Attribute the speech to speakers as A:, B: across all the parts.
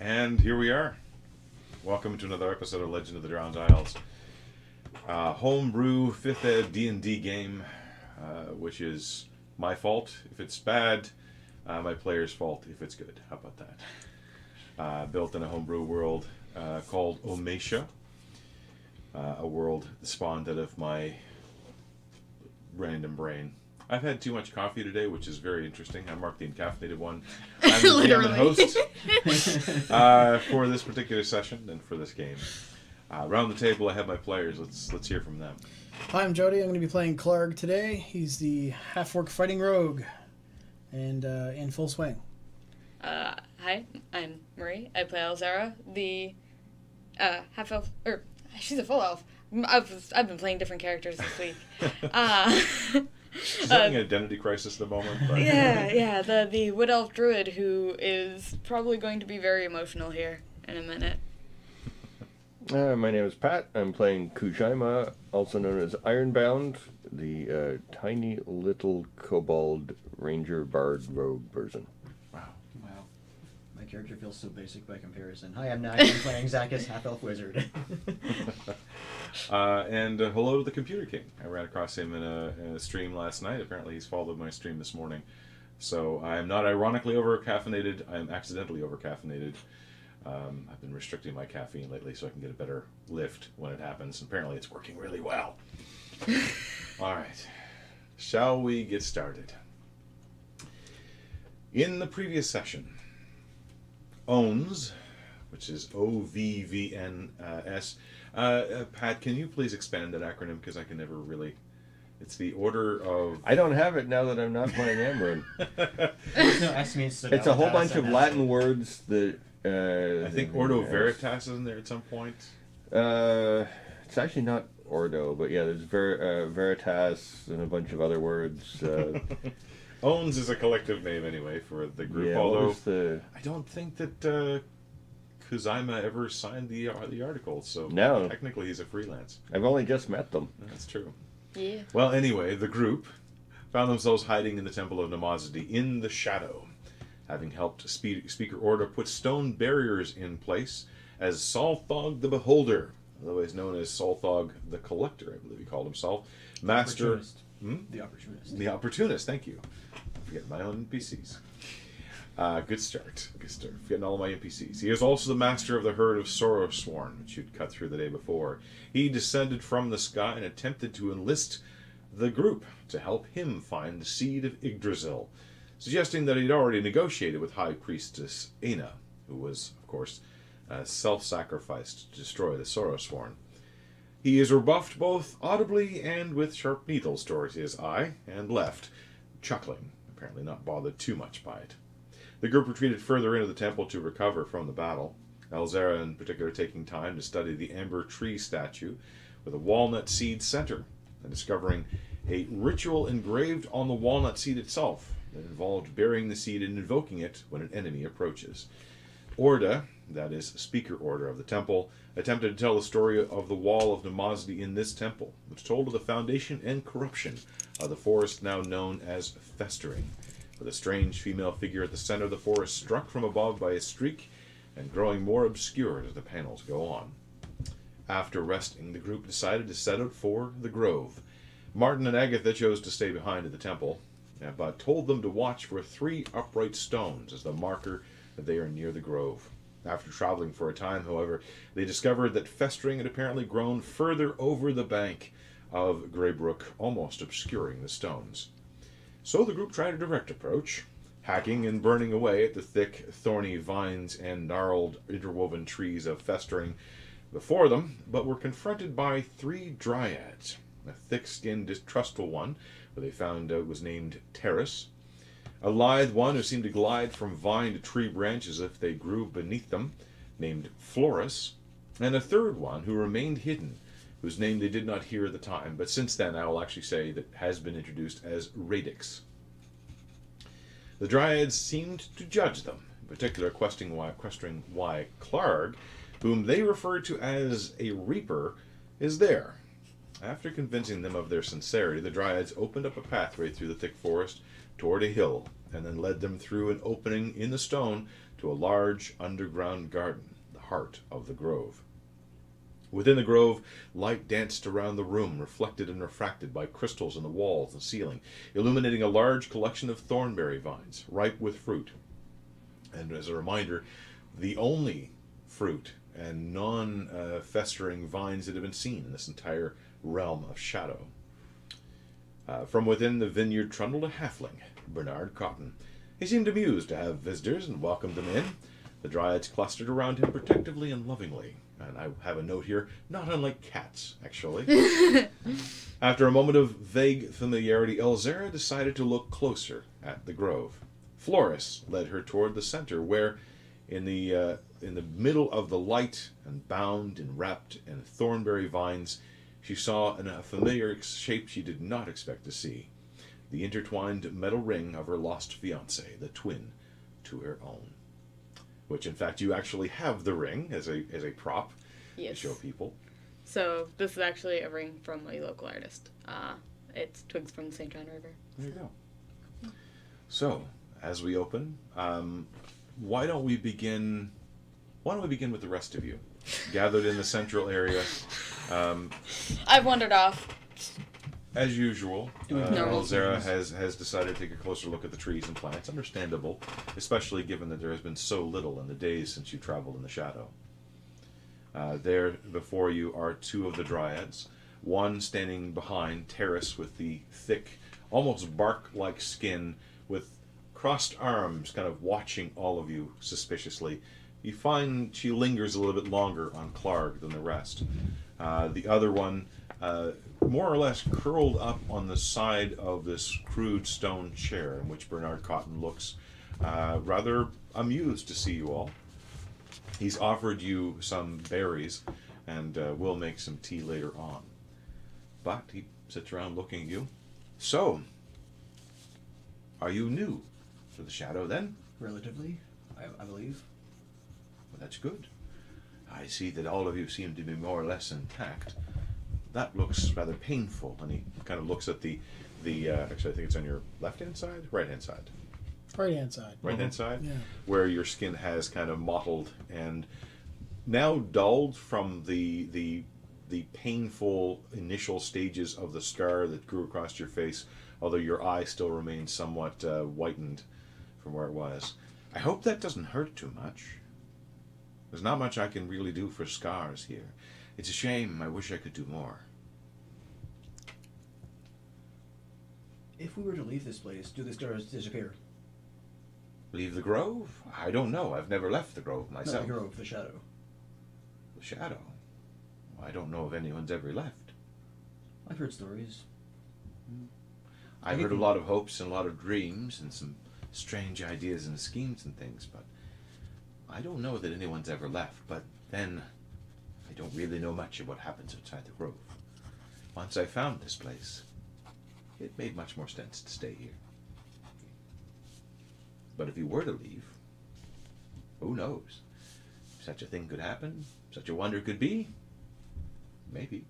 A: And here we are. Welcome to another episode of Legend of the Drowned Isles. Uh, homebrew 5th ed D&D game, uh, which is my fault if it's bad, uh, my player's fault if it's good. How about that? Uh, built in a homebrew world uh, called Omesha, uh, a world spawned out of my random brain. I've had too much coffee today, which is very interesting. I'm Mark the encaffeinated one. I'm the DM host uh, for this particular session and for this game. Uh, around the table, I have my players. Let's let's hear from them.
B: Hi, I'm Jody. I'm going to be playing Clark today. He's the half-orc fighting rogue, and uh, in full swing.
C: Uh, hi, I'm Marie. I play Alzara, the uh, half elf, or she's a full elf. I've, I've been playing different characters this week. Uh,
A: She's having an identity crisis at the moment. But
C: yeah, yeah, the the wood elf druid who is probably going to be very emotional here in a minute.
D: Uh, my name is Pat. I'm playing Kujaima, also known as Ironbound, the uh, tiny little kobold ranger bard rogue version.
A: Wow.
E: Wow. My character feels so basic by comparison. Hi, I'm. I'm playing Zacchus, half elf wizard.
A: Uh, and uh, hello to the Computer King. I ran across him in a, in a stream last night. Apparently, he's followed my stream this morning. So I am not ironically over caffeinated. I am accidentally over caffeinated. Um, I've been restricting my caffeine lately so I can get a better lift when it happens. Apparently, it's working really well. All right. Shall we get started? In the previous session, owns, which is O V V N S. Uh, uh, Pat, can you please expand that acronym because I can never really. It's the order of.
D: I don't have it now that I'm not playing Amrun.
E: No S means
D: it's a whole bunch of Latin words that. Uh,
A: I think Ordo Veritas is in there at some point.
D: Uh, it's actually not Ordo, but yeah, there's ver- uh, Veritas and a bunch of other words. Uh,
A: Owns is a collective name anyway for the group.
D: yeah,
A: although
D: the
A: I don't think that uh, Kuzaima ever signed the uh, the article, so
D: No.
A: technically he's a freelance.
D: I've only just met them.
A: That's true.
C: Yeah.
A: Well, anyway, the group found themselves hiding in the Temple of Namazdi in the shadow, having helped Spe- Speaker Order put stone barriers in place as Solthog the Beholder, otherwise known as Solthog the Collector, I believe he called himself, master.
E: Opportunist.
A: Hmm?
E: The opportunist.
A: The opportunist, thank you. I forget my own NPCs. Uh, good start. Good start. Forgetting all of my NPCs. He is also the master of the herd of Sorrowsworn, which you'd cut through the day before. He descended from the sky and attempted to enlist the group to help him find the seed of Yggdrasil, suggesting that he'd already negotiated with High Priestess Aina, who was, of course, uh, self-sacrificed to destroy the Sorrowsworn. He is rebuffed both audibly and with sharp needles towards his eye, and left, chuckling, apparently not bothered too much by it. The group retreated further into the temple to recover from the battle, Alzara in particular taking time to study the amber tree statue with a walnut seed center, and discovering a ritual engraved on the walnut seed itself that involved burying the seed and invoking it when an enemy approaches. Orda, that is, Speaker Order of the temple, attempted to tell the story of the wall of Namazdi in this temple, which told of the foundation and corruption of the forest now known as Festering, with a strange female figure at the center of the forest struck from above by a streak and growing more obscure as the panels go on. After resting, the group decided to set out for the Grove. Martin and Agatha chose to stay behind at the temple, uh, but told them to watch for three upright stones as the marker that they are near the grove. After traveling for a time, however, they discovered that festering had apparently grown further over the bank of Greybrook, almost obscuring the stones. So the group tried a direct approach, hacking and burning away at the thick, thorny vines and gnarled, interwoven trees of festering before them, but were confronted by three dryads. A thick skinned, distrustful one, who they found out was named Terrace, a lithe one who seemed to glide from vine to tree branch as if they grew beneath them, named Florus, and a third one who remained hidden, whose name they did not hear at the time, but since then I will actually say that has been introduced as Radix. The Dryads seemed to judge them, in particular questioning why, questioning why Clark, whom they referred to as a Reaper, is there. After convincing them of their sincerity, the Dryads opened up a pathway through the thick forest toward a hill, and then led them through an opening in the stone to a large underground garden, the heart of the grove. Within the grove, light danced around the room, reflected and refracted by crystals in the walls and ceiling, illuminating a large collection of thornberry vines, ripe with fruit. And as a reminder, the only fruit and non uh, festering vines that have been seen in this entire realm of shadow. Uh, from within the vineyard trundled a halfling, Bernard Cotton. He seemed amused to have visitors and welcomed them in. The dryads clustered around him protectively and lovingly. And I have a note here, not unlike cats, actually. After a moment of vague familiarity, Elzera decided to look closer at the grove. Floris led her toward the center, where, in the uh, in the middle of the light and bound and wrapped in thornberry vines, she saw an, a familiar shape she did not expect to see the intertwined metal ring of her lost fiance, the twin to her own. Which, in fact, you actually have the ring as a, as a prop
C: Yes.
A: to show people.
C: So this is actually a ring from a local artist. Uh, it's twigs from the St. John River.
A: There you go. So, as we open, um, why don't we begin? Why don't we begin with the rest of you, gathered in the central area, um,
C: I've wandered off.
A: As usual. Uh,
C: normal
A: has has decided to take a closer look at the trees and plants. Understandable, especially given that there has been so little in the days since you traveled in the shadow. Uh, there before you are two of the dryads, one standing behind Terrace with the thick, almost bark-like skin, with crossed arms, kind of watching all of you suspiciously. You find she lingers a little bit longer on Clark than the rest. Uh, the other one, uh, more or less curled up on the side of this crude stone chair in which Bernard Cotton looks uh, rather amused to see you all. He's offered you some berries and uh, will make some tea later on. But he sits around looking at you. So, are you new to the shadow then?
E: Relatively, I, I believe.
A: Well, that's good. I see that all of you seem to be more or less intact. That looks rather painful. And he kind of looks at the, the uh, actually, I think it's on your left hand side? Right hand side.
B: Right hand side.
A: Right hand side?
B: Yeah.
A: Where your skin has kind of mottled and now dulled from the, the, the painful initial stages of the scar that grew across your face, although your eye still remains somewhat uh, whitened from where it was. I hope that doesn't hurt too much. There's not much I can really do for scars here. It's a shame. I wish I could do more.
E: If we were to leave this place, do the stars disappear?
A: Leave the grove? I don't know. I've never left the grove
E: Not
A: myself.
E: the grove, the shadow.
A: The shadow. I don't know if anyone's ever left.
E: I've heard stories.
A: I've
E: I
A: heard a lot of hopes and a lot of dreams and some strange ideas and schemes and things, but I don't know that anyone's ever left. But then I don't really know much of what happens outside the grove. Once I found this place, it made much more sense to stay here. But if you were to leave, who knows? Such a thing could happen, such a wonder could be. Maybe.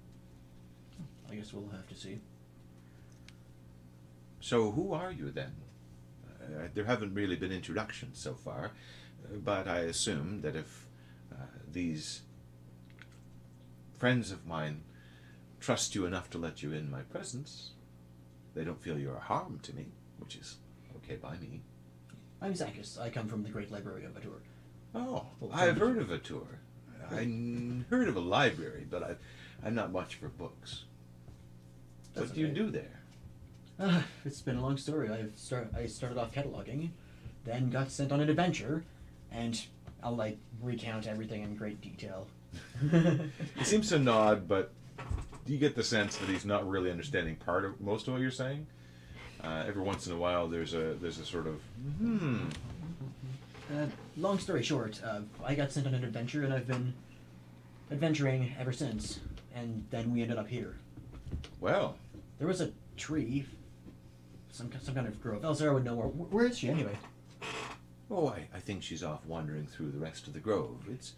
E: I guess we'll have to see.
A: So, who are you then? Uh, there haven't really been introductions so far, uh, but I assume that if uh, these friends of mine trust you enough to let you in my presence, they don't feel you're a harm to me, which is okay by me.
E: I'm Zacchus. I come from the Great Library of Atur.
A: Oh,
E: Well,
A: I've heard of Atur. I heard of a library, but I, I'm not much for books.
E: That's
A: what do you do there?
E: Ah, it's been a long story. I've start, I started off cataloging, then got sent on an adventure, and I'll like recount everything in great detail.
A: He seems to nod, but you get the sense that he's not really understanding part of most of what you're saying. Uh, every once in a while, there's a there's a sort of hmm.
E: Uh, long story short, uh, I got sent on an adventure, and I've been adventuring ever since. And then we ended up here.
A: Well,
E: There was a tree, some some kind of grove. Elzara would know where. Where is she anyway?
A: oh, I, I think she's off wandering through the rest of the grove. It's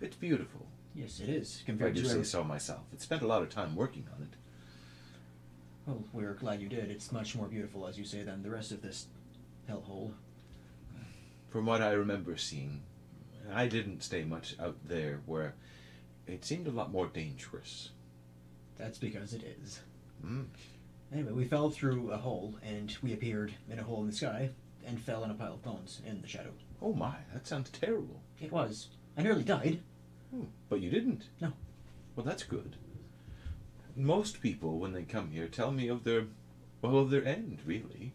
A: it's beautiful.
E: Yes, it is
A: If I
E: compared
A: do
E: to.
A: say
E: every-
A: so myself. It spent a lot of time working on it.
E: Well, we're glad you did. It's much more beautiful, as you say, than the rest of this hellhole.
A: from what I remember seeing, I didn't stay much out there where it seemed a lot more dangerous.
E: That's because it is.
A: Mm.
E: Anyway, we fell through a hole, and we appeared in a hole in the sky, and fell in a pile of bones in the shadow.
A: Oh my, that sounds terrible.
E: It was. I nearly died.
A: Hmm, But you didn't.
E: No.
A: Well, that's good. Most people, when they come here, tell me of their, well, of their end. Really,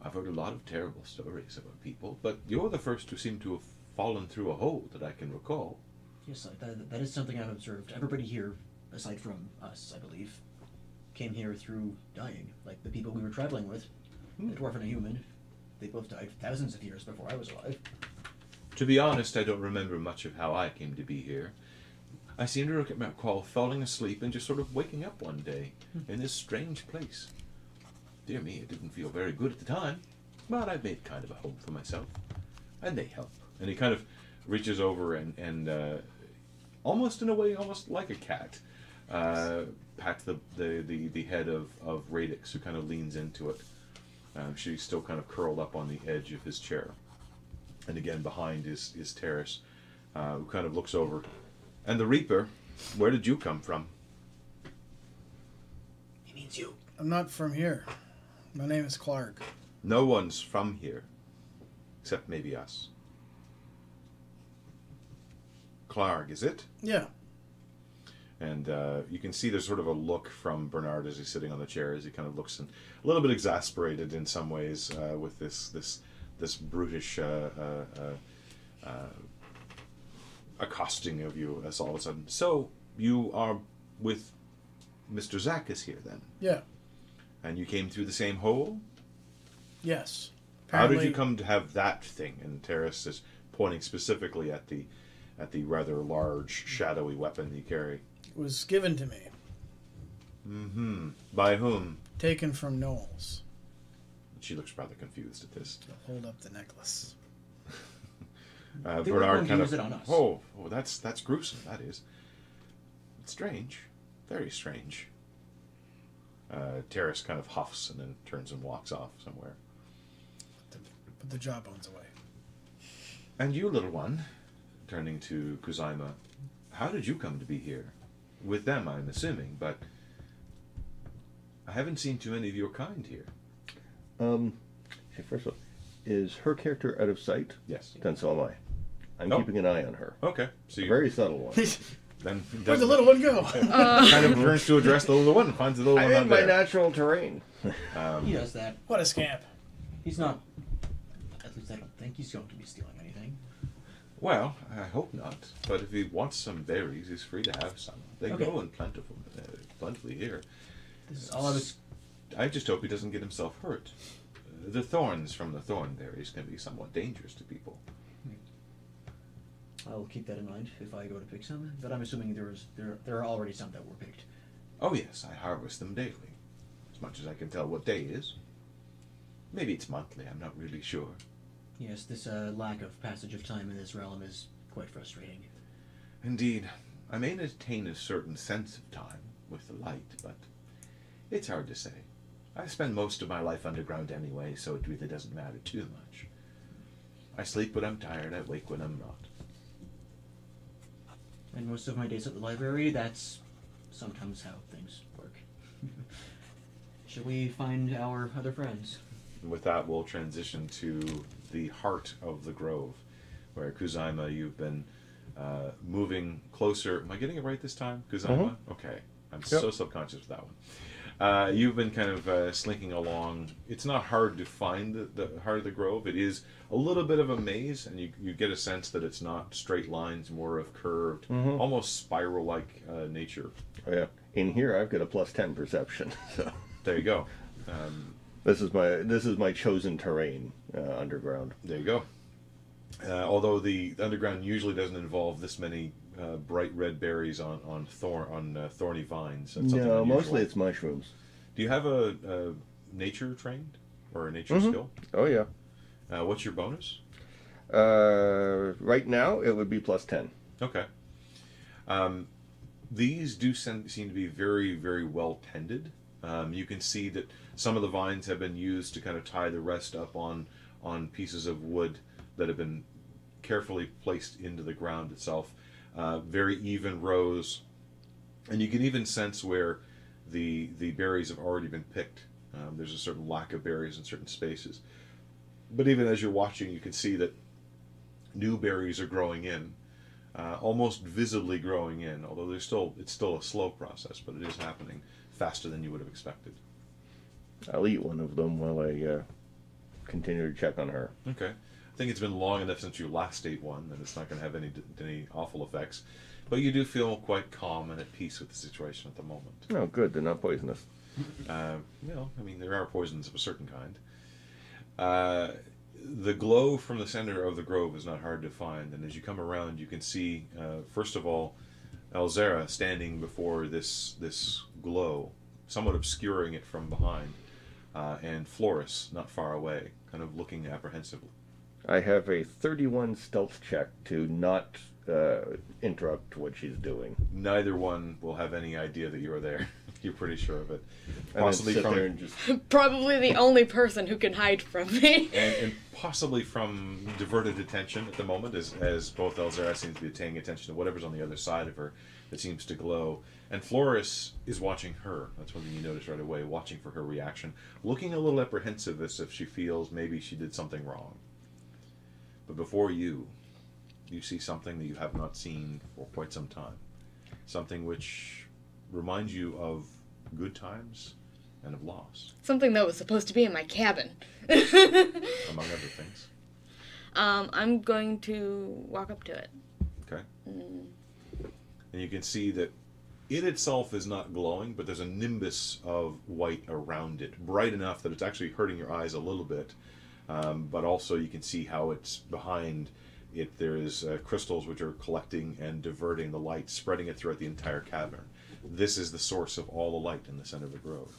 A: I've heard a lot of terrible stories about people, but you're the first who seem to have fallen through a hole that I can recall.
E: Yes, that, that is something I've observed. Everybody here, aside from us, I believe, came here through dying. Like the people we were traveling with,
A: Hmm.
E: the dwarf and a human, they both died thousands of years before I was alive.
A: To be honest, I don't remember much of how I came to be here. I seem to recall falling asleep and just sort of waking up one day in this strange place. Dear me, it didn't feel very good at the time, but I made kind of a home for myself, and they help. And he kind of reaches over and and uh, almost in a way, almost like a cat, uh, pats the, the, the, the head of of Radix, who kind of leans into it. Um, she's still kind of curled up on the edge of his chair and again behind is is Terrace, uh, who kind of looks over. And the Reaper, where did you come from?
E: He means you.
B: I'm not from here. My name is Clark.
A: No one's from here, except maybe us. Clark, is it?
B: Yeah.
A: And uh, you can see there's sort of a look from Bernard as he's sitting on the chair, as he kind of looks and a little bit exasperated in some ways uh, with this this this brutish uh, uh, uh, uh, accosting of you. As all of a sudden, so you are with Mr. Zacchus here then,
B: Yeah.
A: and you came through the same hole.
B: Yes.
A: How did you come to have that thing? And Terrace is pointing specifically at the at the rather large shadowy weapon you carry.
B: It was given to me,
A: Mm-hmm. By whom?
B: taken from Knowles
A: She looks rather confused at this.
B: hold up the necklace.
A: Uh,
E: They were
A: Bernard
E: going to
A: kind
E: use
A: of.
E: it on us.
A: Oh, oh, that's that's gruesome. That is. It's strange, very strange. Uh, Terrace kind of huffs and then turns and walks off somewhere.
B: Put the jawbones away.
A: And you, little one, turning to Kuzaima, how did you come to be here? With them, I'm assuming, but I haven't seen too many of your kind here.
D: Um, see, first of all, is her character out of sight?
A: Yes.
D: Then so am I. I'm
A: Oh.
D: keeping an eye on her.
A: Okay. So
D: A
A: you
D: very subtle one.
A: then
B: Where'd the little one go?
A: kind of turns to address the little one and finds the little
D: I'm
A: one not
D: in my
A: there.
D: natural terrain.
A: Um,
E: He does that.
B: what a scamp.
E: He's not. At least I don't think he's going to be stealing anything.
A: Well, I hope not. But if he wants some berries, he's free to have some. They
E: Okay.
A: grow in plentiful, uh, plentifully here.
E: This is all I was.
A: I just hope he doesn't get himself hurt. Uh, the thorns from the thorn berries can be somewhat dangerous to people.
E: I'll keep that in mind if I go to pick some. But I'm assuming there was there there are already some that were picked.
A: Oh yes, I harvest them daily, as much as I can tell what day is. Maybe it's monthly. I'm not really sure.
E: Yes, this uh, lack of passage of time in this realm is quite frustrating.
A: Indeed, I may attain a certain sense of time with the light, but it's hard to say. I spend most of my life underground anyway, so it really doesn't matter too much. I sleep when I'm tired, I wake when I'm not.
E: And most of my days at the library, that's sometimes how things work. Shall we find our other friends?
A: And with that, we'll transition to the heart of the grove, where Kuzaima, you've been uh, moving closer. Am I getting it right this time, Kuzaima? Okay, I'm
D: Yep.
A: so subconscious with that one. Uh, you've been kind of uh, slinking along. It's not hard to find the, the heart of the grove. It is a little bit of a maze, and you, you get a sense that it's not straight lines, more of curved,
D: Mhm.
A: almost spiral-like uh, nature.
D: Oh, yeah. In here, I've got a plus ten perception. So
A: There you go. Um,
D: this is my this is my chosen terrain uh, underground.
A: There you go. Uh, although the underground usually doesn't involve this many uh, bright red berries on on thorn on uh, thorny vines. That's something
D: No,
A: unusual.
D: mostly it's mushrooms.
A: Do you have a, a nature trained or a nature
D: Mhm.
A: skill?
D: Oh yeah.
A: Uh, what's your bonus?
D: Uh, right now, it would be plus ten.
A: Okay. Um, these do seem to be very, very well tended. Um, you can see that some of the vines have been used to kind of tie the rest up on on pieces of wood that have been carefully placed into the ground itself. Uh, very even rows, and you can even sense where the the berries have already been picked. Um, there's a certain lack of berries in certain spaces, but even as you're watching, you can see that new berries are growing in, uh, almost visibly growing in. Although there's still it's still a slow process, but it is happening faster than you would have expected.
D: I'll eat one of them while I uh, continue to check on her.
A: Okay. I think it's been long enough since you last ate one that it's not going to have any any awful effects, but you do feel quite calm and at peace with the situation at the moment.
D: Oh, good. They're not poisonous.
A: Uh, well, I mean, there are poisons of a certain kind. Uh, the glow from the center of the grove is not hard to find, and as you come around, you can see, uh, first of all, Elzera standing before this this glow, somewhat obscuring it from behind, uh, and Floris not far away, kind of looking apprehensively.
D: I have a 31 stealth check to not uh, interrupt what she's doing.
A: Neither one will have any idea that you are there. You're pretty sure of it.
D: And
A: Possibly from
D: there and just
C: Probably the only person who can hide from me.
A: and, and possibly from diverted attention at the moment, as, as both Elzara seems to be paying attention to whatever's on the other side of her that seems to glow. And Floris is watching her. That's one thing you notice right away, watching for her reaction, looking a little apprehensive as if she feels maybe she did something wrong. But before you, you see something that you have not seen for quite some time. Something which reminds you of good times and of loss,
C: Something that was supposed to be in my cabin.
A: among other things.
C: um, I'm going to walk up to it.
A: Okay. And you can see that it itself is not glowing, but there's a nimbus of white around it, bright enough that it's actually hurting your eyes a little bit. Um, but also, you can see how it's behind it. There is uh, crystals which are collecting and diverting the light, spreading it throughout the entire cavern. This is the source of all the light in the center of the grove.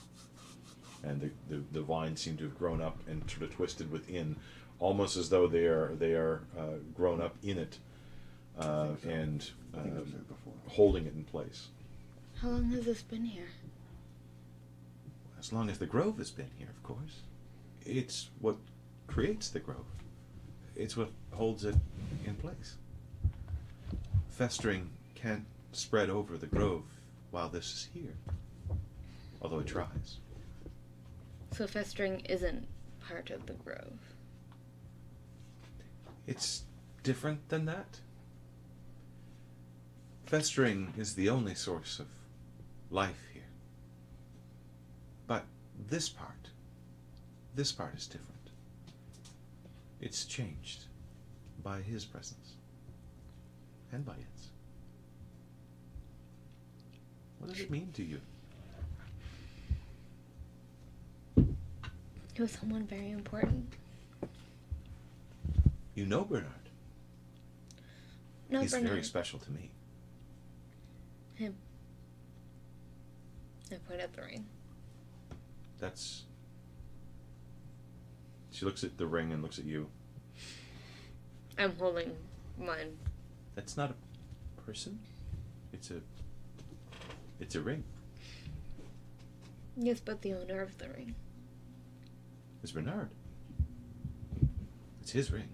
A: And the, the, the vines seem to have grown up and sort of twisted within, almost as though they are they are uh, grown up in it uh, and
F: I think I was
A: um, holding it in place.
C: How long has this been here?
A: As long as the grove has been here, of course. It's what creates the grove. It's what holds it in place. Festering can't spread over the grove while this is here. Although it tries.
C: So festering isn't part of the grove.
A: It's different than that. Festering is the only source of life here. But this part, this part is different. It's changed by his presence and by its. What does it mean to you?
C: He was someone very important.
A: You know Bernard.
C: No,
A: He's
C: Bernard.
A: very special to me.
C: Him. I point at the ring.
A: That's. She looks at the ring and looks at you.
C: I'm holding mine.
A: That's not a person. It's a. It's a ring.
C: Yes, but the owner of the ring.
A: It's Bernard. It's his ring.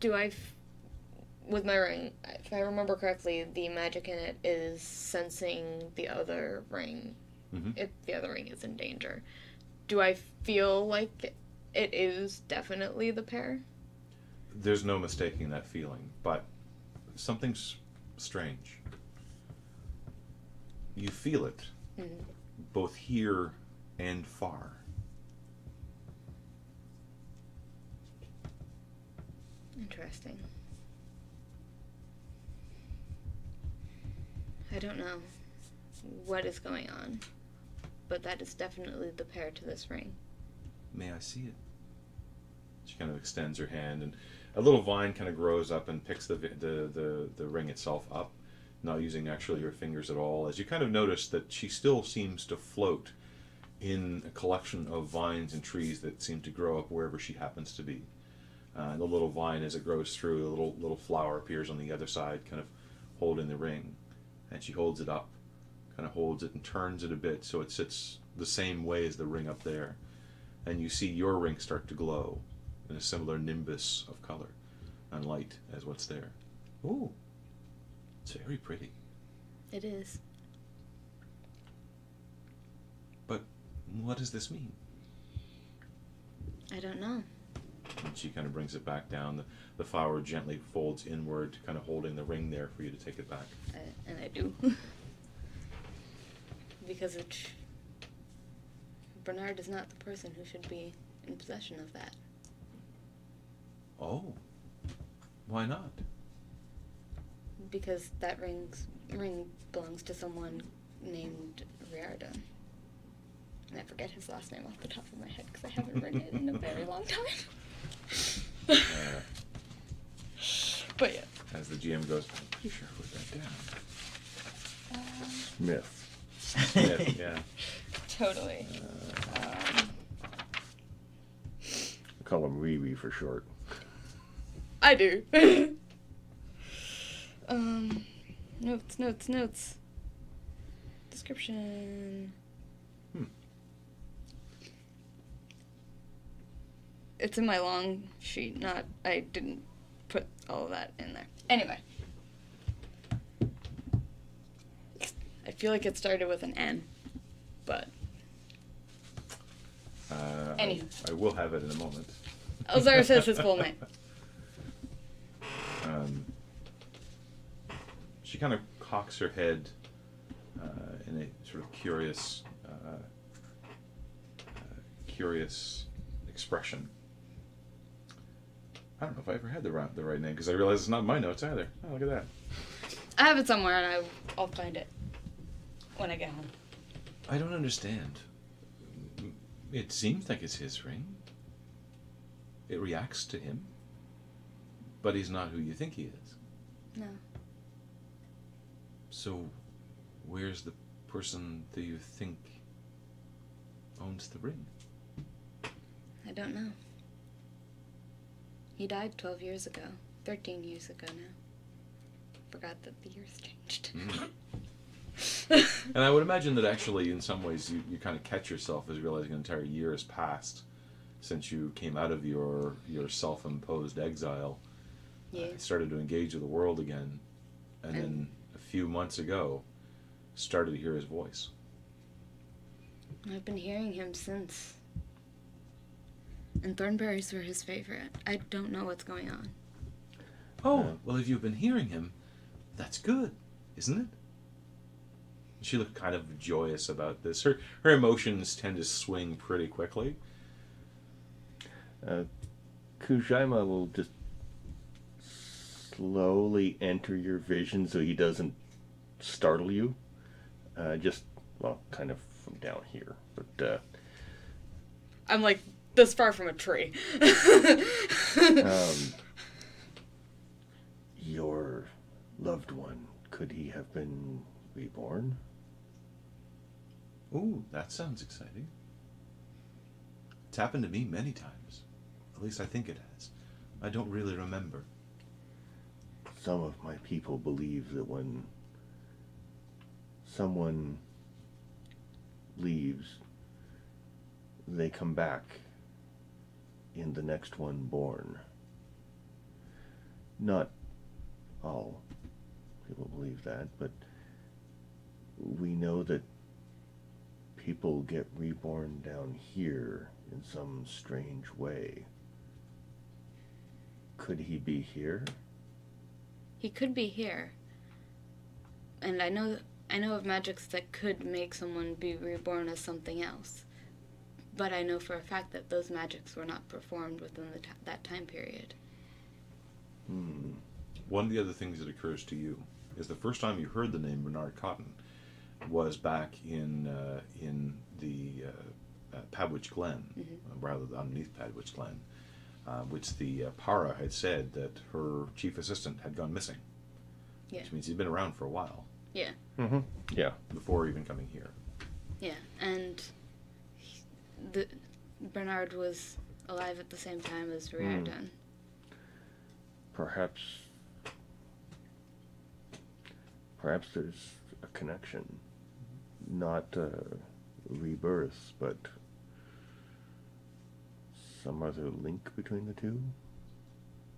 C: Do I, f- with my ring, if I remember correctly, the magic in it is sensing the other ring
A: Mhm.
C: if the other ring is in danger. Do I feel like it is definitely the pair?
A: There's no mistaking that feeling, but something's strange. You feel it,
C: Mhm.
A: both here and far.
C: Interesting. I don't know what is going on, but that is definitely the pair to this ring.
A: May I see it? She kind of extends her hand, and a little vine kind of grows up and picks the, the, the, the ring itself up, not using actually her fingers at all. As you kind of notice that she still seems to float in a collection of vines and trees that seem to grow up wherever she happens to be. Uh, the little vine, as it grows through, a little little flower appears on the other side, kind of holding the ring, and she holds it up, kind kind of holds it and turns it a bit so it sits the same way as the ring up there. And you see your ring start to glow in a similar nimbus of color and light as what's there. Ooh, it's very pretty.
C: It is.
A: But what does this mean?
C: I don't know.
A: And she kind of brings it back down. The, the flower gently folds inward, kind of holding the ring there for you to take it back.
C: I, and I do. because it. Bernard is not the person who should be in possession of that.
A: Oh, why not?
C: Because that rings, ring belongs to someone named Riordan. And I forget his last name off the top of my head because I haven't written it in a very long time.
A: Uh,
C: but yeah.
A: As the GM goes, I'm pretty sure I wrote that down.
C: Um,
D: Myth.
A: Yeah, yeah.
C: totally. Um,
D: I call him Riri for short.
C: I do. um, notes, notes, notes. Description.
A: Hmm.
C: It's in my long sheet, not. I didn't put all of that in there. Anyway. I feel like it started with an N, but
A: Uh,
C: Anywho.
A: I, will have it in a moment.
C: Elzara says his full name.
A: Um, she kind of cocks her head uh, in a sort of curious, uh, uh, curious expression. I don't know if I ever had the right, the right name because I realize it's not in my notes either. Oh, look at that.
C: I have it somewhere, and I, I'll find it when I get home.
A: I don't understand. It seems like it's his ring. It reacts to him. But he's not who you think he is.
C: No.
A: So, where's the person that you think owns the ring?
C: I don't know. He died 12 years ago. 13 years ago now. Forgot that the years changed.
A: And I would imagine that actually, in some ways, you, you kind of catch yourself as realizing an entire year has passed since you came out of your, your self imposed exile.
C: yeah.
A: uh, started to engage with the world again. And then a few months ago, started to hear his voice.
C: I've been hearing him since. And thornberries were his favorite. I don't know what's going on.
A: Oh,
D: Yeah.
A: well, if you've been hearing him, that's good, isn't it? She looked kind of joyous about this. Her her emotions tend to swing pretty quickly.
D: Uh, Kujaima will just slowly enter your vision so he doesn't startle you. Uh, just, well, kind of from down here. But uh,
C: I'm like this far from a tree.
D: um, your loved one, could he have been reborn?
A: Ooh, that sounds exciting. It's happened to me many times. At least I think it has. I don't really remember.
D: Some of my people believe that when someone leaves, they come back in the next one born. Not all people believe that, but we know that people get reborn down here in some strange way. Could he be here?
C: he could be here. And I know I know of magics that could make someone be reborn as something else. But I know for a fact that those magics were not performed within the t- that time period.
D: Hmm.
A: One of the other things that occurs to you is the first time you heard the name Bernard Cotton was back in uh, in the uh, uh, Padwich Glen,
C: Mhm.
A: uh, rather than underneath Padwich Glen, uh, which the uh, Para had said that her chief assistant had gone missing.
C: Yeah.
A: Which means he'd been around for a while
D: Mm-hmm. Yeah.
A: before even coming here.
C: Yeah, and he, the Bernard was alive at the same time as Riordan.
D: Perhaps. Perhaps there's a connection. not uh, rebirths, but some other link between the two?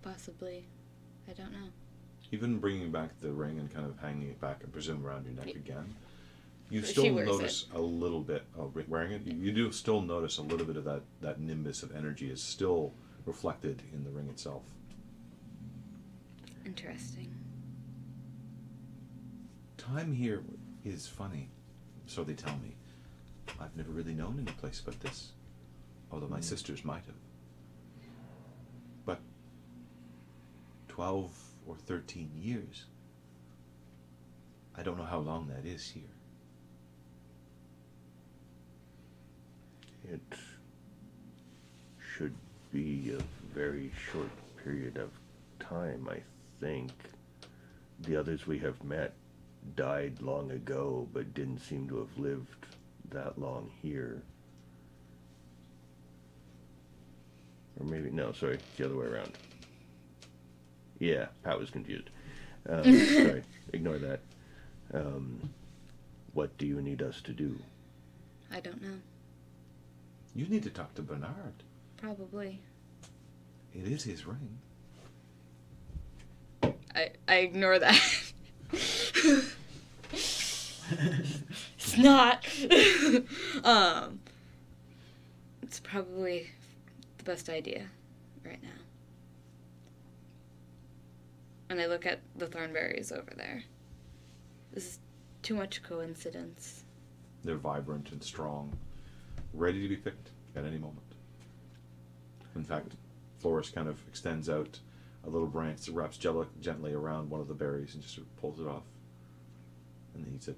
C: Possibly. I don't know.
A: Even bringing back the ring and kind of hanging it back, I presume, around your neck again. You
C: She
A: still notice a little bit. of wearing it. You, you do still notice a little bit of that that nimbus of energy is still reflected in the ring itself.
C: Interesting.
A: Time here is funny, so they tell me. I've never really known any place but this, although my mm. sisters might have. But twelve or thirteen years. I don't know how long that is here.
D: It should be a very short period of time, I think. The others we have met died long ago, but didn't seem to have lived that long here. Or maybe, no, sorry, the other way around. Yeah, Pat was confused. Um, sorry, ignore that. Um, what do you need us to do?
C: I don't know.
A: You need to talk to Bernard.
C: Probably.
A: It is his ring.
C: I I ignore that. it's not. um. It's probably the best idea right now. And I look at the thornberries over there. This is too much coincidence.
A: They're vibrant and strong, ready to be picked at any moment. In fact, Floris kind of extends out a little branch that wraps gently around one of the berries and just sort of pulls it off. And eats it.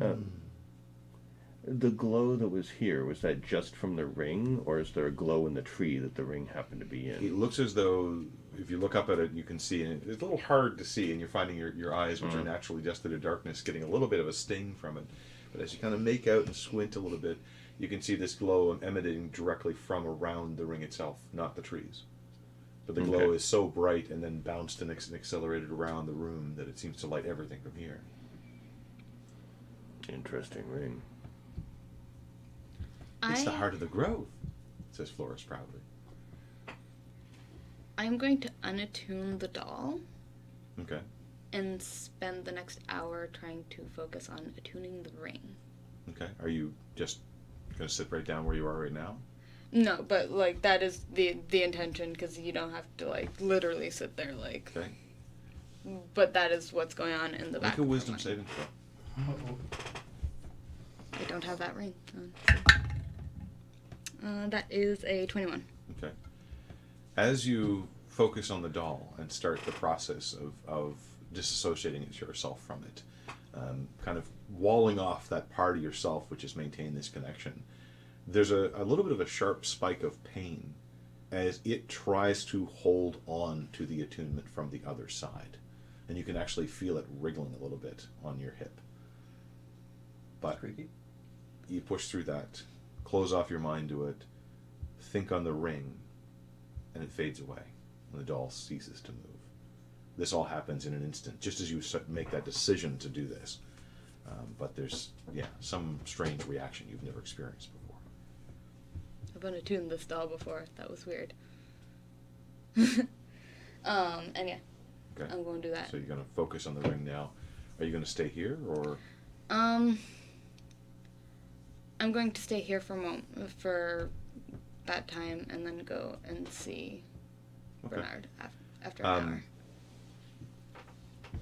D: Um, the glow that was here, was that just from the ring, or is there a glow in the tree that the ring happened to be in?"
A: It looks as though, if you look up at it, you can see, and it's a little hard to see, and you're finding your, your eyes, which are
D: Mm.
A: naturally adjusted to darkness, getting a little bit of a sting from it. But as you kind of make out and squint a little bit, you can see this glow emanating directly from around the ring itself, not the trees. But the glow
D: Okay.
A: is so bright and then bounced and, ex- and accelerated around the room that it seems to light everything from here.
D: Interesting ring.
A: It's
C: I,
A: the heart of the grove, says Floris proudly.
C: I'm going to unattune the doll
A: Okay.
C: and spend the next hour trying to focus on attuning the ring.
A: Okay. Are you just going to sit right down where you are right now?
C: No, but like that is the the intention because you don't have to like literally sit there like.
A: Okay.
C: But that is what's going on in the back.
A: Make a wisdom saving throw.
C: I don't have that ring. Uh, that is a twenty-one.
A: Okay. As you focus on the doll and start the process of, of disassociating yourself from it, um, kind of walling off that part of yourself which has maintained this connection, there's a, a little bit of a sharp spike of pain as it tries to hold on to the attunement from the other side. And you can actually feel it wriggling a little bit on your hip. But you push through that, close off your mind to it, think on the ring, and it fades away, and the doll ceases to move. This all happens in an instant, just as you make that decision to do this. Um, but there's, yeah, some strange reaction you've never experienced before.
C: I've unattuned this doll before. That was weird. um, and yeah,
A: Okay.
C: I'm going to do that.
A: So you're going to focus on the ring now. Are you going to stay here, or
C: Um, I'm going to stay here for a moment for that time, and then go and see
A: Okay.
C: Bernard af- after an
A: Um,
C: hour.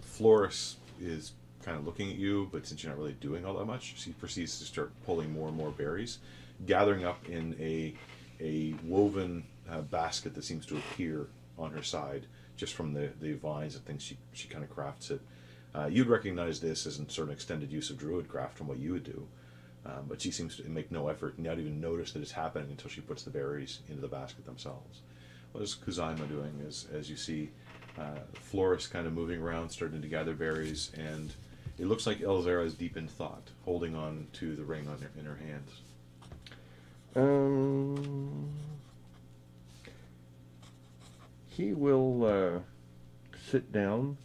A: Floris is kind of looking at you, but since you're not really doing all that much, she proceeds to start pulling more and more berries, gathering up in a a woven uh, basket that seems to appear on her side just from the, the vines and things she, she kind of crafts it. Uh, you'd recognize this as a sort of extended use of druid craft from what you would do, um, but she seems to make no effort not even notice that it's happening until she puts the berries into the basket themselves. What is Kuzaima doing as, as you see uh, Floris kind of moving around, starting to gather berries, and it looks like Elzara is deep in thought, holding on to the ring on her, in her hands.
D: Um, he will uh, sit down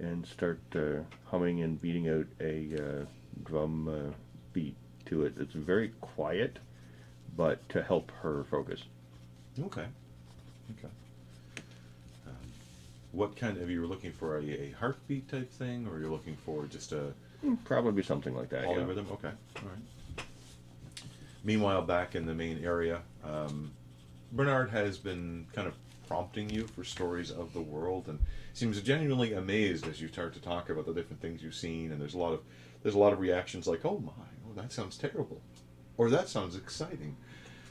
D: and start uh, humming and beating out a uh, drum uh, beat to it. It's very quiet, but to help her focus.
A: Okay. Okay. What kind of you were looking for a, a heartbeat type thing, or you're looking for just a
D: Probably something like that. yeah.
A: polyrhythm? Okay. All right. Meanwhile, back in the main area, um, Bernard has been kind of prompting you for stories of the world, and seems genuinely amazed as you start to talk about the different things you've seen. And there's a lot of there's a lot of reactions like, "Oh my, oh that sounds terrible," or "That sounds exciting."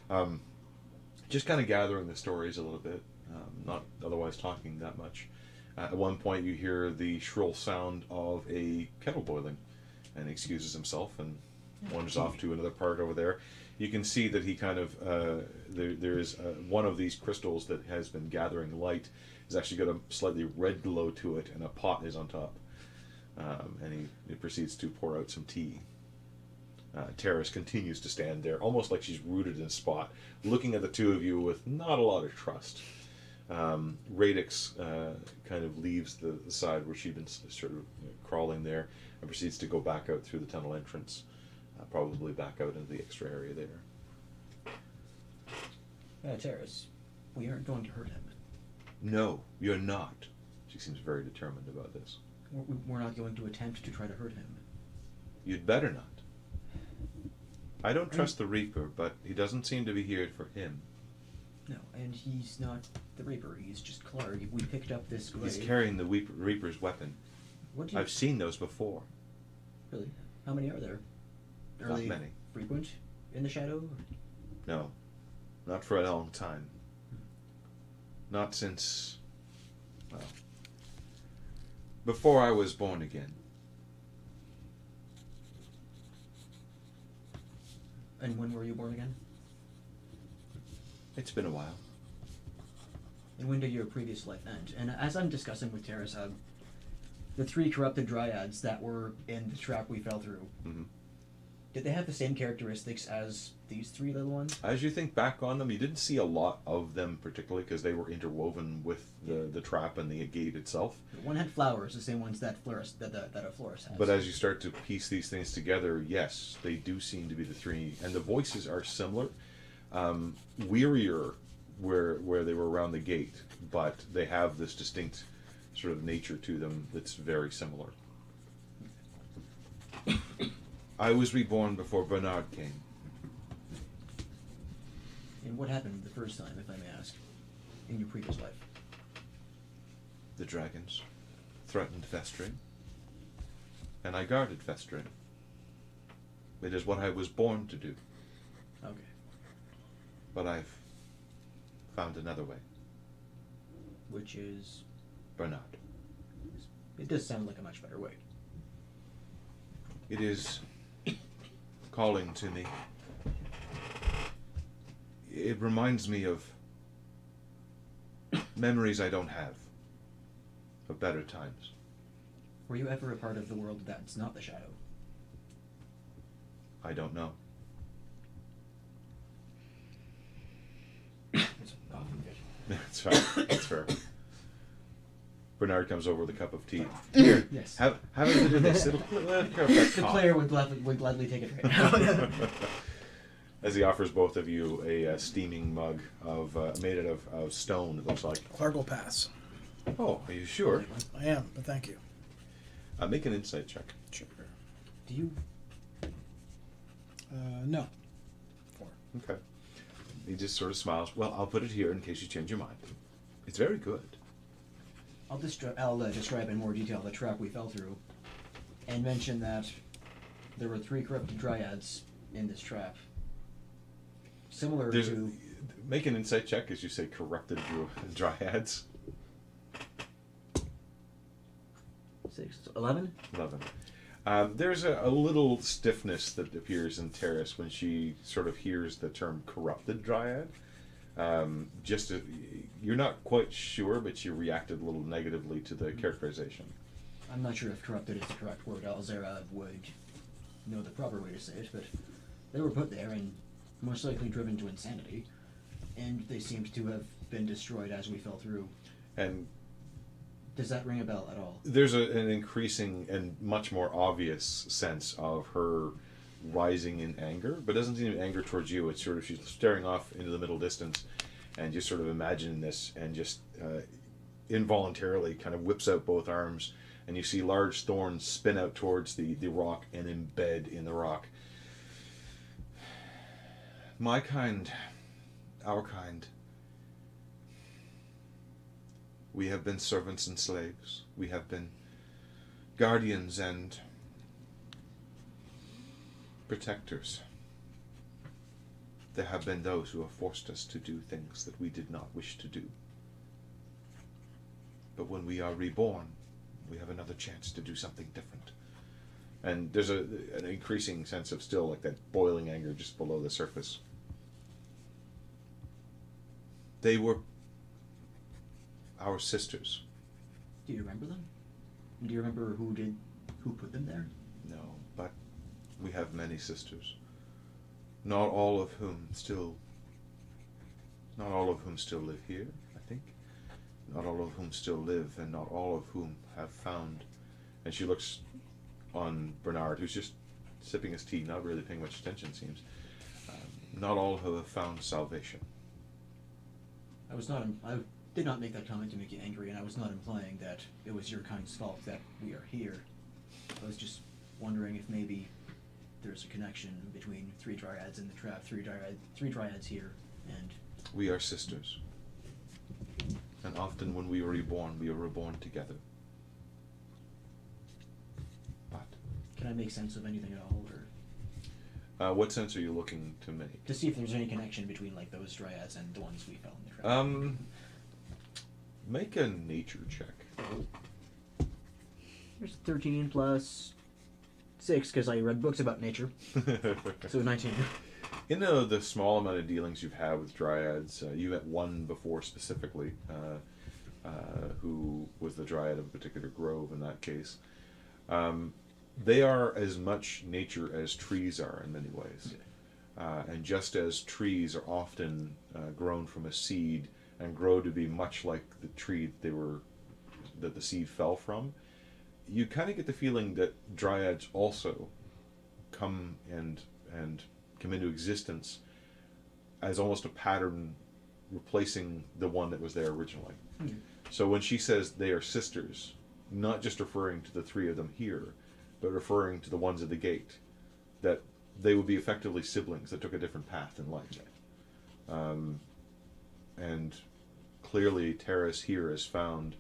A: Um, just kind of gathering the stories a little bit, um, not otherwise talking that much. Uh, at one point, you hear the shrill sound of a kettle boiling, and he excuses himself and wanders off to another part over there. You can see that he kind of uh, there. There is uh, one of these crystals that has been gathering light. Has actually got a slightly red glow to it, and a pot is on top. Um, and he, he proceeds to pour out some tea. Uh, Terrace continues to stand there, almost like she's rooted in a spot, looking at the two of you with not a lot of trust. Um, Radix uh, kind of leaves the, the side where she'd been sort of you know, crawling there and proceeds to go back out through the tunnel entrance, uh, probably back out into the extra area there.
E: Uh, Terrace, we aren't going to hurt him.
A: No, you're not. She seems very determined about this.
E: We're, we're not going to attempt to try to hurt him.
A: You'd better not. I don't trust the Reaper, but he doesn't seem to be here for him.
E: No, and he's not the Reaper. He's just Clark. We picked up this glaive.
A: He's carrying the Weep- Reaper's weapon.
E: What do you
A: I've seen those before.
E: really? How many are there? Are
A: Not
E: they
A: many.
E: frequent in the shadow?
A: No, not for a long time. Not since, well, before I was born again.
E: And when were you born again?
A: It's been a while.
E: And when did your previous life end? And as I'm discussing with Terrace, uh, the three corrupted dryads that were in the trap we fell through,
A: Mhm.
E: did they have the same characteristics as these three little ones?
A: As you think back on them, you didn't see a lot of them particularly because they were interwoven with the, the trap and the gate itself.
E: One had flowers, the same ones that Florist that, that, that a florist has.
A: But as you start to piece these things together, yes, they do seem to be the three, and the voices are similar. Um, wearier where where they were around the gate, but they have this distinct sort of nature to them that's very similar. I was reborn before Bernard came.
E: and what happened the first time, if I may ask, in your previous life?
A: The dragons threatened Vestrin, and I guarded Vestrin. It is what I was born to do,
E: Okay.
A: but I've found another way.
E: Which is,
A: Bernard.
E: it does sound like a much better way.
A: It is calling to me. It reminds me of memories I don't have, of better times.
E: Were you ever a part of the world that's not the shadow?
A: I don't know.
E: It's often good.
A: That's fair. That's fair. Bernard comes over with a cup of tea. Here,
E: Yes.
A: have have a bit of this. It'll it'll clear up
E: The player would gladly, would gladly take it right now.
A: As he offers both of you a, uh steaming mug of uh, made out of, of stone. It looks like.
B: Clark will pass.
A: Oh, are you sure?
B: I am, but thank you.
A: Uh, make an insight check.
B: Sure.
E: Do you?
B: Uh, no. Four.
A: Okay. He just sort of smiles. Well, I'll put it here in case you change your mind. It's very good.
E: I'll, destri- I'll uh, describe in more detail the trap we fell through, and mention that there were three corrupted dryads in this trap. Similar
A: There's
E: to
A: make an insight check as you say corrupted dryads.
E: six, eleven.
A: Eleven. Um, there's a, a little stiffness that appears in Terrace when she sort of hears the term corrupted dryad. Um, just a, you're not quite sure, but she reacted a little negatively to the characterization.
E: I'm not sure if corrupted is the correct word. Elzera would know the proper way to say it, but they were put there and most likely driven to insanity, and they seemed to have been destroyed as we fell through.
A: And
E: Does that ring a bell at all?
A: there's a, an increasing and much more obvious sense of her rising in anger, but it doesn't seem anger towards you. It's sort of she's staring off into the middle distance, and just sort of imagining this, and just uh, involuntarily kind of whips out both arms, and you see large thorns spin out towards the the rock and embed in the rock. My kind, our kind. We have been servants and slaves. We have been guardians and protectors. There have been those who have forced us to do things that we did not wish to do. But when we are reborn, we have another chance to do something different. And there's a an increasing sense of still like that boiling anger just below the surface. They were our sisters.
E: Do you remember them? Do you remember who did, who put them there?
A: No, but we have many sisters. Not all of whom still. Not all of whom still live here, I think. Not all of whom still live, and not all of whom have found. And she looks on Bernard, who's just sipping his tea, not really paying much attention, seems. Um, not all who have found salvation.
E: I was not. I did not make that comment to make you angry, and I was not implying that it was your kind's fault that we are here. I was just wondering if maybe there's a connection between three dryads in the trap, three dryad, three dryads here, and
A: We are sisters. And often when we are reborn, we are reborn together. But
E: can I make sense of anything at all, or
A: Uh, what sense are you looking to make?
E: to see if there's any connection between like those dryads and the ones we found in the trap?
A: Um, make a nature check.
E: There's thirteen plus six because I read books about nature, so nineteen.
A: In the, the small amount of dealings you've had with dryads, uh, you met one before specifically, uh, uh, who was the dryad of a particular grove in that case. Um, they are as much nature as trees are in many ways. Uh, and just as trees are often uh, grown from a seed and grow to be much like the tree they were that the seed fell from, you kind of get the feeling that dryads also come and and come into existence as almost a pattern replacing the one that was there originally.
E: Hmm.
A: So when she says they are sisters, not just referring to the three of them here, but referring to the ones at the gate, that they would be effectively siblings that took a different path in life. Um, and clearly, Terrace here has found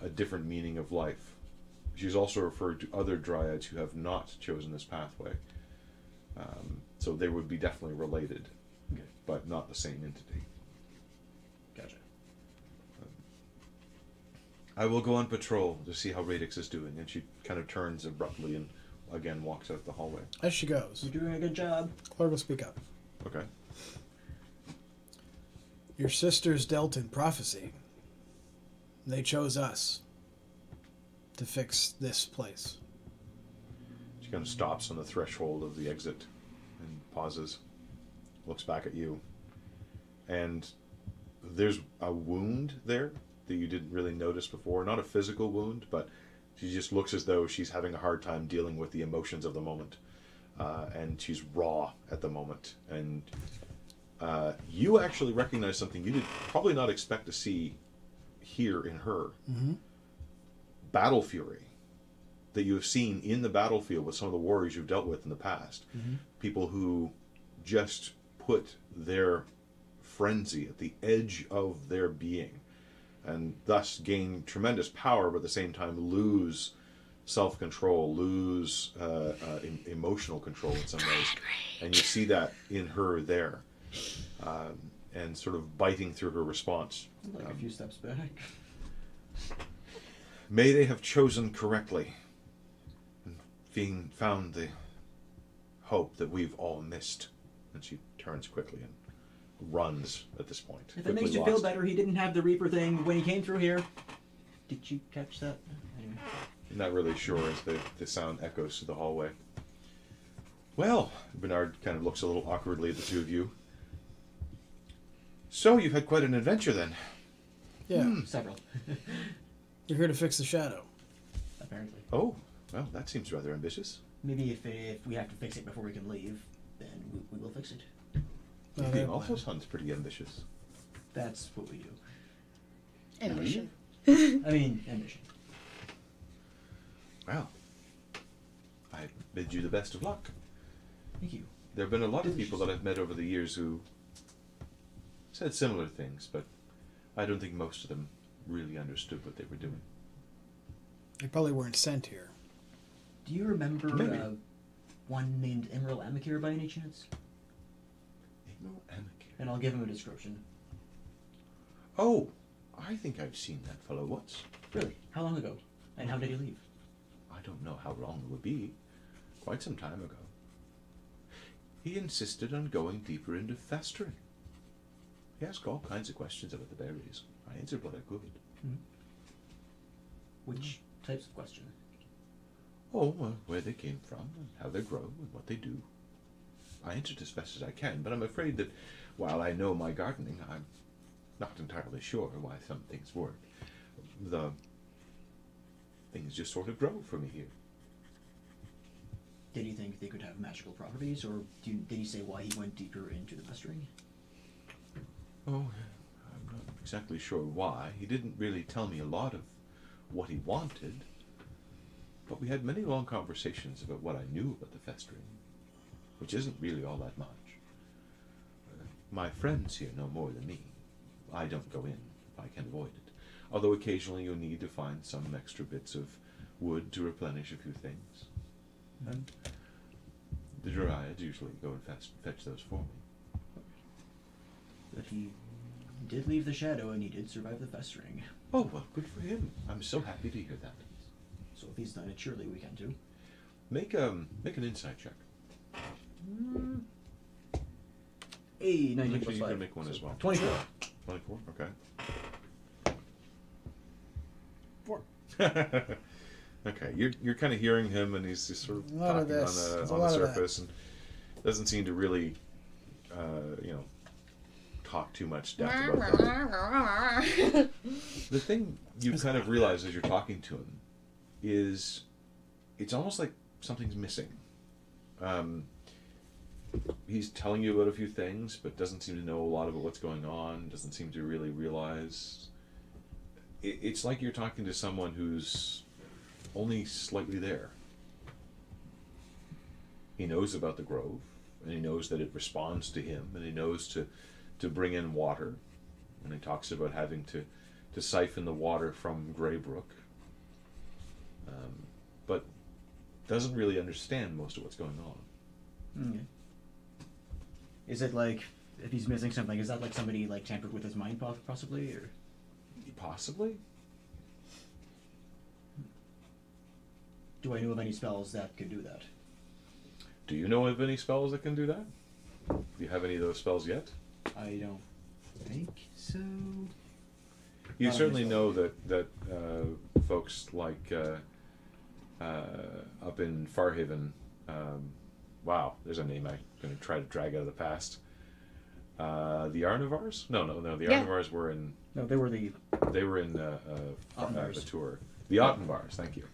A: a different meaning of life. She's also referred to other dryads who have not chosen this pathway. Um, so they would be definitely related,
E: Okay.
A: but not the same entity.
E: Gotcha.
A: I will go on patrol to see how Radix is doing. And she kind of turns abruptly and again walks out the hallway.
B: As she goes,
E: You're doing a good job.
B: Clark will speak up.
A: Okay.
B: Your sisters dealt in prophecy. They chose us to fix this place.
A: She kind of stops on the threshold of the exit and pauses, looks back at you. And there's a wound there that you didn't really notice before. Not a physical wound, but she just looks as though she's having a hard time dealing with the emotions of the moment. Uh, and she's raw at the moment. And uh, you actually recognize something you did probably not expect to see here in her
B: Mm-hmm.
A: battle fury that you have seen in the battlefield with some of the warriors you've dealt with in the past. People who just put their frenzy at the edge of their being and thus gain tremendous power, but at the same time lose self control, lose uh, uh, em- emotional control in some ways. And you see that in her there. Um, and sort of biting through her response.
E: Like a
A: Um,
E: few steps back.
A: May they have chosen correctly and being found the hope that we've all missed. And she turns quickly and runs at this point.
E: If it makes you feel better, he didn't have the Reaper thing when he came through here. Did you catch that? Anyway.
A: Not really sure as the, the sound echoes through the hallway. Well, Bernard kind of looks a little awkwardly at the two of you. So you've had quite an adventure then.
B: Yeah.
A: Hmm.
E: Several.
B: You're here to fix the shadow.
E: Apparently.
A: Oh, well, that seems rather ambitious.
E: Maybe if, if we have to fix it before we can leave, then we, we will fix it.
B: Not
A: Being also
B: plan.
A: sounds pretty ambitious.
E: That's what we do.
C: Ambition.
E: I mean, ambition.
A: Well, I bid you the best of luck.
E: Thank you.
A: There have been a lot of people that I've met over the years who said similar things, but I don't think most of them really understood what they were doing.
B: They probably weren't sent here.
E: Do you remember uh, one named Emerald Amakir by any chance?
A: Igno Amicare.
E: And I'll give him a description.
A: Oh, I think I've seen that fellow once.
E: Really? How long ago? And how did he leave?
A: I don't know how long it would be. Quite some time ago. He insisted on going deeper into festering. He asked all kinds of questions about the berries. I answered what I could. Hmm.
E: Which hmm. types of questions?
A: Oh, well, where they came from, and how they grow, and what they do. I answered as best as I can, but I'm afraid that while I know my gardening, I'm not entirely sure why some things work. The things just sort of grow for me here.
E: Did he think they could have magical properties, or do you, did he say why he went deeper into the festering?
A: Oh, I'm not exactly sure why. He didn't really tell me a lot of what he wanted, but we had many long conversations about what I knew about the festering, which isn't really all that much. Uh, my friends here know more than me. I don't go in if I can avoid it, although occasionally you'll need to find some extra bits of wood to replenish a few things. And the Dryads usually go and fetch, fetch those for me.
E: But he did leave the shadow, and he did survive the festering.
A: Oh, well, good for him. I'm so happy to hear that.
E: So if he's done it, surely we can too.
A: Make um make an insight check.
E: Hey, 19
A: Actually,
E: plus
A: you can
E: 5.
A: make one as well.
E: 24.
A: Twenty-four.
B: Four.
A: Okay. okay, you're you're kind of hearing him, and he's just sort of
B: A lot of
A: talking
B: this.
A: on
B: There's
A: the
B: a
A: on the
B: lot of that.
A: surface, and doesn't seem to really, uh, you know, talk too much depth about that. The thing you kind of realize as you're talking to him is it's almost like something's missing. Um, he's telling you about a few things, but doesn't seem to know a lot about what's going on. Doesn't seem to really realize. It, it's like you're talking to someone who's only slightly there. He knows about the grove, and he knows that it responds to him, and he knows to to bring in water. And he talks about having to to siphon the water from Greybrook, um, but doesn't really understand most of what's going on.
E: Okay. Is it like, if he's missing something, is that like somebody like tampered with his mind possibly, or?
A: Possibly.
E: Do I know of any spells that could do that?
A: Do you know of any spells that can do that? Do you have any of those spells yet?
E: I don't think so.
A: You certainly know that that uh, folks like uh, uh, up in Farhaven. Um, wow, there's a name I'm going to try to drag out of the past. Uh, the Arnavars? No, no, no. The
C: Yeah.
A: Arnavars were in.
E: No, they were the.
A: They were in uh, uh, Far- uh,
E: Ottenbars.
A: Batur. The Ottenbars. Thank you.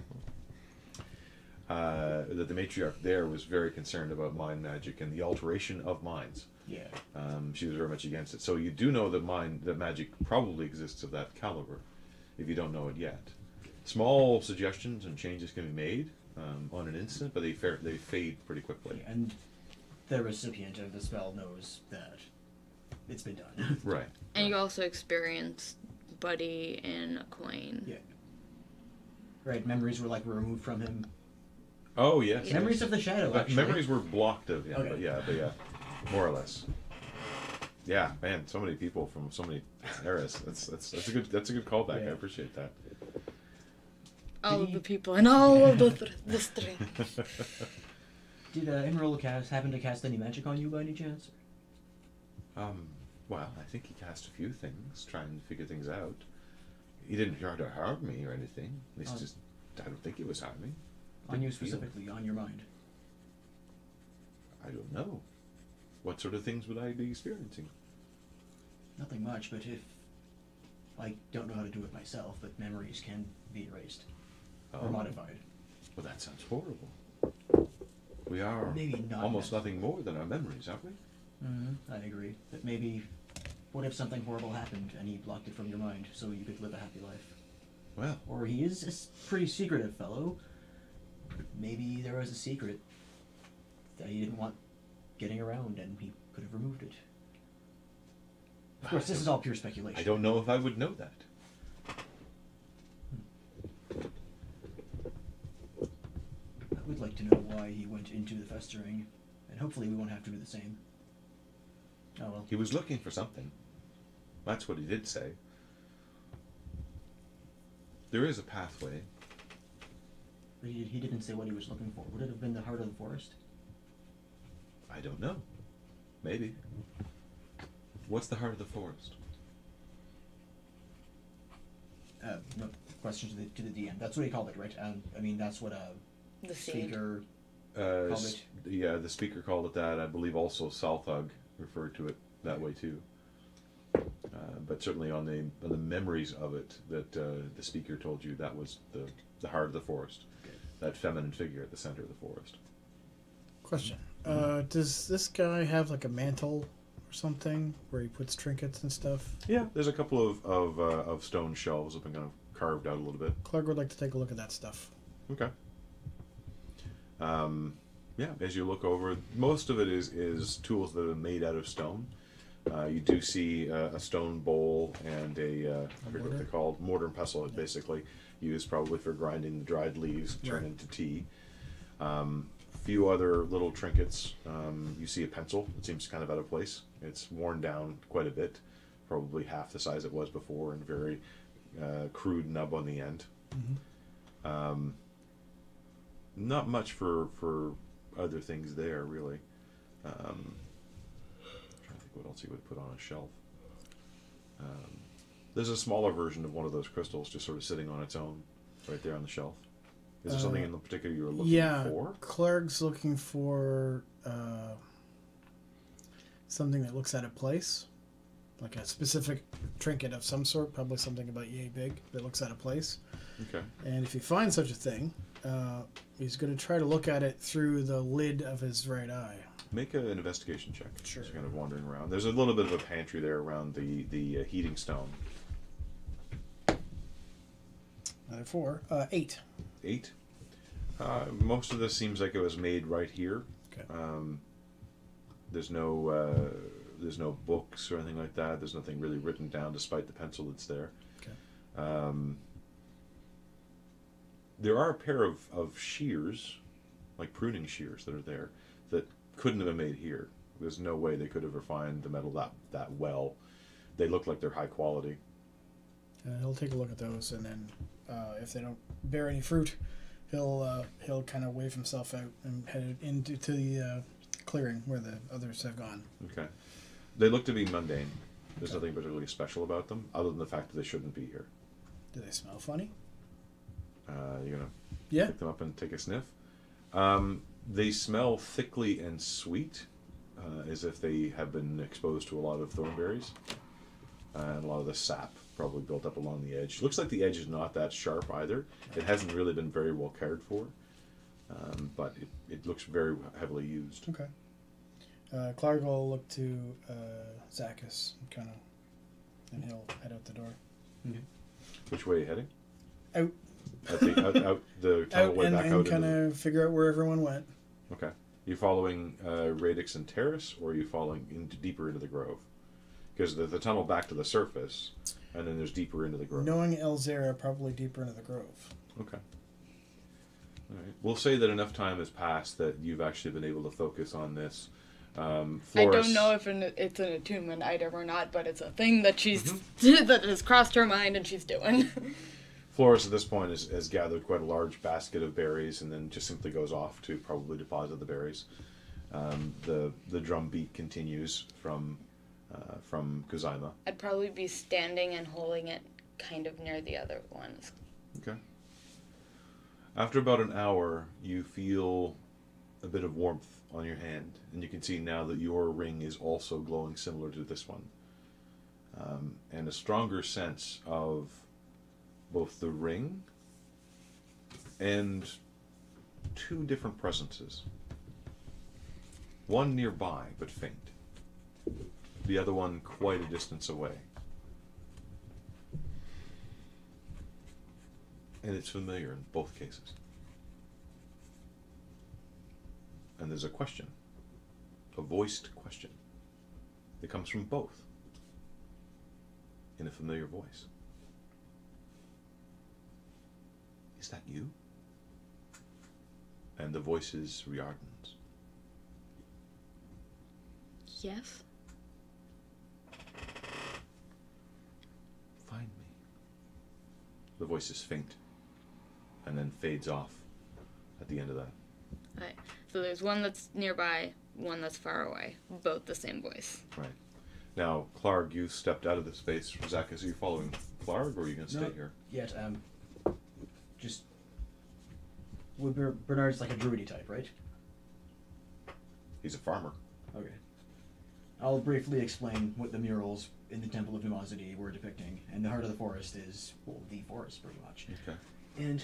A: Uh, that the matriarch there was very concerned about mind magic and the alteration of minds.
E: Yeah.
A: Um, she was very much against it. So you do know that mind, that magic probably exists of that caliber, if you don't know it yet. Small suggestions and changes can be made um, on an instant, but they fa- they fade pretty quickly.
E: And the recipient of the spell knows that it's been done.
A: Right.
C: And you also experience Buddy and Aquane.
E: yeah. Right. Memories were like removed from him.
A: Oh yes.
C: Yeah.
E: Memories of the shadow. Actually.
A: memories were blocked of him,
E: Okay.
A: but yeah, but yeah, more or less. Yeah, man, so many people from so many eras. That's that's that's a good that's a good callback. I appreciate that.
C: All
E: Did
C: of the people and all of the, th- the strength.
E: Did uh, Emerald cast happen to cast any magic on you by any chance?
A: Um, well, I think he cast a few things, trying to figure things out. He didn't try to harm me or anything. At least
E: Oh.
A: just, I don't think he was harming.
E: On you specifically, on your mind.
A: I don't know. What sort of things would I be experiencing?
E: Nothing much, but if I don't know how to do it myself, but memories can be erased or
A: Oh.
E: modified.
A: Well, that sounds horrible. We are
E: Maybe not
A: almost
E: necessarily.
A: nothing more than our memories, aren't we?
E: Mm-hmm. I agree. But maybe, what if something horrible happened and he blocked it from your mind so you could live a happy life?
A: Well,
E: Or he is a s- pretty secretive fellow. Maybe there was a secret that he didn't want getting around and he could have removed it. Of course, this is all pure speculation.
A: I don't know if I would know that. Hmm.
E: I would like to know why he went into the festering, and hopefully we won't have to do the same. Oh well.
A: He was looking for something. That's what he did say. There is a pathway.
E: But he, he didn't say what he was looking for. Would it have been the heart of the forest?
A: I don't know. Maybe. What's the heart of the forest?
E: Uh, no question to the to the DM. That's what he called it, right? Um, I mean, that's what a
C: The
E: speaker.
A: Uh,
E: Called
A: s- yeah, the speaker called it that. I believe also Salthug referred to it that way too. Uh, but certainly on the on the memories of it, that uh, the speaker told you that was the the heart of the forest, that feminine figure at the center of the forest.
B: Question: uh, Does this guy have like a mantle or something where he puts trinkets and stuff?
A: Yeah, there's a couple of of, uh, of stone shelves that have been kind of carved out a little bit.
B: Clark would like to take a look at that stuff.
A: Okay. Um, yeah, as you look over, most of it is is tools that are made out of stone. Uh, you do see uh, a stone bowl and a, uh, I forget what they're called, mortar and pestle, basically used probably for grinding the dried leaves, to turn
B: Right.
A: into tea. Um, few other little trinkets. Um, you see a pencil. It seems kind of out of place. It's worn down quite a bit, probably half the size it was before, and very uh, crude nub on the end. Um, not much for for other things there really. Um, trying to think what else he would put on a shelf. Um, there's a smaller version of one of those crystals just sort of sitting on its own, right there on the shelf. Is there something
B: Uh,
A: in particular you were looking
B: yeah,
A: for?
B: Clark's looking for uh, something that looks out of place, like a specific trinket of some sort, probably something about yay big that looks out of place.
A: Okay.
B: And if he finds such a thing, uh, he's going to try to look at it through the lid of his right eye.
A: Make a, an investigation check.
B: Sure.
A: Just kind of wandering around. There's a little bit of a pantry there around the the uh, heating stone.
B: Another four, uh, eight.
A: Eight. Uh, most of this seems like it was made right here.
B: Okay.
A: Um, there's no uh, there's no books or anything like that. There's nothing really written down, despite the pencil that's there.
B: Okay.
A: Um, there are a pair of, of shears, like pruning shears, that are there that couldn't have been made here. There's no way they could have refined the metal that that well. They look like they're high quality.
B: Uh, he'll take a look at those, and then uh, if they don't bear any fruit, he'll uh, he'll kind of wave himself out and head into to the uh, clearing where the others have gone.
A: Okay. They look to be mundane. There's nothing particularly special about them, other than the fact that they shouldn't be here.
B: Do they smell funny?
A: Uh, you're gonna
B: Yeah.
A: pick them up and take a sniff. Um, they smell thickly and sweet, uh, as if they have been exposed to a lot of thornberries, uh, and a lot of the sap probably built up along the edge. Looks like the edge is not that sharp either. It hasn't really been very well cared for, um, but it, it looks very heavily used.
B: Okay. Uh, Clark will look to uh, Zacchus, kind of, and he'll head out the door.
A: Which way are you heading?
B: Out,
A: Out the, out, out the tunnel
B: out,
A: way
B: and,
A: back
B: and
A: out
B: kind
A: into the-
B: of figure out where everyone went.
A: Okay. You following uh, Radix and Terrace, or are you following into deeper into the grove? Because there's the tunnel back to the surface, and then there's deeper into the grove.
B: Knowing Elzera, probably deeper into the grove.
A: Okay. All right. We'll say that enough time has passed that you've actually been able to focus on this. Um,
C: I don't know if an, it's an attunement item or not, but it's a thing that she's
A: Mm-hmm.
C: that has crossed her mind and she's doing.
A: Floris at this point has, has gathered quite a large basket of berries, and then just simply goes off to probably deposit the berries. Um, the the drum beat continues from uh, from Kuzaima.
C: I'd probably be standing and holding it kind of near the other ones.
A: Okay. After about an hour, you feel a bit of warmth on your hand, and you can see now that your ring is also glowing similar to this one. um, and a stronger sense of both the ring and two different presences. One nearby, but faint. The other one quite a distance away. And it's familiar in both cases. And there's a question, a voiced question, that comes from both in a familiar voice. Is that you? And the voice is Riordan's.
C: Yes.
A: Find me. The voice is faint and then fades off at the end of that.
C: Right. So there's one that's nearby, one that's far away. Both the same voice.
A: Right. Now, Clark, you stepped out of the space. Zacchus, you following Clark or are you going to stay
E: No.
A: here?
E: Yet, um, just. Well, Bernard's like a druidy type, right?
A: He's a farmer.
E: Okay. I'll briefly explain what the murals in the Temple of Numosity were depicting, and the heart of the forest is, well, the forest, pretty much.
A: Okay.
E: And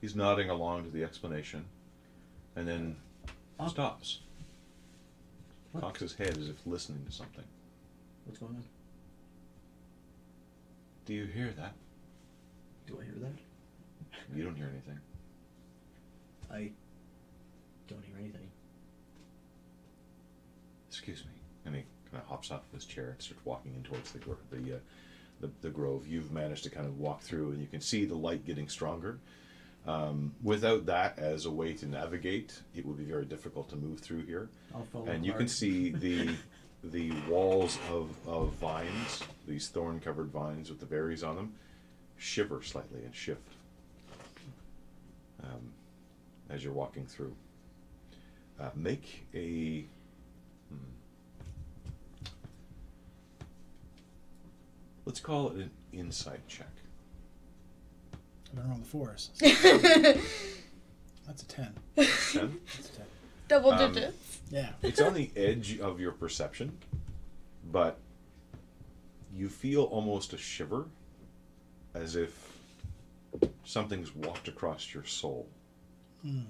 A: He's nodding along to the explanation and then stops.
E: What?
A: Cocks his head as if listening to something.
E: what's going on?
A: Do you hear that?
E: Do I hear that?
A: You don't hear anything.
E: I don't hear anything.
A: Excuse me. And he kind of hops off his chair and starts walking in towards the gro- the, uh, the the grove. You've managed to kind of walk through, and you can see the light getting stronger. Um, without that as a way to navigate, it would be very difficult to move through here.
E: I'll follow.
A: and you can see the the walls of, of vines, these thorn covered vines with the berries on them, shiver slightly and shift um, as you're walking through. Uh, make a hmm, let's call it an insight check.
B: I don't know the forest. That's a ten.
A: Ten.
B: That's a ten.
C: Double
A: Um,
C: digits.
B: Yeah.
A: it's on the edge of your perception, but you feel almost a shiver as if something's walked across your soul.
B: Hmm.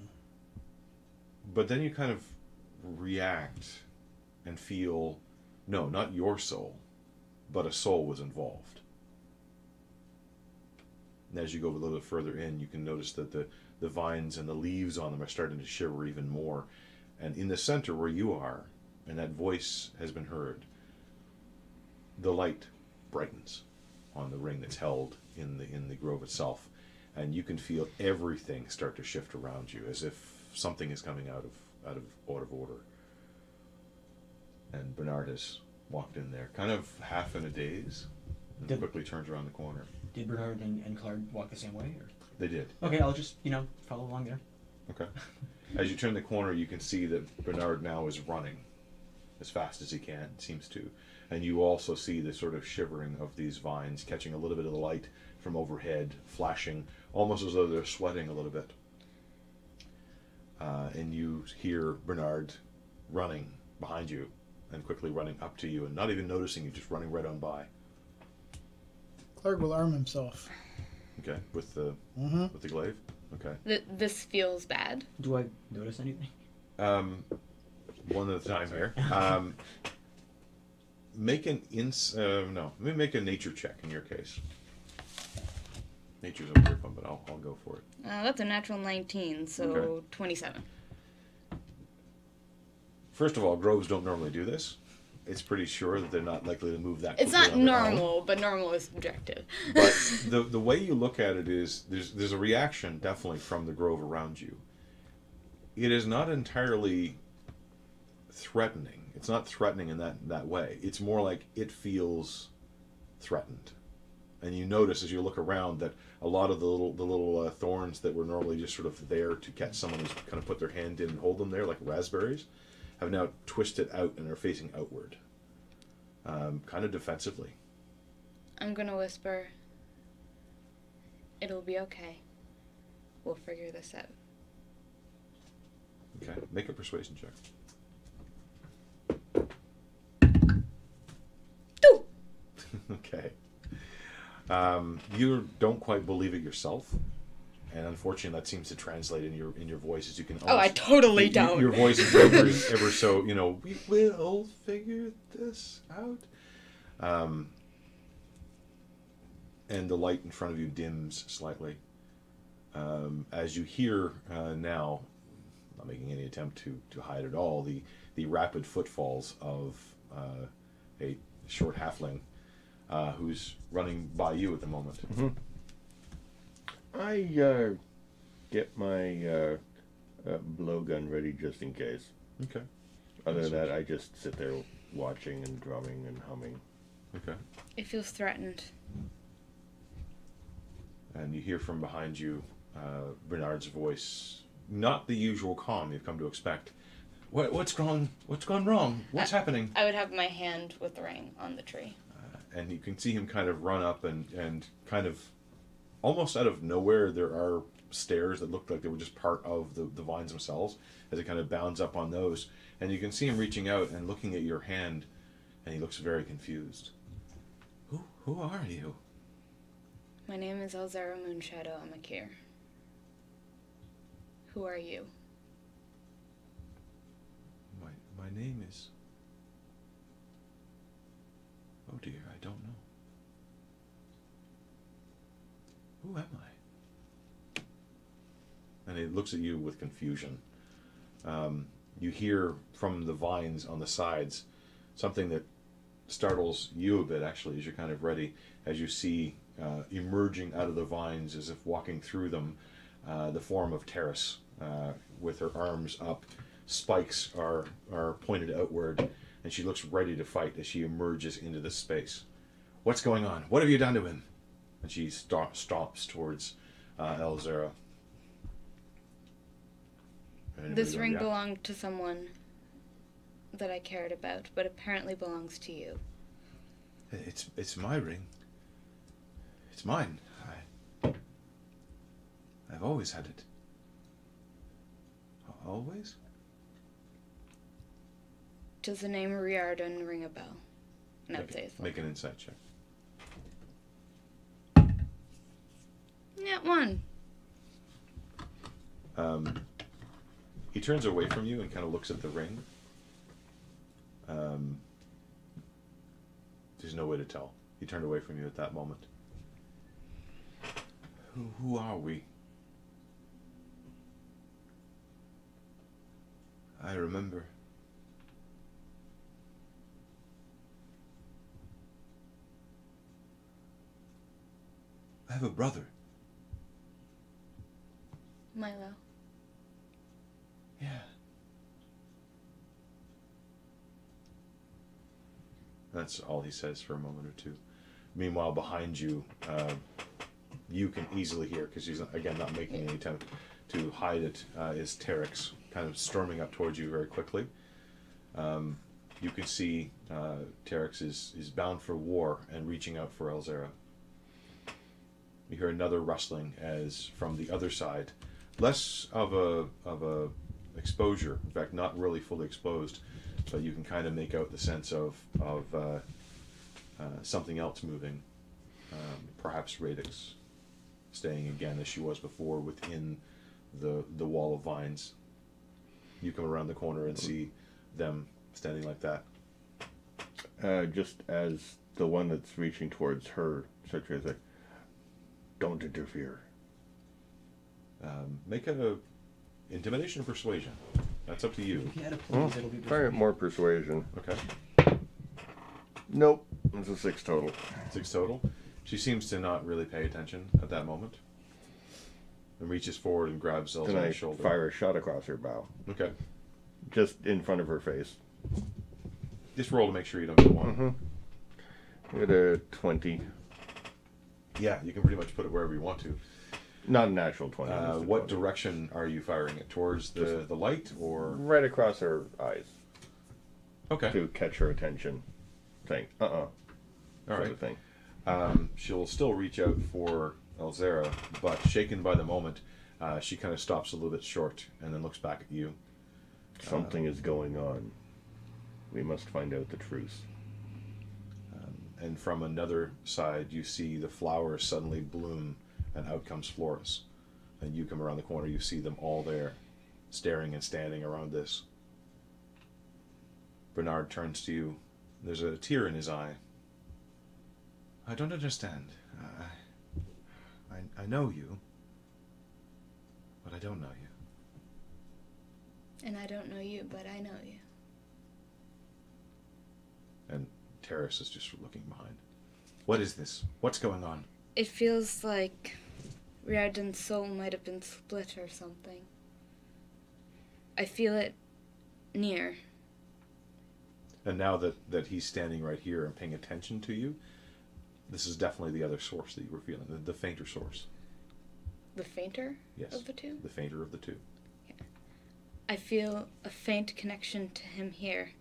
A: But then you kind of react and feel no, not your soul, but a soul was involved. And as you go a little bit further in, you can notice that the, the vines and the leaves on them are starting to shiver even more. And in the center where you are, and that voice has been heard, the light brightens on the ring that's held in the in the grove itself, and you can feel everything start to shift around you as if something is coming out of out of out of order. And Bernard has walked in there, kind of half in a daze, and
E: Did-
A: quickly turns around the corner.
E: Did Bernard and, and Clark walk the same way? Or?
A: They did.
E: Okay, I'll just you know follow along there.
A: Okay. As you turn the corner, you can see that Bernard now is running as fast as he can, seems to. And you also see the sort of shivering of these vines, catching a little bit of the light from overhead, flashing almost as though they're sweating a little bit. Uh, and you hear Bernard running behind you and quickly running up to you and not even noticing you, just running right on by.
B: Clark will arm himself.
A: Okay, with the
B: Mm-hmm.
A: with the glaive. Okay.
C: Th- this feels bad.
E: Do I notice anything?
A: Um, one at a time here. Um, make an ins. Uh, no, let me make a nature check in your case. Nature's a weird one, but I'll, I'll go for it.
C: Uh, that's a natural 19, so
A: Okay.
C: 27.
A: First of all, groves don't normally do this. It's pretty sure that they're not likely to move that.
C: It's not
A: on their own.
C: normal, but normal is subjective.
A: But the the way you look at it is there's there's a reaction definitely from the grove around you. It is not entirely threatening. It's not threatening in that that way. It's more like it feels threatened. And you notice as you look around that a lot of the little the little uh, thorns that were normally just sort of there to catch someone who's kind of put their hand in and hold them there like raspberries, have now twisted out and are facing outward, um, kind of defensively.
C: I'm gonna whisper. It'll be okay. We'll figure this out.
A: Okay, make a persuasion check. Okay. Um, you don't quite believe it yourself, and unfortunately, that seems to translate in your in your voice as you can.
C: Oh, I totally
A: y- y-
C: don't.
A: Your voice is ever, ever so you know. We will figure this out. Um, and the light in front of you dims slightly um, as you hear uh, now. Not making any attempt to to hide at all the the rapid footfalls of uh, a short halfling uh, who's running by you at the moment.
D: I uh, get my uh, uh, blowgun ready just in case.
A: Okay.
D: Other than that, I just sit there watching and drumming and humming.
A: Okay.
C: It feels threatened.
A: And you hear from behind you uh, Bernard's voice, not the usual calm you've come to expect. What, what's gone? What's gone wrong? What's
C: Uh,
A: happening?
C: I would have my hand with the ring on the tree.
A: and you can see him kind of run up and, and kind of almost out of nowhere there are stairs that look like they were just part of the, the vines themselves as it kind of bounds up on those. And you can see him reaching out and looking at your hand and he looks very confused. Who who are you?
C: My name is Elzara Moonshadow. Amakir. Who are you?
A: my my name is oh dear i don't know who am i? And he looks at you with confusion. Um, you hear from the vines on the sides something that startles you a bit actually as you're kind of ready as you see uh, emerging out of the vines as if walking through them uh, the form of Terrace uh, with her arms up. Spikes are are pointed outward and she looks ready to fight as she emerges into the space. What's going on? What have you done to him and she stop, stops towards uh, Elzera
C: This ring
A: react?
C: belonged to someone that I cared about, but apparently belongs to you.
A: It's it's my ring. It's mine. I I've always had it. Always?
C: Does the name Riordan ring a bell? No, say
A: Make, make an insight check.
C: Yeah, one.
A: Um, he turns away from you and kind of looks at the ring. Um, there's no way to tell. He turned away from you at that moment. Who, who are we? I remember. I have a brother.
C: Milo.
A: Yeah. That's all he says for a moment or two. Meanwhile, behind you, uh, you can easily hear because he's again not making any attempt to hide it. Uh, is Terex kind of storming up towards you very quickly? Um, you can see uh, Terex is is bound for war and reaching out for Elzera. You hear another rustling as from the other side, less of a of a exposure. In fact, not really fully exposed, but you can kind of make out the sense of of uh, uh, something else moving. Um, perhaps Radix staying again as she was before within the the wall of vines. You come around the corner and see them standing like that.
D: Uh, just as the one that's reaching towards her, such as like, don't interfere.
A: Um, make a intimidation or persuasion. That's up to you.
E: If you had a please, it'll be
D: Try it more persuasion.
A: Okay,
D: Nope. It's a six total.
A: six total. She seems to not really pay attention at that moment, and reaches forward and grabs
D: Then
A: Zelda's
D: I
A: shoulder.
D: fire a shot across her bow,
A: Okay,
D: just in front of her face.
A: just roll to make sure you don't get one.
D: Mm-hmm. Get a twenty.
A: Yeah, you can pretty much put it wherever you want to.
D: Not a natural twenty.
A: Uh, what
D: 20.
A: direction are you firing it towards? The the light or
D: Right across her eyes
A: okay?
D: to catch her attention. Thing. Uh uh
A: All
D: Sort
A: right.
D: thing.
A: Um, she'll still reach out for Elzera, but shaken by the moment, uh, she kind of stops a little bit short and then looks back at you.
D: Something is going on. We must find out the truth.
A: and from another side, you see the flowers suddenly bloom, and out comes Floris. And you come around the corner, you see them all there, staring and standing around this. Bernard turns to you. There's a tear in his eye. I don't understand. I, I, I know you, but I don't know you.
C: And I don't know you, but I know you.
A: And Terrace is just looking behind. What is this? What's going on?
C: It feels like Riordan's soul might have been split or something. I feel it near.
A: And now that, that he's standing right here and paying attention to you, this is definitely the other source that you were feeling, the, the fainter source.
C: The fainter
A: Yes.
C: of the two?
A: The fainter of the two.
C: I feel a faint connection to him here,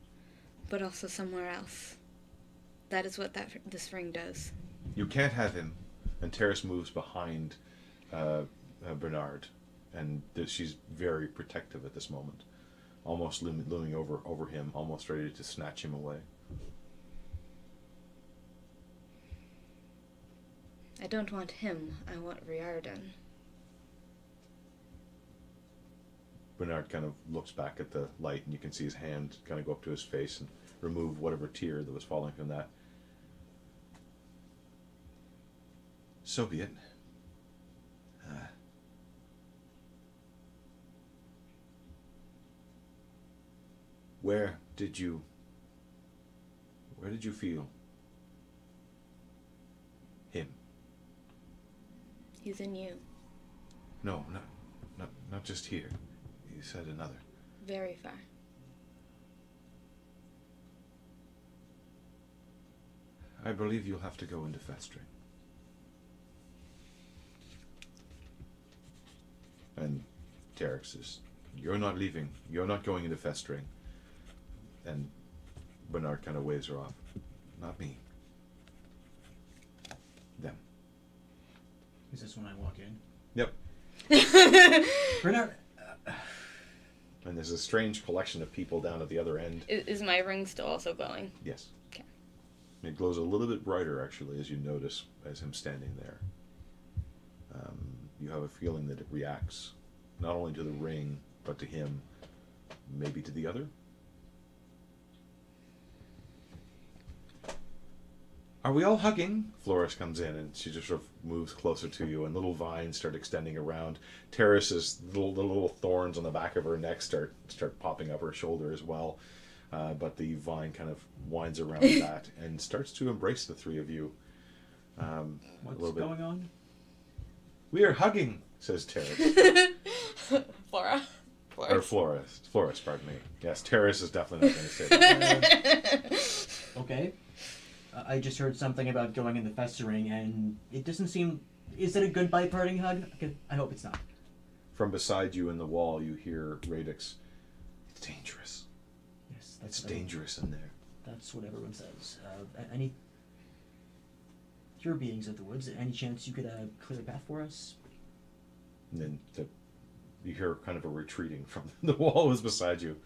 C: but also somewhere else. That is what that this ring does.
A: You can't have him. And Terrace moves behind uh, uh, Bernard, and th- she's very protective at this moment, almost loom- looming over over him, almost ready to snatch him away.
C: I don't want him. I want Riordan.
A: Bernard kind of looks back at the light, and you can see his hand kind of go up to his face and remove whatever tear that was falling from that. So be it. Uh, where did you? Where did you feel him?
C: He's in you.
A: No, not, not, not just here. You said another.
C: Very far.
A: I believe you'll have to go into festering. And Tarek says, You're not leaving. You're not going into festering. And Bernard kind of waves her off. Not me. Them.
E: Is this when I walk in?
A: Yep.
E: Bernard,
A: And there's a strange collection of people down at the other end.
C: Is, is my ring still also glowing?
A: Yes.
C: Okay.
A: It glows a little bit brighter, actually, as you notice as him standing there. Um, you have a feeling that it reacts not only to the ring, but to him, maybe to the other. Are we all hugging? Floris comes in and she just sort of moves closer to you, and little vines start extending around. Terrace's little, the little thorns on the back of her neck start start popping up her shoulder as well. Uh, but the vine kind of winds around that and starts to embrace the three of you. Um,
E: what's
A: a little bit.
E: going on?
A: We are hugging, says Terrace.
C: Flora.
A: or Floris. Floris, pardon me. Yes, Terrace is definitely not going to say that.
E: Okay. I just heard something about going in the festering, and it doesn't seem. Is it a goodbye parting hug? I hope it's not.
A: From beside you in the wall, you hear Radix. It's dangerous.
E: Yes, that's
A: It's dangerous in there.
E: That's what everyone says. Uh, any. Your beings of the woods. Any chance you could uh, clear a path for us?
A: And then the, you hear kind of a retreating from the wall was beside you.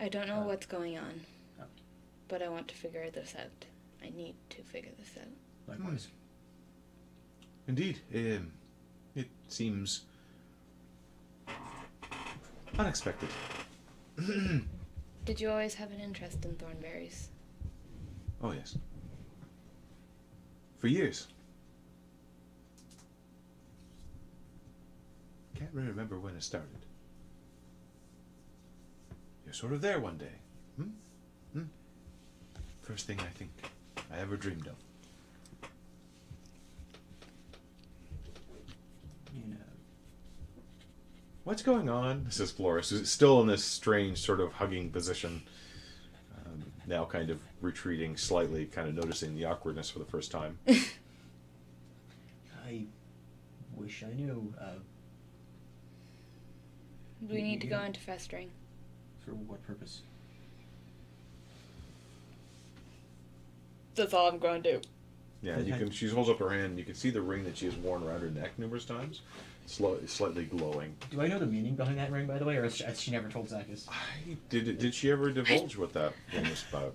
C: I don't know
E: Uh,
C: what's going on,
E: oh.
C: but I want to figure this out. I need to figure this out.
E: Likewise.
A: Indeed, um, it seems unexpected.
C: Did you always have an interest in thornberries?
A: Oh yes. For years. Can't really remember when it started. You're sort of there one day. Hmm? Hmm? First thing I think I ever dreamed of.
E: You know.
A: What's going on? Says Floris, who's still in this strange sort of hugging position. Um, now kind of retreating slightly, kind of noticing the awkwardness for the first time.
E: I wish I knew. Uh,
C: We need to go
E: Yeah.
C: into festering.
E: For what purpose?
C: That's all I'm going to do.
A: Yeah, you can. She holds up her hand. and You can see the ring that she has worn around her neck numerous times, sli- slightly glowing.
E: Do I know the meaning behind that ring, by the way, or has she, has she never told Zacchus?
A: I, did did she ever divulge what that ring was about?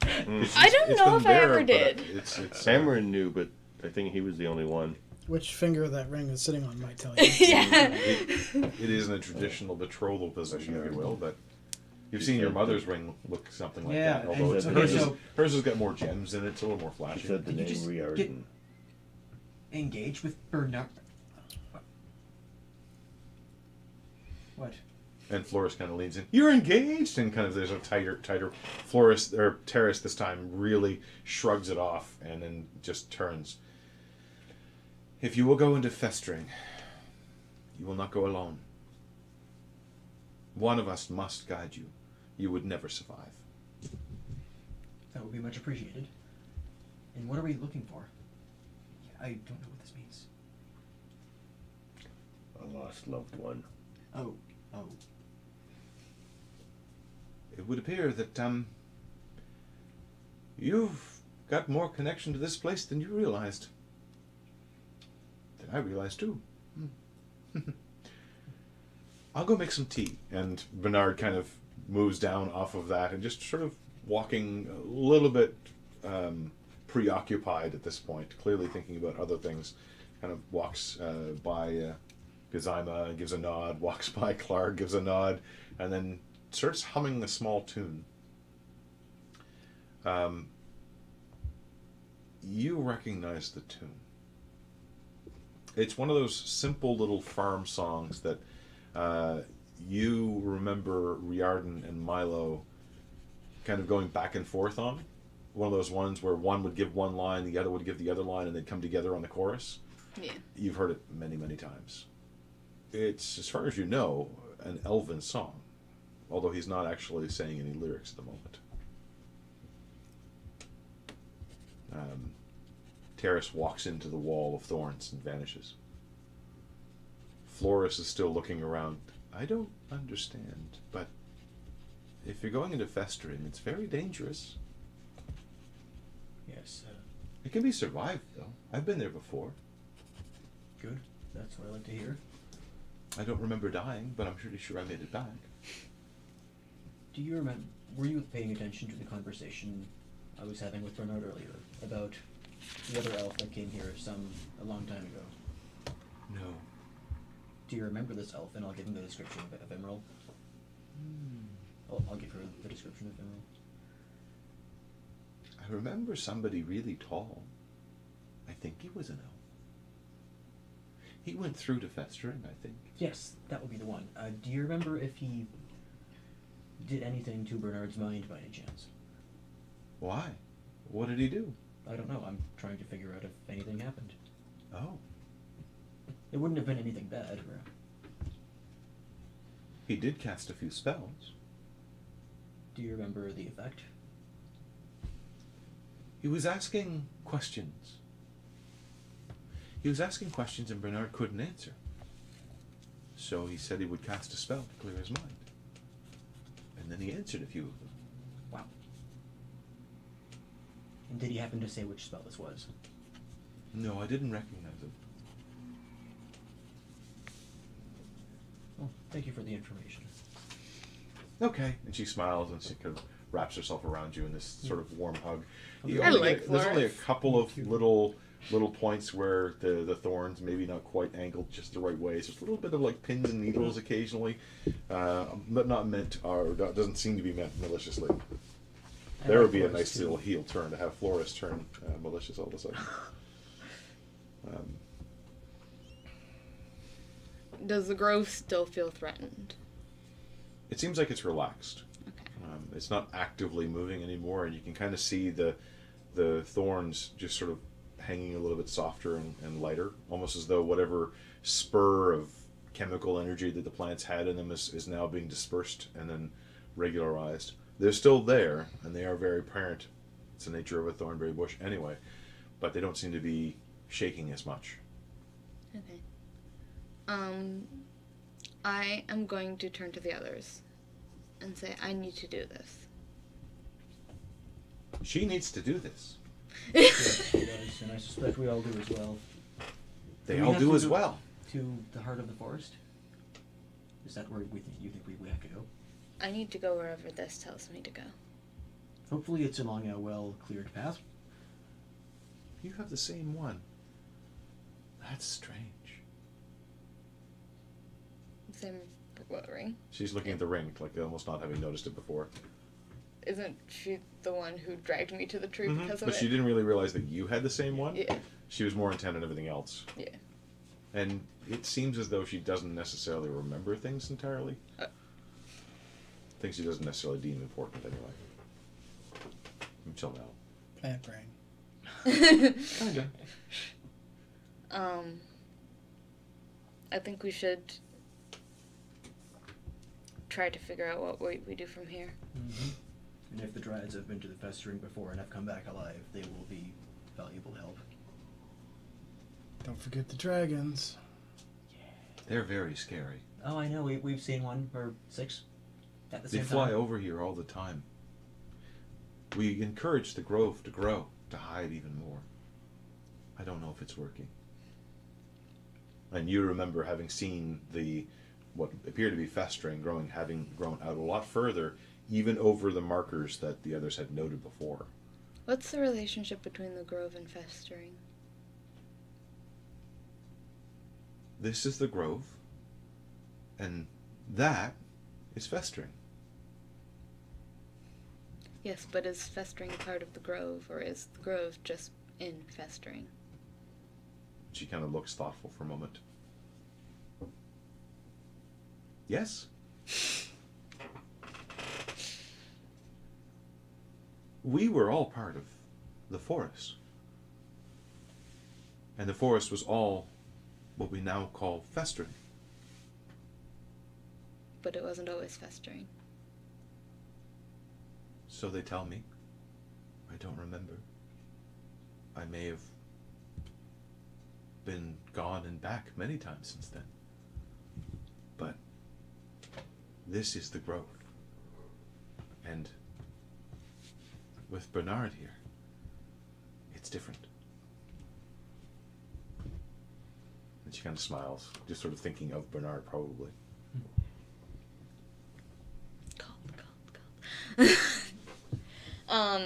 D: Mm.
A: It's-
C: I don't
A: it's
C: know
A: been
C: if I ever did.
A: It's it's
D: Cameron knew, but I think he was the only one.
B: Which finger that ring is sitting on might tell you.
C: yeah.
A: It, it isn't a traditional betrothal position, if you will, but you've seen your mother's ring look something like
E: Yeah,
A: that. Although it's,
D: okay,
A: hers, is,
E: so-
A: hers has got more gems in it. It's a little more
D: She
A: flashy.
D: said the
E: Did you
D: name
E: just
D: Riordan.
E: Engaged with Bernard. What?
A: And Floris kind of leans in. You're engaged, and kind of there's a tighter, tighter. Floris or Terrace this time really shrugs it off, and then just turns. If you will go into festering, you will not go alone. One of us must guide you. You would never survive.
E: That would be much appreciated. And what are we looking for? I don't know what this means.
D: A lost loved one.
E: Oh, oh.
A: It would appear that um, you've got more connection to this place than you realized. Than I realized too. Hmm. I'll go make some tea. And Bernard kind of moves down off of that and just sort of walking a little bit um, preoccupied at this point, clearly thinking about other things. Kind of walks uh, by uh, gives a nod, walks by Clark, gives a nod, and then starts humming a small tune. Um, you recognize the tune. It's one of those simple little farm songs that uh, you remember Riordan and Milo kind of going back and forth on. One of those ones where one would give one line, the other would give the other line, and they'd come together on the chorus.
C: Yeah.
A: You've heard it many, many times. It's, as far as you know, an elven song, although he's not actually saying any lyrics at the moment. Um, Terrace walks into the wall of thorns and vanishes. Floris is still looking around. I don't understand, but if you're going into festering, it's very dangerous.
E: Yes. Uh,
A: It can be survived, though. I've been there before.
E: good. That's what I like to hear.
A: I don't remember dying, but I'm pretty sure I made it back.
E: Do you remember? Were you paying attention to the conversation I was having with Bernard earlier about the other elf that came here some a long time ago?
A: No.
E: Do you remember this elf? And I'll give him the description of, of Emerald. I'll, I'll give her the description of Emerald.
A: I remember somebody really tall. I think he was an elf. He went through to festering, I think.
E: Yes, that would be the one. Uh, do you remember if he did anything to Bernard's mind by any chance?
A: Why? What did he do?
E: I don't know. I'm trying to figure out if anything happened.
A: Oh.
E: It wouldn't have been anything bad. Or,
A: He did cast a few spells.
E: do you remember the effect?
A: He was asking questions. He was asking questions and Bernard couldn't answer. So he said he would cast a spell to clear his mind. And then he answered a few of them.
E: Wow. And did he happen to say which spell this was?
A: No, I didn't recognize him.
E: Well, thank you for the information.
A: Okay. And she smiles and she kind of wraps herself around you in this sort of warm hug. You
C: I
A: only
C: like
A: get- there's only a couple of little little points where the the thorns maybe not quite angled just the right way. So it's a little bit of like pins and needles occasionally, uh, but not meant or doesn't seem to be meant maliciously.
E: I
A: There
E: like
A: would be a
E: Florence,
A: nice
E: too.
A: little heel turn to have Floris turn uh, malicious all of a sudden. Um,
C: Does the grove still feel threatened?
A: it seems like it's relaxed.
C: Okay.
A: Um, it's not actively moving anymore, and you can kind of see the the thorns just sort of hanging a little bit softer and, and lighter, almost as though whatever spur of chemical energy that the plants had in them is, is now being dispersed and then regularized. They're still there, and they are very apparent. It's the nature of a thornberry bush anyway, but they don't seem to be shaking as much.
C: Okay. Um, I am going to turn to the others and say, I need to do this.
A: She needs to do this.
E: Yes, he does, and I suspect we all do as well.
A: They
E: Do we
A: all do as
E: go-
A: well.
E: To the heart of the forest. Is that where we think you think we, we have to go?
C: I need to go wherever this tells me to go.
E: Hopefully, it's along a well cleared path.
A: You have the same one. That's strange.
C: Same what ring?
A: She's looking at the ring, like almost not having noticed it before.
C: Isn't she the one who dragged me to the tree
A: Mhm.
C: because of
A: But
C: it?
A: she didn't really realize that you had the same one.
C: Yeah.
A: She was more intent on everything else.
C: Yeah.
A: And it seems as though she doesn't necessarily remember things entirely.
C: Uh.
A: Things she doesn't necessarily deem important anyway. Until now.
B: Plant brain.
A: Kinda.
C: um, I think we should try to figure out what we, we do from here.
E: Mm-hmm. And if the Dryads have been to the festering before and have come back alive, they will be valuable help.
B: Don't forget the dragons.
A: They're very scary.
E: Oh, I know. We, we've seen one or six at the
A: They
E: same
A: fly
E: time.
A: over here all the time. We encourage the grove to grow, to hide even more. I don't know if it's working. And you remember having seen the what appeared to be festering growing having grown out a lot further, even over the markers that the others had noted before.
C: What's the relationship between the grove and festering?
A: This is the grove, and that is festering.
C: Yes, but is festering part of the grove, or is the grove just in festering?
A: She kind of looks thoughtful for a moment. Yes? We were all part of the forest. And the forest was all what we now call festering.
C: But it wasn't always festering.
A: So they tell me. I don't remember. I may have been gone and back many times since then. But this is the grove. And with Bernard here, it's different. And she kind of smiles, just sort of thinking of Bernard, probably.
C: Cold, cold, cold. um,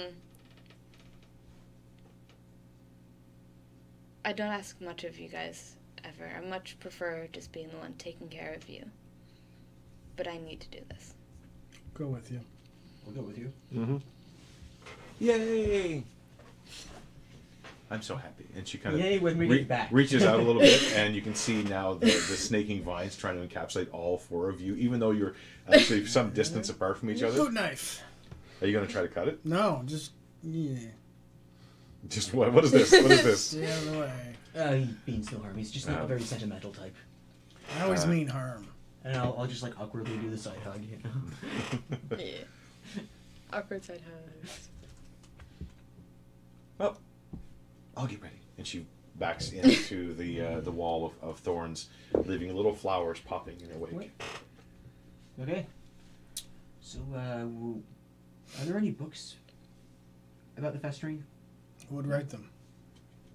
C: I don't ask much of you guys ever. I much prefer just being the one taking care of you. But I need to do this.
B: Go with you.
E: We'll go with you.
D: Mm-hmm.
A: Yay! I'm so happy. And she kind of
E: Yay, when we
A: re-
E: get back.
A: reaches out a little bit, and you can see now the, the snaking vines trying to encapsulate all four of you, even though you're actually some distance apart from each other.
B: Boot knife.
A: Are you going to try to cut it?
B: No, just yeah.
A: Just what? What is this? What is this?
B: Stay out of the way.
E: Uh, he means no harm. He's just not
A: Oh.
E: a very sentimental type.
B: I always
A: Uh,
B: mean harm.
E: And I'll, I'll just like awkwardly do the side hug, you know.
C: Yeah. Awkward side hugs.
A: well, I'll get ready. And she backs into the uh, the wall of, of thorns, leaving little flowers popping in her wake.
E: Wait. Okay. So, uh, w- are there any books about the festering,
B: Who would write them?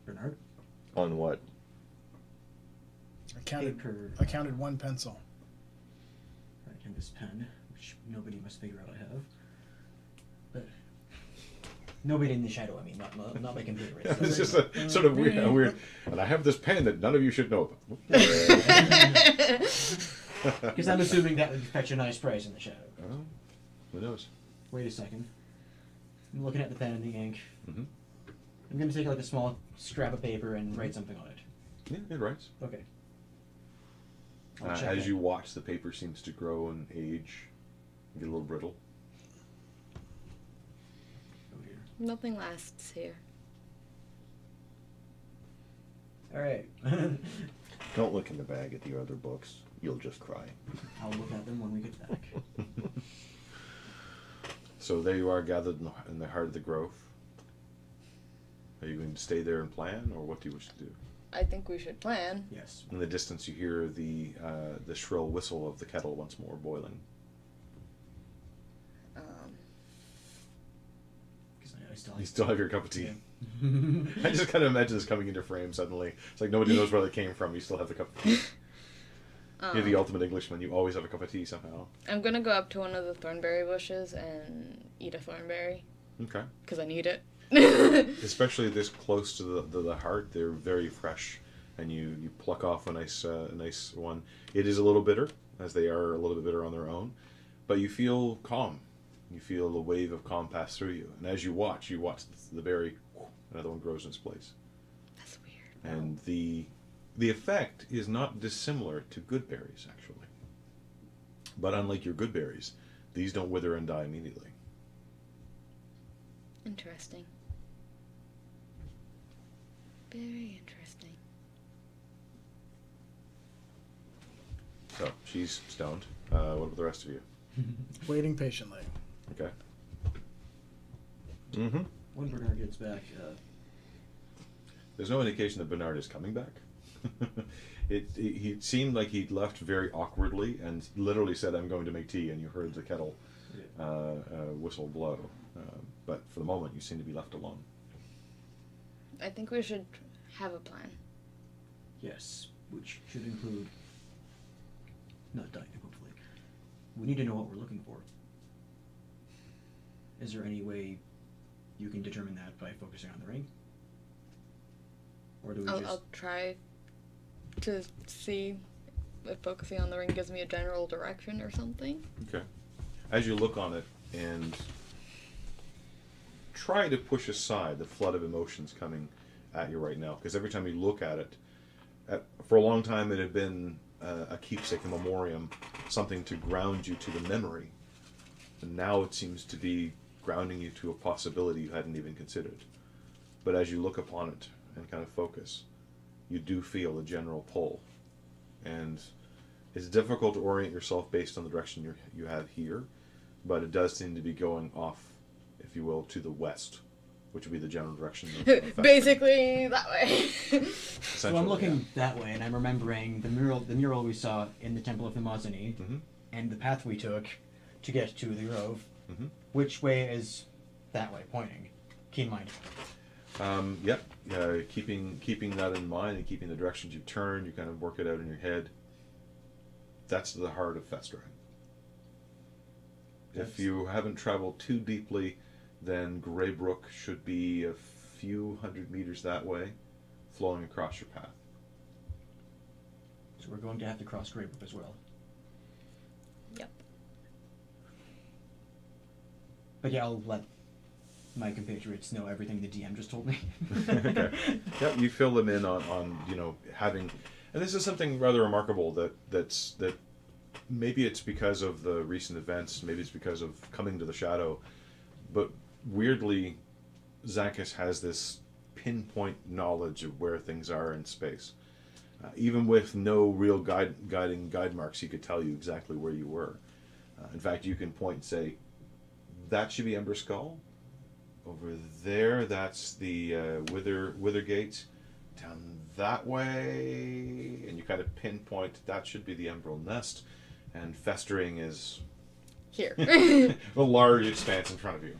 E: Bernard?
D: On what?
B: I counted.
E: Paper.
B: I counted one pencil.
E: Right, and this pen, which nobody must figure out I have. But nobody in the shadow. I mean, not not, not my computer. Right?
A: it's just a sort of weird, a weird. And I have this pen that none of you should know about.
E: Because I'm assuming that would fetch a nice price in the shadow.
A: Oh, who knows?
E: Wait a second. I'm looking at the pen and the ink.
A: Mhm.
E: I'm gonna take like a small scrap of paper and write something on it.
A: Yeah, it writes.
E: Okay. I'll
A: Uh, as
E: it.
A: you watch, the paper seems to grow and age, and get a little brittle.
C: Nothing lasts here.
E: All right.
D: Don't look in the bag at the other books. You'll just cry.
E: I'll look at them when we get back.
A: So there you are, gathered in the, in the heart of the grove. Are you going to stay there and plan, or what do you wish to do?
C: I think we should plan.
E: Yes.
A: In the distance, you hear the uh, the shrill whistle of the kettle once more boiling.
C: Um,
E: I, I still.
A: You still have your cup of tea.
E: Yeah.
A: I just kind of imagine this coming into frame suddenly. It's like nobody knows where they came from. You still have the cup of tea. You're the
C: Um,
A: ultimate Englishman. You always have a cup of tea somehow.
C: I'm gonna go up to one of the thornberry bushes and eat a thornberry
A: Okay.
C: because I need it.
A: Especially this close to the, the, the heart, they're very fresh, and you, you pluck off a nice uh, a nice one. It is a little bitter, as they are a little bit bitter on their own, but you feel calm. You feel a wave of calm pass through you, and as you watch, you watch the, the berry, another one grows in its place,
C: That's weird.
A: and the the effect is not dissimilar to good berries actually. But unlike your good berries, these don't wither and die immediately.
C: Interesting. Very interesting.
A: So she's stoned. Uh, what about the rest of you?
B: Waiting patiently.
A: Okay. Mm-hmm.
E: When Bernard gets back, uh,
A: There's no indication that Bernard is coming back. it, it he seemed like he'd left very awkwardly and literally said, "I'm going to make tea," and you heard the kettle uh, uh, whistle blow. Uh, but for the moment, you seem to be left alone.
C: I think we should have a plan.
E: yes, which should include not dying, hopefully. We need to know what we're looking for. Is there any way you can determine that by focusing on the ring? Or do we
C: I'll,
E: just
C: I'll try to see if focusing on the ring gives me a general direction or something.
A: Okay. As you look on it and try to push aside the flood of emotions coming at you right now, because every time you look at it, at, for a long time it had been uh, a keepsake, a memoriam, something to ground you to the memory. And now it seems to be grounding you to a possibility you hadn't even considered. But as you look upon it and kind of focus, you do feel a general pull. And it's difficult to orient yourself based on the direction you you have here, but it does seem to be going off, if you will, to the west, which would be the general direction. Of, of
C: Basically, that way.
E: So I'm looking that way, and I'm remembering the mural, the mural we saw in the Temple of Themosini,
A: Mhm.
E: and the path we took to get to the grove.
A: Mhm.
E: Which way is that way pointing? Keen mind.
A: yeah. Um, yep. Yeah, keeping keeping that in mind and keeping the directions you turn, you kind of work it out in your head. That's the heart of Festering. If you haven't traveled too deeply, then Greybrook should be a few hundred meters that way, flowing across your path.
E: So we're going to have to cross Greybrook as well.
C: Yep.
E: But yeah, I'll let my compatriots know everything the DM just told me.
A: okay. Yep, you fill them in on, on you know having, and this is something rather remarkable that that's that maybe it's because of the recent events, maybe it's because of coming to the shadow, but weirdly, Zacchus has this pinpoint knowledge of where things are in space. Uh, even with no real guide, guiding guide marks, he could tell you exactly where you were. Uh, in fact, you can point and say, "That should be Ember Skull." Over there, that's the uh, Wither Withergate. Down that way, and you kind of pinpoint that should be the Emerald Nest, and Festering is
C: Here.
A: the large expanse in front of you.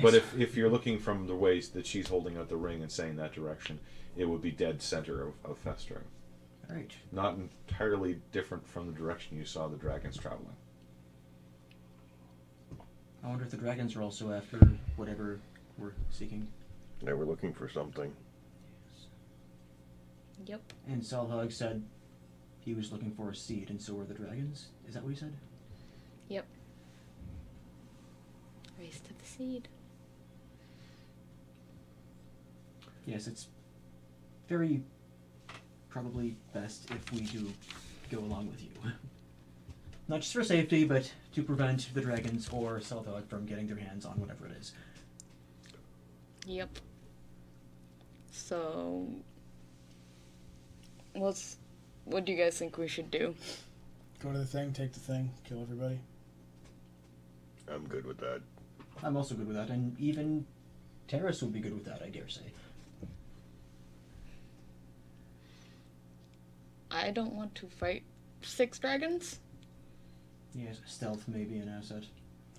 A: But if, if you're looking from the way that she's holding out the ring and saying that direction, it would be dead center of, of Festering.
E: All right.
A: Not entirely different from the direction you saw the dragons traveling.
E: I wonder if the dragons are also after whatever we're seeking.
D: They were looking for something.
C: yep.
E: And Salhug said he was looking for a seed, and so were the dragons. Is that what he said?
C: Yep. Race to the seed.
E: Yes, it's very probably best if we do go along with you. Not just for safety, but to prevent the dragons or Salthog from getting their hands on whatever it is.
C: Yep. So, what's what do you guys think we should do?
B: Go to the thing, take the thing, kill everybody.
D: I'm good with that.
E: I'm also good with that, and even Terrace would be good with that, I dare say.
C: I don't want to fight six dragons.
E: Yes, stealth may be an asset.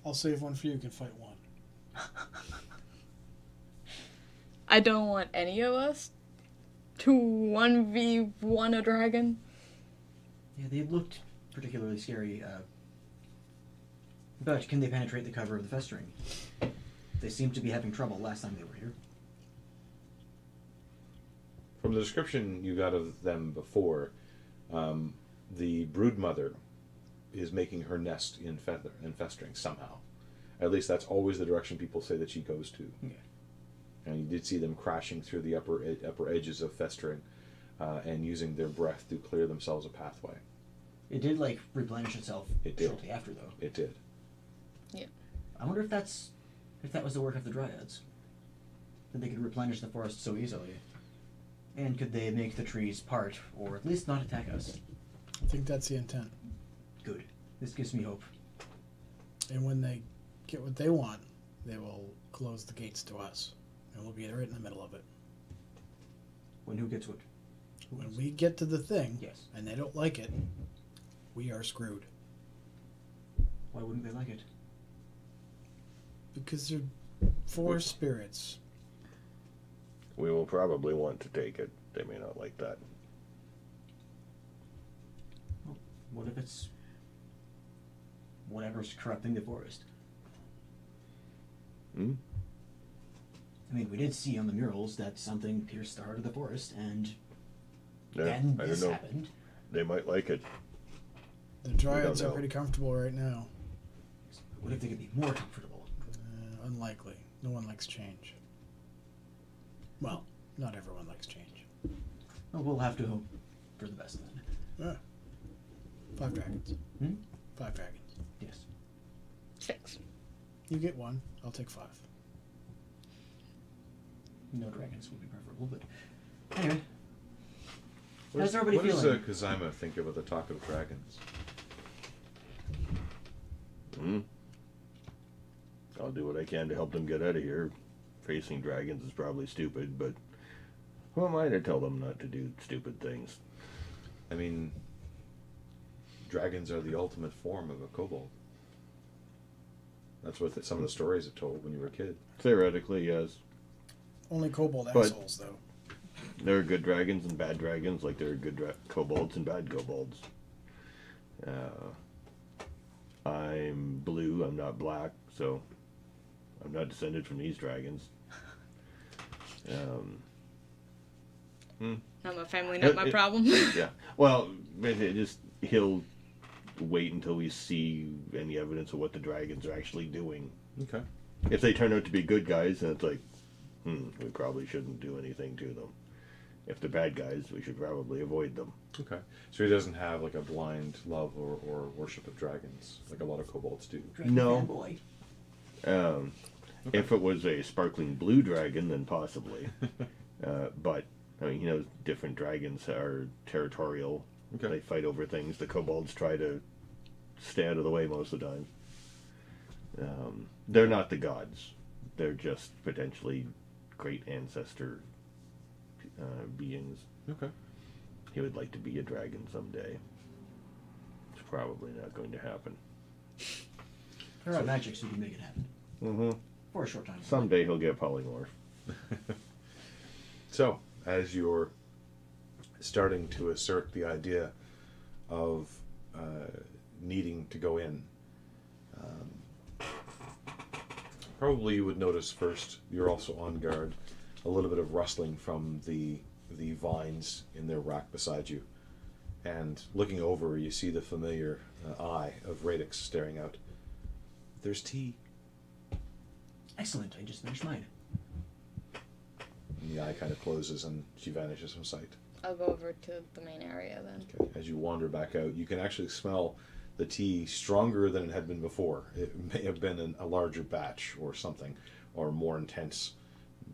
B: I'll save one for you. You can fight one.
C: I don't want any of us to 1v1 a dragon.
E: Yeah, they looked particularly scary. Uh, but can they penetrate the cover of the festering? They seemed to be having trouble last time they were here.
A: From the description you got of them before, um, the brood mother is making her nest in feather in festering somehow. At least that's always the direction people say that she goes to.
E: Okay.
A: And you did see them crashing through the upper ed- upper edges of festering, uh, and using their breath to clear themselves a pathway.
E: It did like replenish itself
A: It did.
E: Shortly after, though.
A: It did. Yeah.
E: I wonder if that's if that was the work of the dryads. That they could replenish the forest so easily. And could they make the trees part, or at least not attack us?
B: I think that's the intent.
E: Good. This gives me hope.
B: And when they get what they want, they will close the gates to us, and we'll be right in the middle of it.
E: When who gets what?
B: When we get to the thing,
E: Yes.
B: and they don't like it, we are screwed
E: Why wouldn't they like it?
B: because they're forest spirits.
D: We will probably want to take it. They may not like that.
E: What if it's whatever's corrupting the forest?
D: Hmm?
E: I mean, we did see on the murals that something pierced the heart of the forest, and
D: Yeah,
E: then
D: I
E: this happened.
D: They might like it.
B: The dryads are pretty comfortable right now.
E: What if they could be more comfortable?
B: Uh, unlikely. No one likes change. Well, not everyone likes change.
E: Well, we'll have to hope for the best then.
B: Ah. Five dragons.
E: Hmm?
B: Five dragons.
E: Yes.
C: Six.
B: You get one. I'll take five.
E: No dragons would be preferable, but anyway.
A: What
E: How's
A: does-
E: everybody
A: what
E: feeling?
A: does uh, Kazima think about the talk of dragons?
D: Hmm? I'll do what I can to help them get out of here. Facing dragons is probably stupid, but who am I to tell them not to do stupid things?
A: I mean, dragons are the ultimate form of a kobold. That's what the, some of the stories have told when you were a kid.
D: Theoretically, yes.
B: Only kobold
D: But-
B: assholes, though.
D: There are good dragons and bad dragons, like there are good dra- kobolds and bad kobolds. Uh, I'm blue, I'm not black, so I'm not descended from these dragons. Um,
C: Not my family, not my
D: it-
C: problem.
D: yeah. Well, but it just he'll wait until we see any evidence of what the dragons are actually doing.
A: Okay.
D: If they turn out to be good guys, then it's like, hmm, we probably shouldn't do anything to them. If they're bad guys, we should probably avoid them.
A: Okay. So he doesn't have like a blind love or, or worship of dragons like a lot of kobolds do.
E: Dragon
D: No.
E: fanboy.
D: Um, If it was a sparkling blue dragon, then possibly. uh, but I mean, you know, different dragons are territorial.
A: Okay.
D: They fight over things. The kobolds try to stay out of the way most of the time. Um, they're not the gods. They're just potentially great ancestor uh, beings.
A: Okay.
D: He would like to be a dragon someday. It's probably not going to happen.
E: There are magics who can make it happen.
D: Mm-hmm.
E: For a short time.
D: Someday he'll get polymorph.
A: So, as you're starting to assert the idea of uh, needing to go in, um, probably you would notice first, you're also on guard, a little bit of rustling from the, the vines in their rack beside you. And looking over, you see the familiar uh, eye of Radix staring out. There's tea.
E: Excellent. I just finished mine.
A: And the eye kind of closes and she vanishes from sight.
C: I'll go over to the main area then.
A: Okay. As you wander back out, you can actually smell the tea stronger than it had been before. It may have been an, a larger batch or something, or more intense.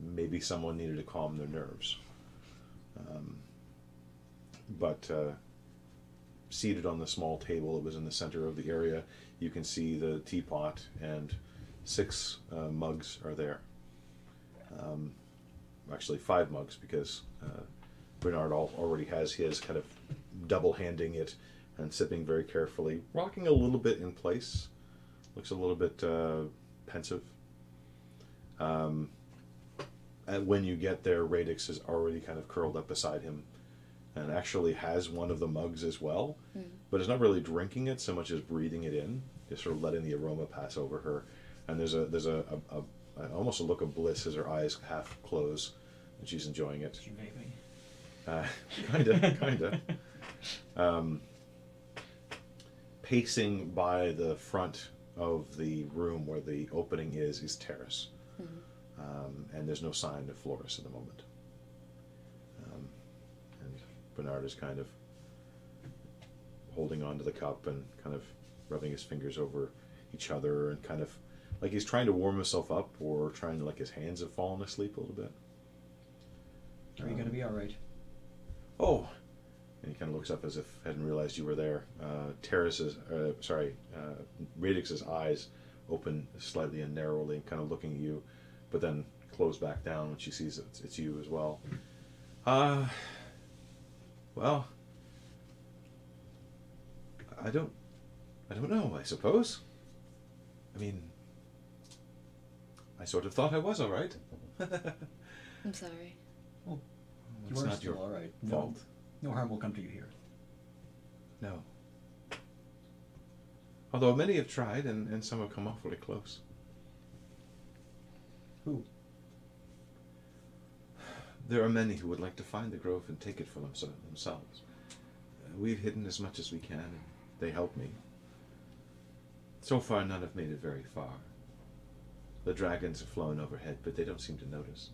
A: Maybe someone needed to calm their nerves. Um, but uh, seated on the small table that was in the center of the area, you can see the teapot and six uh, mugs are there. Um, actually, five mugs because uh, Bernard al- already has his kind of double handing it and sipping very carefully, rocking a little bit in place. Looks a little bit uh, pensive. Um, and when you get there, Radix is already kind of curled up beside him, and actually has one of the mugs as well, but is not really drinking it so much as breathing it in, just sort of letting the aroma pass over her. And there's a there's a, a, a, a almost a look of bliss as her eyes half close, and she's enjoying it.
E: You vaping.
A: Uh, kinda, kinda. Um, pacing by the front of the room where the opening is is Terrace, um, and there's no sign of Floris at the moment. Um, and Bernard is kind of holding on to the cup and kind of rubbing his fingers over each other and kind of like he's trying to warm himself up or trying to like his hands have fallen asleep a little bit.
E: Are you gonna be all right?
A: Oh, and he kind of looks up as if hadn't realized you were there. Uh, Terrace's, uh, sorry, uh, Radix's eyes open slightly and narrowly, kind of looking at you, but then close back down when she sees it's, it's you as well. Uh, well, I don't, I don't know. I suppose. I mean, I sort of thought I was all right.
C: I'm sorry.
E: You
A: It's
E: are
A: not
E: still
A: your
E: all right.
A: fault.
E: No, no harm will come to you here.
A: No. Although many have tried, and, and some have come awfully close.
E: Who?
A: There are many who would like to find the grove and take it for themse- themselves. Uh, we've hidden as much as we can, and they help me. So far, none have made it very far. The dragons have flown overhead, but they don't seem to notice.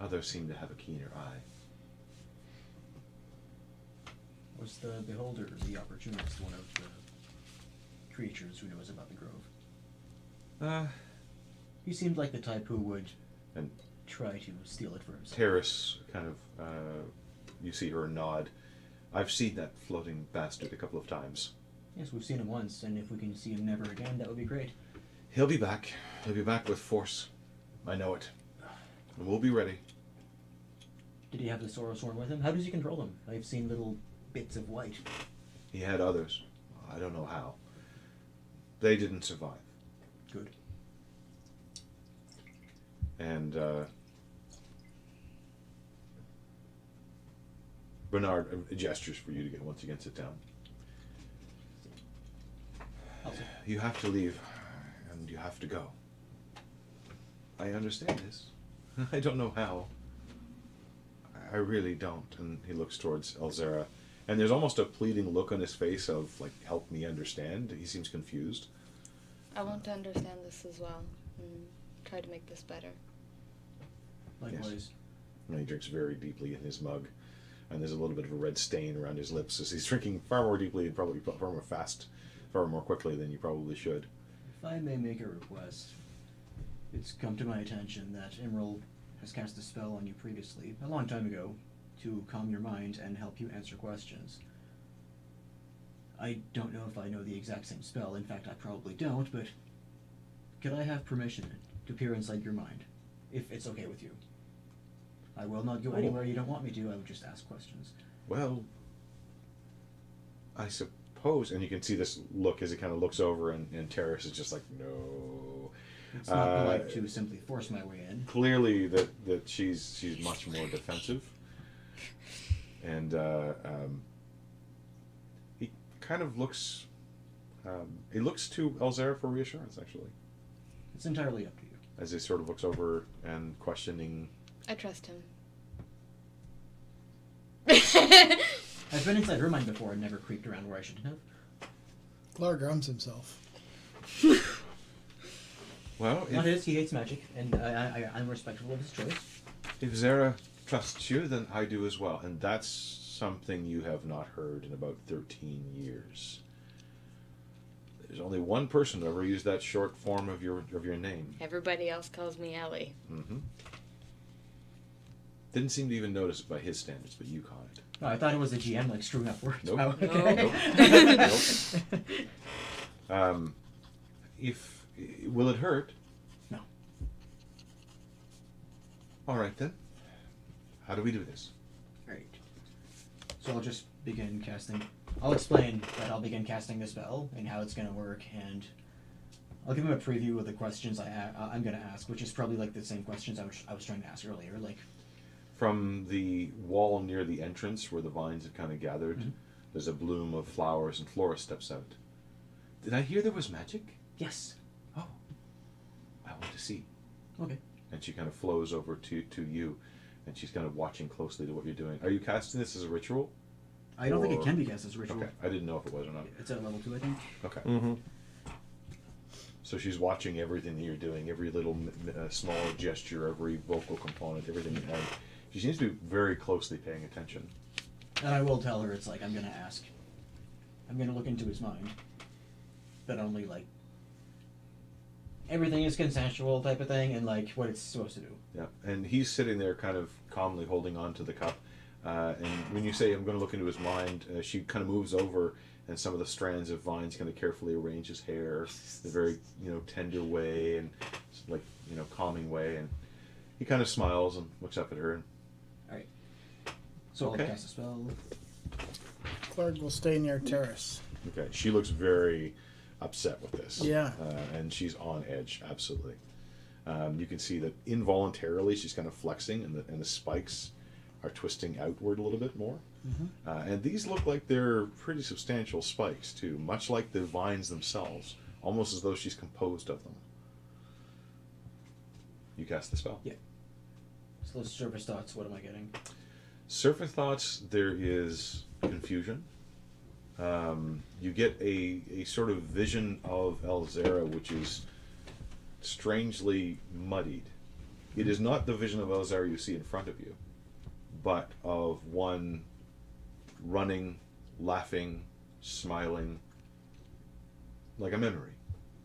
A: Others seem to have a keener eye.
E: Was the beholder the opportunist one of the creatures who knows about the grove?
A: Uh,
E: He seemed like the type who would
A: and
E: try to steal it for himself.
A: Terrace kind of, uh, you see her nod. I've seen that floating bastard a couple of times.
E: Yes, we've seen him once, and if we can see him never again, that would be great.
A: He'll be back. He'll be back with force. I know it. And we'll be ready.
E: Did he have the Soros horn with him? How does he control them? I've seen little bits of white.
A: He had others. I don't know how. They didn't survive.
E: Good.
A: And uh, Bernard uh, gestures for you to get once again sit down. You have to leave, and you have to go. I understand this. I don't know how. I really don't. And he looks towards Elzera, and there's almost a pleading look on his face of like, "Help me understand." He seems confused.
C: I want to understand this as well and try to make this better.
E: Likewise.
A: And he drinks very deeply in his mug, and there's a little bit of a red stain around his lips as he's drinking far more deeply and probably far more fast, far more quickly than you probably should.
E: If I may make a request, it's come to my attention that Emerald has cast a spell on you previously, a long time ago, to calm your mind and help you answer questions. I don't know if I know the exact same spell, in fact, I probably don't, but could I have permission to peer inside your mind, if it's okay with you? I will not go
A: Oh.
E: anywhere you don't want me to, I would just ask questions.
A: Well, I suppose, and you can see this look as he kind of looks over, and, and Terrace is just like, no.
E: It's not
A: Uh,
E: polite to simply force my way in.
A: Clearly, that that she's she's much more defensive, and uh, um, he kind of looks. Um, he looks to Elzera for reassurance, actually,
E: It's entirely up to you.
A: as he sort of looks over and questioning.
C: I trust him.
E: I've been inside her mind before and never creeped around where I shouldn't have.
B: Clark grums himself.
A: Well,
E: Not
A: if,
E: his, he hates magic, and I, I, I- I'm respectful of his choice.
A: if Zara trusts you, then I do as well, and that's something you have not heard in about thirteen years. There's only one person who ever used that short form of your of your name.
C: Everybody else calls me Ellie.
A: Mm-hmm. Didn't seem to even notice it by his standards, but you caught it.
E: Oh, I thought it was the GM like screwing up words.
A: Nope.
E: Oh,
C: Nope.
E: okay.
A: Um, if will it hurt?
E: No.
A: All right then. How do we do this?
E: Great. So I'll just begin casting. I'll explain that I'll begin casting the spell and how it's going to work, and I'll give him a preview of the questions I am gonna ask, which is probably like the same questions I was I was trying to ask earlier. Like,
A: From the wall near the entrance where the vines had kind of gathered,
E: Mhm.
A: there's a bloom of flowers, and Flora steps out. Did I hear there was magic?
E: yes,
A: Oh, I want to see.
E: okay.
A: And she kind of flows over to, to you, and she's kind of watching closely to what you're doing. Are you casting this as a ritual?
E: I don't think it can be cast as a ritual.
A: Okay, I didn't know if it was or not.
E: It's at level two, I think.
A: Okay.
D: Mm-hmm.
A: So she's watching everything that you're doing, every little m- m- uh, small gesture, every vocal component, everything. And she seems to be very closely paying attention.
E: And I will tell her it's like I'm gonna ask. I'm gonna look into his mind, but only like everything is consensual type of thing, and like what it's supposed to do.
A: Yeah, and he's sitting there, kind of calmly holding on to the cup. Uh, and when you say, "I'm going to look into his mind," uh, she kind of moves over, and some of the strands of vines kind of carefully arrange his hair in a very, you know, tender way and like, you know, calming way. And he kind of smiles and looks up at her. And
E: So
A: Okay.
E: I'll cast a spell.
B: Clark will stay near Terrace.
A: okay, she looks very upset with this.
B: Yeah.
A: uh, and she's on edge, absolutely. Um, you can see that involuntarily she's kind of flexing, and the and the spikes are twisting outward a little bit more. Uh, and these look like they're pretty substantial spikes too, much like the vines themselves, almost as though she's composed of them. You cast the spell.
E: Yeah. So those surface dots, What am I getting?
A: Surface thoughts, there is confusion. Um, you get a, a sort of vision of Elzera, which is strangely muddied. It is not the vision of Elzera you see in front of you, but of one running, laughing, smiling, like a memory.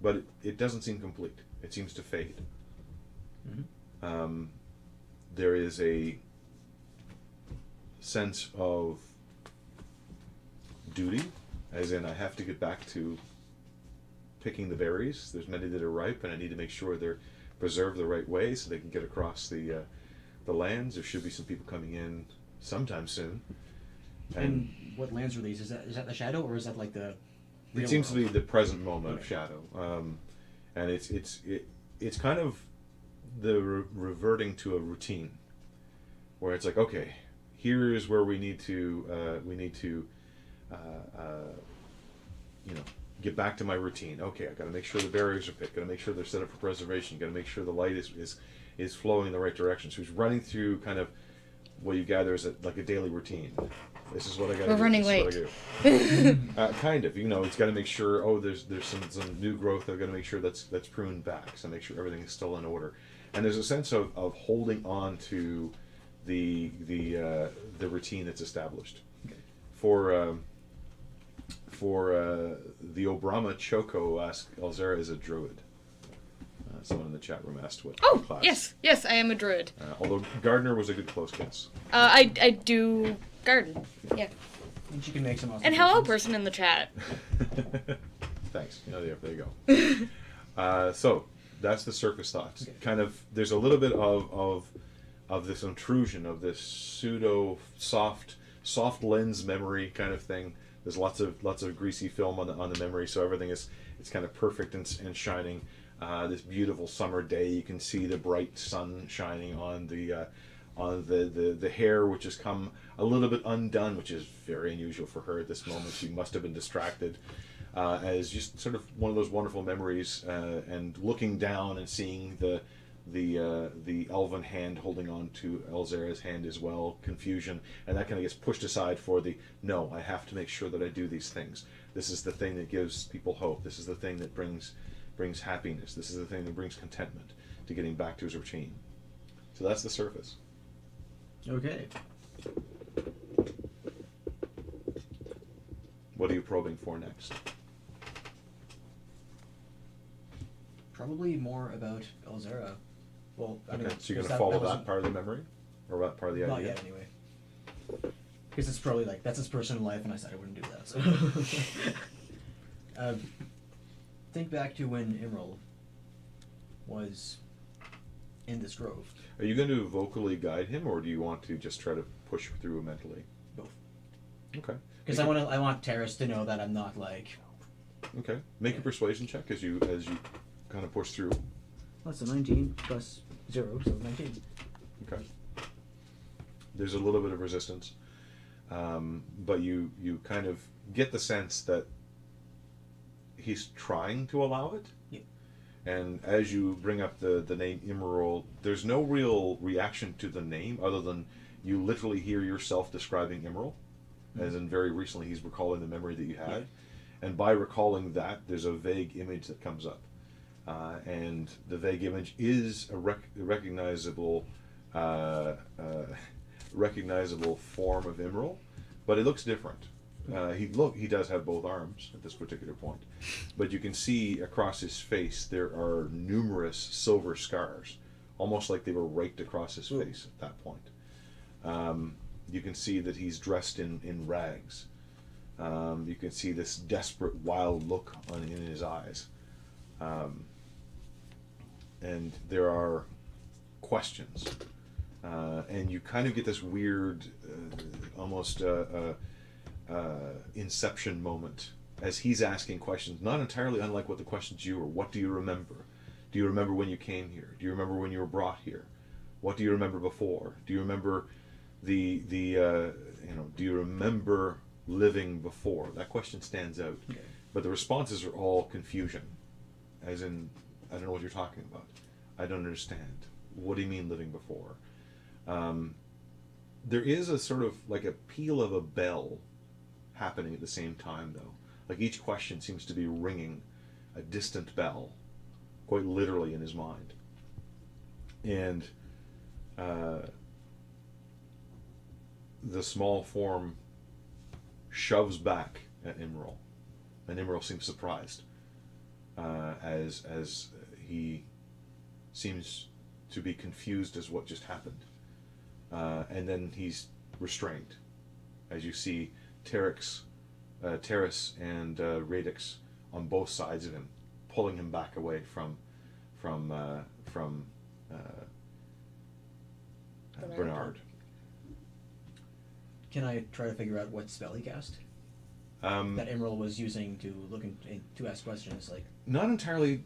A: But it, it doesn't seem complete. It seems to fade.
E: Mhm.
A: Um, there is a sense of duty, as in I have to get back to picking the berries. There's many that are ripe, and I need to make sure they're preserved the right way so they can get across the uh, the lands. There should be some people coming in sometime soon, and,
E: And what lands are these? Is that is that the shadow or is that like the?
A: it seems to be the present moment of shadow, um, and it's it's it, it's kind of the re- reverting to a routine, where it's like okay, here's where we need to uh, we need to, uh, uh, you know, get back to my routine. Okay, I got to make sure the barriers are picked. Got to make sure they're set up for preservation. Got to make sure the light is is is flowing in the right direction. So he's running through kind of what you gather is a, like a daily routine. This is what I got.
C: We're
A: do.
C: running late.
A: Uh, kind of, you know, it's got to make sure. Oh, there's there's some some new growth. I've got to make sure that's that's pruned back. So make sure everything is still in order. And there's a sense of, of holding on to the the uh, the routine that's established.
E: Okay.
A: For um, for uh, the Obrama Choco asked Elzera is a druid. Uh, someone in the chat room asked what
C: Oh,
A: class.
C: yes, yes, I am a druid.
A: Uh, although Gardner was a good close guess.
C: Uh, I, I do garden. Yeah.
E: And she can make some.
C: And hello,
E: observations.
C: person in the chat.
A: Thanks. You know, there, there you go. uh, so that's the surface thoughts.
E: Okay.
A: Kind of, there's a little bit of of of this intrusion of this pseudo soft soft lens memory kind of thing. There's lots of lots of greasy film on the on the memory, so everything is it's kind of perfect and, and shining. Uh, this beautiful summer day, you can see the bright sun shining on the uh, on the, the the hair, which has come a little bit undone, which is very unusual for her at this moment. She must have been distracted. Uh, as just sort of one of those wonderful memories, uh, and looking down and seeing the the uh, the elven hand holding on to Elzera's hand as well, confusion, and that kind of gets pushed aside for the no. I have to make sure that I do these things. This is the thing that gives people hope. This is the thing that brings brings happiness. This is the thing that brings contentment to getting back to his routine. So that's the surface.
E: Okay.
A: What are you probing for next?
E: Probably more about Elzera. Well, I
A: Okay,
E: mean,
A: so you're gonna follow that,
E: wasn't-
A: part of the memory, or that part of the
E: Not
A: idea?
E: yet, anyway. Because it's probably like that's his personal life, and I said I wouldn't do that. So, um, think back to when Emerald was in this grove.
A: Are you going to vocally guide him, or do you want to just try to push through mentally?
E: Both.
A: Okay.
E: Because I want to, I want Terrace to know that I'm not like
A: Okay. Make a persuasion check as you as you kind of push through.
E: That's a 19 plus 0, so 19.
A: Okay. There's a little bit of resistance, um, but you you kind of get the sense that he's trying to allow it.
E: Yeah.
A: And as you bring up the the name Emerald, there's no real reaction to the name other than you literally hear yourself describing Emerald, as in very recently he's recalling the memory that you had,
E: Yeah.
A: and by recalling that, there's a vague image that comes up, uh, and the vague image is a rec- recognizable. Uh, uh, recognizable form of Emerald, but it looks different. Uh, he look he does have both arms at this particular point, but you can see across his face there are numerous silver scars, almost like they were raked across his face at that point. Um, you can see that he's dressed in in rags. Um, you can see this desperate, wild look on in his eyes, um, and there are questions uh, and you kind of get this weird, uh, almost uh, uh, uh, inception moment as he's asking questions, not entirely unlike what the questions you were. What do you remember? Do you remember when you came here? Do you remember when you were brought here? What do you remember before? Do you remember the the uh, you know? Do you remember living before? That question stands out,
E: Okay.
A: but the responses are all confusion, as in I don't know what you're talking about. I don't understand. What do you mean living before? Um, there is a sort of like a peal of a bell happening at the same time, though. Like each question seems to be ringing a distant bell, quite literally in his mind. And uh, the small form shoves back at Imral, and Imral seems surprised uh, as as he seems to be confused as what just happened uh, and then he's restrained, as you see Terex, uh, Terrace and uh, Radix on both sides of him, pulling him back away from from uh, from uh, uh,
C: Bernard.
A: Bernard.
E: Can I try to figure out what spell he cast?
A: Um,
E: That Emerald was using to look in, in, to ask questions. Like,
A: not entirely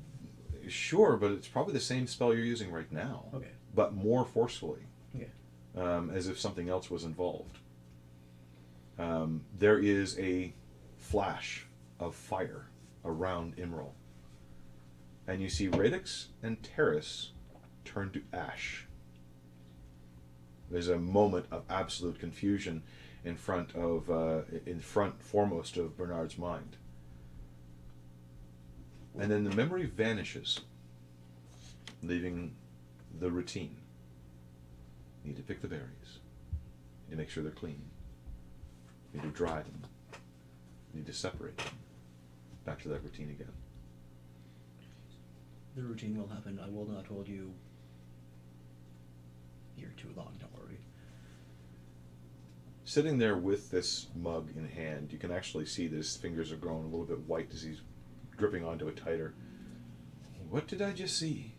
A: sure, but it's probably the same spell you're using right now,
E: okay,
A: but more forcefully.
E: okay,
A: um, as if something else was involved. Um, there is a flash of fire around Imral. And you see Radix and Terrace turn to ash. There's a moment of absolute confusion in front of, uh, in front foremost of Bernard's mind. And then the memory vanishes, leaving the routine. You Need to pick the berries. You Need to make sure they're clean. You Need to dry them. You Need to separate them. Back to that routine again.
E: the routine will happen. I will not hold you here too long. Don't worry.
A: Sitting there with this mug in hand, you can actually see that his fingers are growing a little bit white as he's gripping onto it tighter. What did I just see?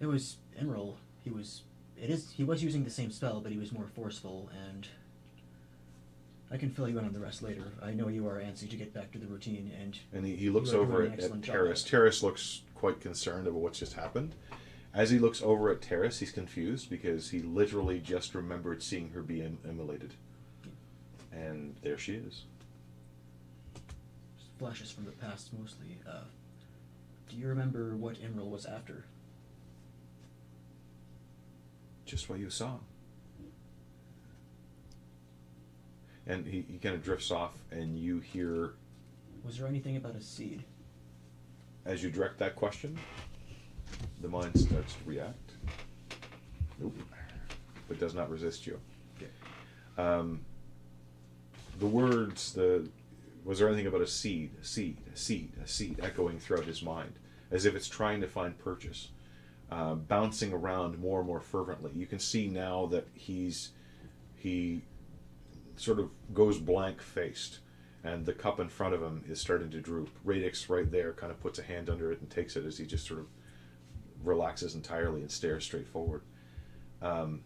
E: It was Emerald. He was. It is. He was using the same spell, but he was more forceful, and I can fill you in on the rest later. I know you are antsy to get back to the routine, and
A: And he, he looks over at, at
E: job.
A: Terrace. Terrace looks quite concerned about what's just happened. As he looks over at Terrace, he's confused because he literally just remembered seeing her be im- immolated. And there she is.
E: Flashes from the past mostly. Uh, do you remember what Emerald was after?
A: Just what you saw. And he, he kind of drifts off, and you hear,
E: Was there anything about a seed?
A: as you direct that question, the mind starts to react. Nope. But does not resist you.
E: Okay.
A: Um, the words, the was there anything about a seed, a seed, a seed, a seed, echoing throughout his mind, as if it's trying to find purchase, uh, bouncing around more and more fervently. You can see now that he's he sort of goes blank faced, and the cup in front of him is starting to droop. Radix right there kind of puts a hand under it and takes it as he just sort of relaxes entirely and stares straight forward. Um,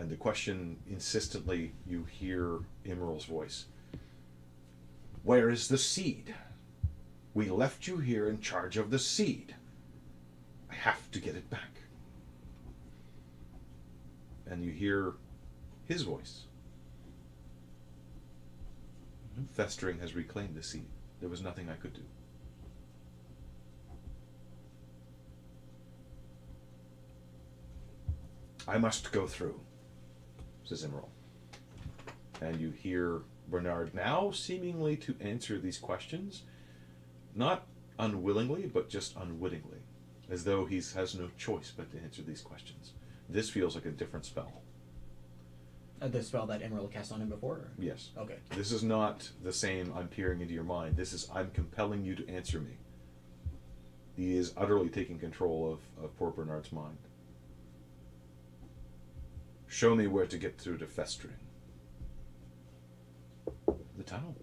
A: and the question insistently you hear Emerald's voice. Where is the seed? We left you here in charge of the seed. I have to get it back. And you hear his voice. Mm-hmm. Festering has reclaimed the seed. There was nothing I could do. I must go through, says Emerald. And you hear Bernard now seemingly to answer these questions, not unwillingly, but just unwittingly, as though he has no choice but to answer these questions. This feels like a different spell.
E: Uh, the spell that Emerald cast on him before? or-
A: Yes.
E: Okay.
A: This is not the same I'm peering into your mind. This is I'm compelling you to answer me. He is utterly taking control of, of poor Bernard's mind. Show me where to get through to festering. The tunnel.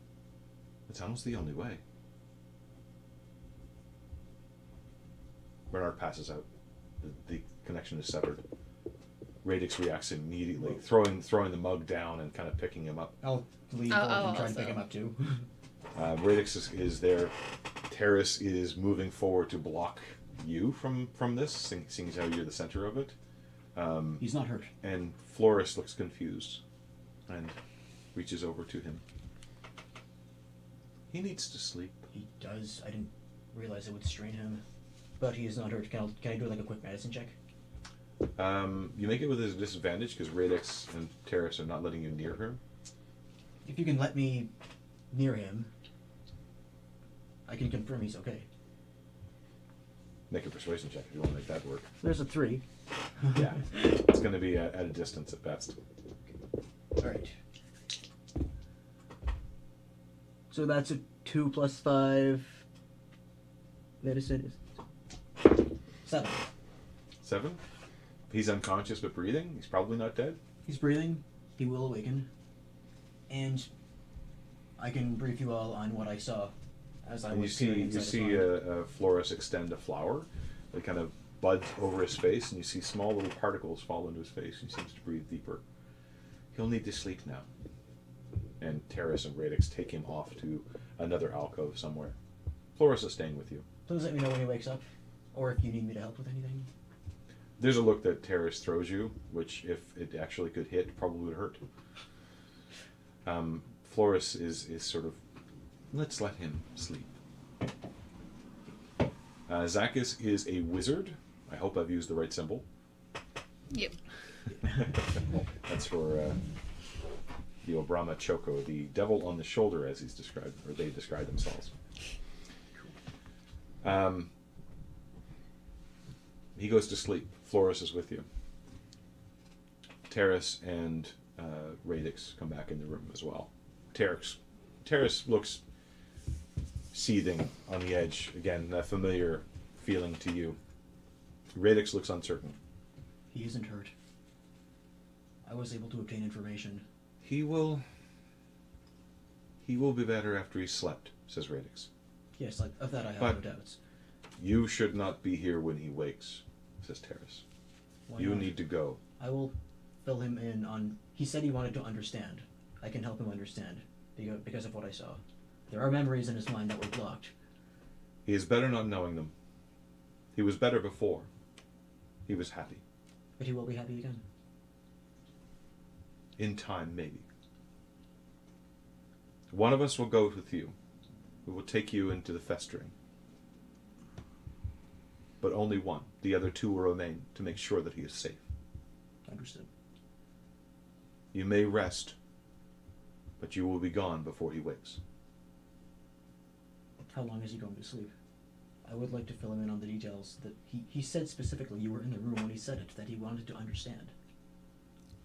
A: The tunnel's the only way. Bernard passes out. The, the connection is severed. Radix reacts immediately, throwing throwing the mug down and kind of picking him up.
E: I'll leave
C: Oh,
E: forward
C: oh,
E: and try and pick him up too.
A: Uh, Radix is, is there. Terrace is moving forward to block you from from this, seeing, seeing as how you're the center of it. Um,
E: He's not hurt.
A: and Floris looks confused and reaches over to him. He needs to sleep.
E: He does. I didn't realize it would strain him. But he is not hurt. Can I, can I do like a quick medicine check?
A: Um, you make it with a disadvantage because Radix and Terrace are not letting you near her.
E: If you can let me near him, I can confirm he's okay.
A: Make a persuasion check if you want to make that work.
E: There's a three.
A: Yeah, it's going to be at, at a distance at best.
E: Alright. So that's a two plus five. Medicine is seven.
A: Seven. He's unconscious but breathing. He's probably not dead.
E: He's breathing. He will awaken. And I can brief you all on what I saw as I
A: And you
E: was
A: see
E: peering
A: you see
E: mind.
A: uh, uh, Floris extend a flower. It kind of buds over his face, and you see small little particles fall into his face. He seems to breathe deeper. He'll need to sleep now. And Terrace and Radix take him off to another alcove somewhere. Floris is staying with you.
E: Please let me know when he wakes up, or if you need me to help with anything.
A: There's a look that Terrace throws you, which, if it actually could hit, probably would hurt. Um, Floris is, is sort of, let's let him sleep. Uh, is a wizard. I hope I've used the right symbol.
C: Yep.
A: That's for uh, the Obrama Choco, the devil on the shoulder, as he's described, or they describe themselves. Um, he goes to sleep. Floris is with you. Terrace and uh, Radix come back in the room as well. Terrace, Terrace looks seething on the edge. Again, a familiar feeling to you. Radix looks uncertain.
E: He isn't hurt. I was able to obtain information.
A: He will. He will be better after he's slept, says Radix.
E: Yes, like, of that I have
A: But-
E: no doubts.
A: You should not be here when he wakes, says Terrace.
E: Why
A: you
E: not?
A: need to go.
E: I will fill him in on. He said he wanted to understand. I can help him understand because of what I saw. There are memories in his mind that were blocked.
A: He is better not knowing them. He was better before. He was happy.
E: But he will be happy again.
A: In time, maybe. One of us will go with you. We will take you into the festering. But only one. The other two will remain to make sure that he is safe.
E: Understood.
A: You may rest, but you will be gone before he wakes.
E: How long is he going to sleep? I would like to fill him in on the details that he, he said specifically you were in the room when he said it, that he wanted to understand.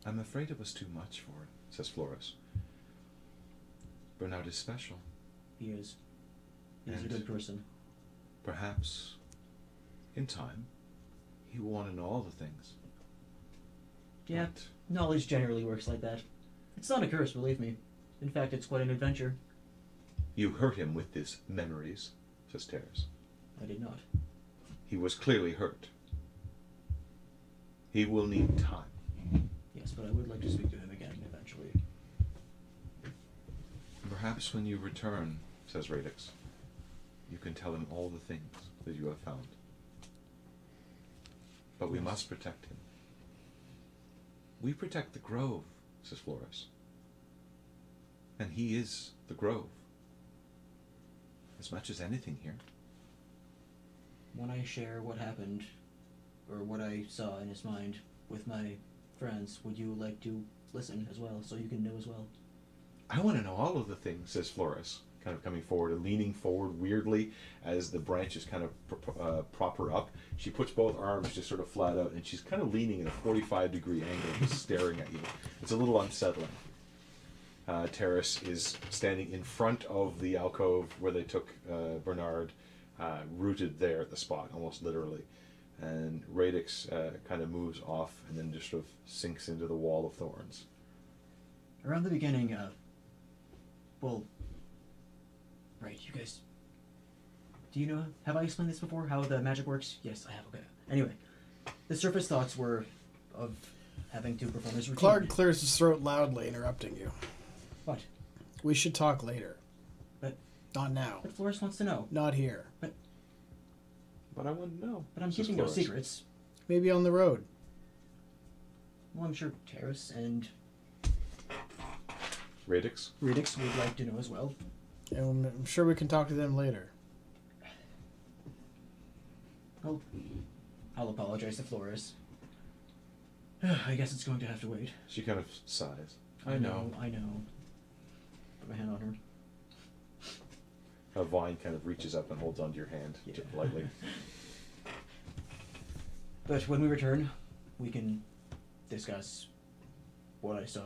A: I'm afraid it was too much for him, says Floris. Bernard is special.
E: He is. He's a good person.
A: Perhaps, in time, he will want to know all the things.
E: Yeah,
A: But
E: knowledge generally works like that. It's not a curse, believe me. In fact, it's quite an adventure.
A: You hurt him with his memories, says Terrace.
E: I did not.
A: He was clearly hurt. He will need time.
E: Yes, but I would like to speak to him again eventually.
A: Perhaps when you return, says Radix. You can tell him all the things that you have found. But we must protect him. We protect the grove, says Floris. And he is the grove. As much as anything here.
E: When I share what happened, or what I saw in his mind with my friends, would you like to listen as well, so you can know as well?
A: I want to know all of the things, says Floris, kind of coming forward and leaning forward weirdly as the branches kind of pr- uh, prop her up. She puts both arms just sort of flat out and she's kind of leaning at a 45 degree angle, just staring at you. It's a little unsettling. Uh, Terrace is standing in front of the alcove where they took uh, Bernard, uh, rooted there at the spot, almost literally. And Radix uh, kind of moves off and then just sort of sinks into the wall of thorns.
E: Around the beginning, uh, well, right, you guys. Do you know? Have I explained this before? How the magic works? Yes, I have. Okay. Anyway, the surface thoughts were of having to perform this routine.
B: Clark clears his throat loudly, interrupting you.
E: What?
B: We should talk later.
E: But-
B: Not now.
E: But Floris wants to know.
B: Not here.
A: But But I wouldn't know.
E: But I'm
A: says
E: keeping no
A: Floris.
E: secrets.
B: Maybe on the road.
E: Well, I'm sure Terrace and
A: Radix?
E: Radix would like to know as well.
B: And I'm sure we can talk to them later.
E: Well, I'll apologize to Floris. I guess it's going to have to wait.
A: She kind of sighs. I know.
E: I know. Put my hand on her.
A: A vine kind of reaches up and holds onto your hand
E: Yeah.
A: just lightly.
E: But when we return, we can discuss what I saw,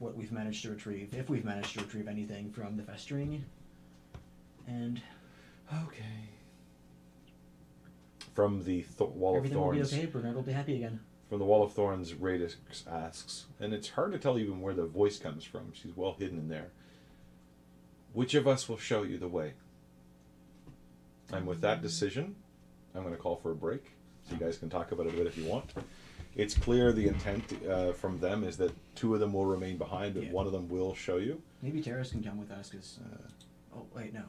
E: what we've managed to retrieve, if we've managed to retrieve anything from the festering, and
A: Okay. From the th- wall of
E: everything will be
A: thorns,
E: okay. Bernard will be happy again.
A: From the wall of thorns, Radix asks, and it's hard to tell even where the voice comes from. She's well hidden in there. Which of us will show you the way? And with that decision, I'm going to call for a break, so you guys can talk about it a bit if you want. It's clear the intent uh, from them is that two of them will remain behind, but
E: Yeah.
A: one of them will show you.
E: Maybe Terrace can come with us, cause uh, oh wait no,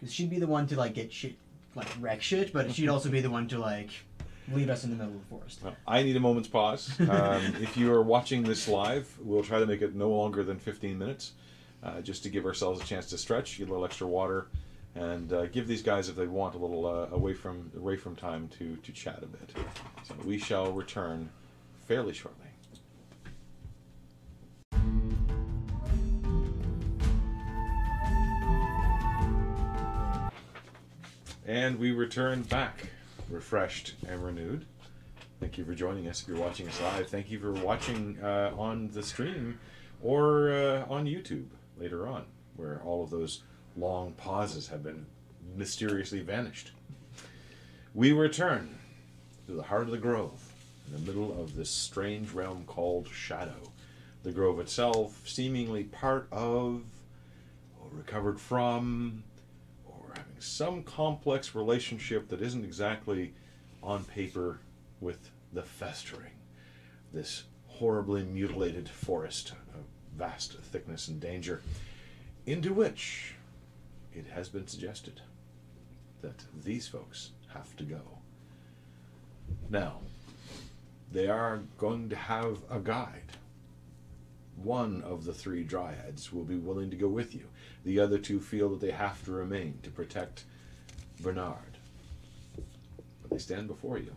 E: cause she'd be the one to like get shit, like wreck shit, but she'd also be the one to like leave us in the middle of the forest.
A: Well, I need a moment's pause. Um, if you are watching this live, we'll try to make it no longer than 15 minutes, uh, just to give ourselves a chance to stretch, get a little extra water, and uh, give these guys, if they want, a little uh, away from away from time to to chat a bit. So we shall return fairly shortly. And we return back, refreshed and renewed. Thank you for joining us. If you're watching us live, thank you for watching uh, on the stream or uh, on YouTube later on, where all of those long pauses have been mysteriously vanished. We return to the heart of the grove, in the middle of this strange realm called Shadow. The grove itself, seemingly part of, or recovered from, some complex relationship that isn't exactly on paper with the festering. This horribly mutilated forest of vast thickness and danger, into which it has been suggested that these folks have to go. Now, they are going to have a guide. One of the three dryads will be willing to go with you. The other two feel that they have to remain to protect Bernard. But they stand before you.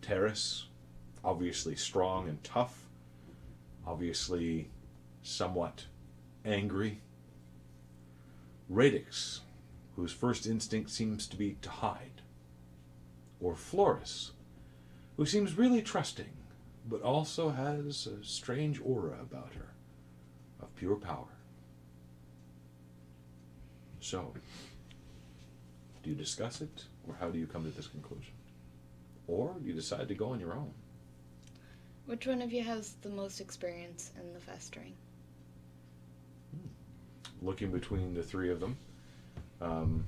A: Terrace, obviously strong and tough, obviously somewhat angry. Radix, whose first instinct seems to be to hide. Or Floris, who seems really trusting, but also has a strange aura about her of pure power. So, do you discuss it, or how do you come to this conclusion? Or you decide to go on your own?
C: Which one of you has the most experience in the festering?
A: looking between the three of them. Um,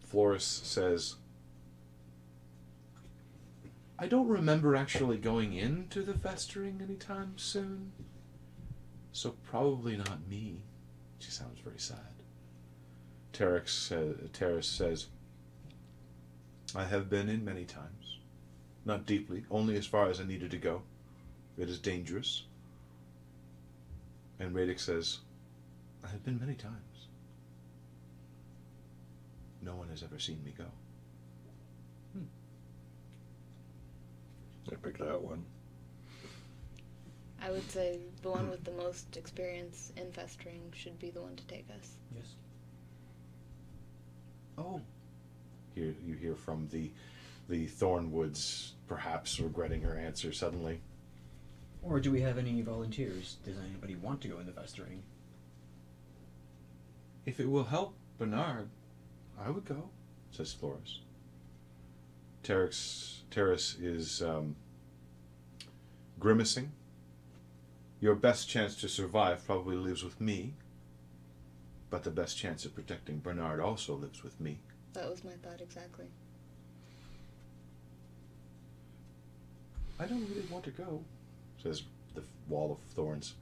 A: Floris says, I don't remember actually going into the festering anytime soon. So probably not me. She sounds very sad. Terex, uh, Terrace says, I have been in many times. Not deeply, only as far as I needed to go. It is dangerous. And Radix says, I have been many times. No one has ever seen me go.
D: I picked that one.
C: I would say the one with the most experience in festering should be the one to take us.
E: Yes.
A: Oh. Here you hear from the the Thornwoods, perhaps regretting her answer suddenly.
E: Or do we have any volunteers? Does anybody want to go into festering?
A: If it will help Bernard, I would go, says Floris. Terex, Terrace is um, grimacing. Your best chance to survive probably lives with me, but the best chance of protecting Bernard also lives with me.
C: That was my thought exactly.
A: I don't really want to go, says the wall of thorns.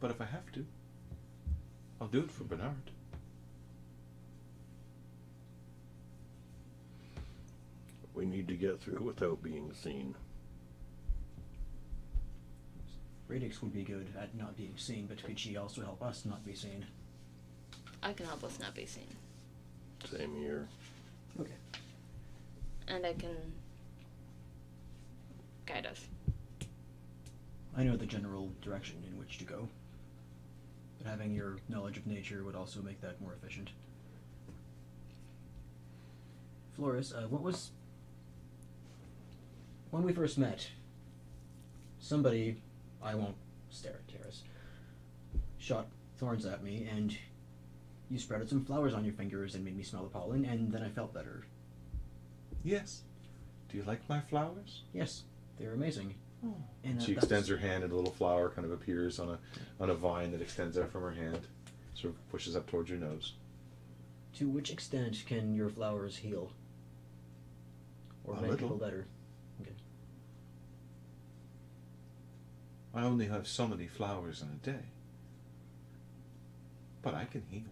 A: But if I have to, I'll do it for Bernard.
D: We need to get through without being seen.
E: Radix would be good at not being seen, but could she also help us not be seen?
C: I can help us not be seen.
D: Same here.
E: Okay.
C: And I can guide us.
E: I know the general direction in which to go. But having your knowledge of nature would also make that more efficient. Floris, uh, what was. When we first met, somebody, I won't stare at Terrace, shot thorns at me, and you sprouted some flowers on your fingers and made me smell the pollen, and then I felt better.
A: Yes. Do you like my flowers?
E: Yes, they're amazing.
A: Oh.
E: And uh,
A: she extends her hand, and a little flower kind of appears on a on a vine that extends out from her hand, sort of pushes up towards your nose.
E: To which extent can your flowers heal? Or
A: A
E: make
A: little.
E: people better?
A: I only have so many flowers in a day, but I can heal.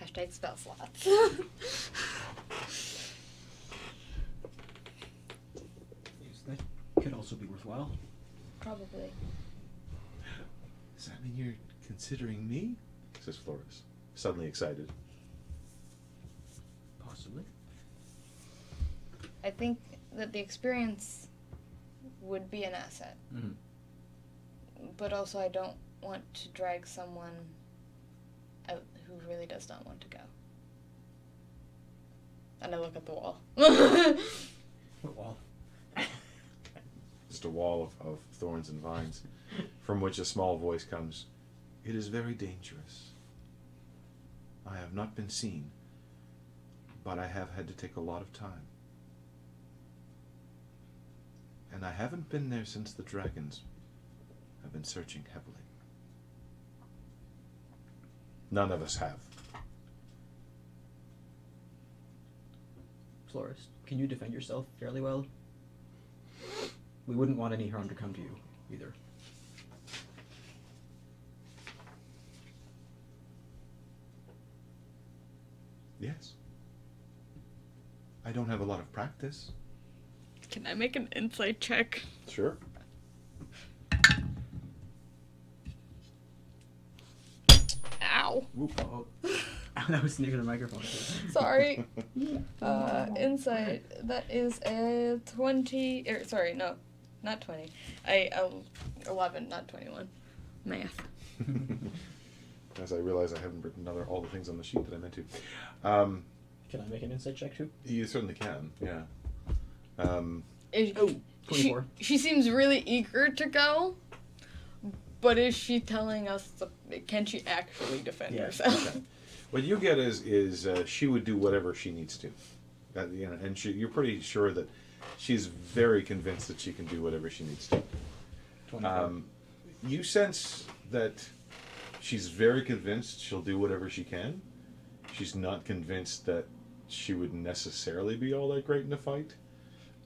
C: Hashtag spell slots.
E: Yes, that could also be worthwhile.
C: Probably.
A: Does that mean you're considering me? Says Floris, suddenly excited.
E: Possibly.
C: I think that the experience would be an asset.
E: Mhm.
C: But also, I don't want to drag someone out who really does not want to go. And I look at the wall.
E: What wall?
A: Just a wall of, of thorns and vines, from which a small voice comes. It is very dangerous. I have not been seen, but I have had to take a lot of time. And I haven't been there since the dragons have been searching heavily. None of us have.
E: Florist, can you defend yourself fairly well? We wouldn't want any harm to come to you, either.
A: Yes. I don't have a lot of practice.
C: Can I make an insight check?
A: Sure.
C: Ow.
E: Oh. that was near the microphone.
C: Sorry. Uh, insight. That is a 20. Er, sorry, no. Not 20. I um, 11, not 21. Math.
A: As I realize I haven't written other, all the things on the sheet that I meant to. Um,
E: Can I make an insight check too?
A: you certainly can, yeah. Um,
C: Is,
E: Oh,
C: she,
E: 24.
C: she seems really eager to go, but is she telling us the, can she actually defend
E: Yeah,
C: herself?
A: okay. What you get is is uh, she would do whatever she needs to, that, you know, and she, you're pretty sure that she's very convinced that she can do whatever she needs to. Um, you sense that she's very convinced she'll do whatever she can. She's not convinced that she would necessarily be all that great in a fight,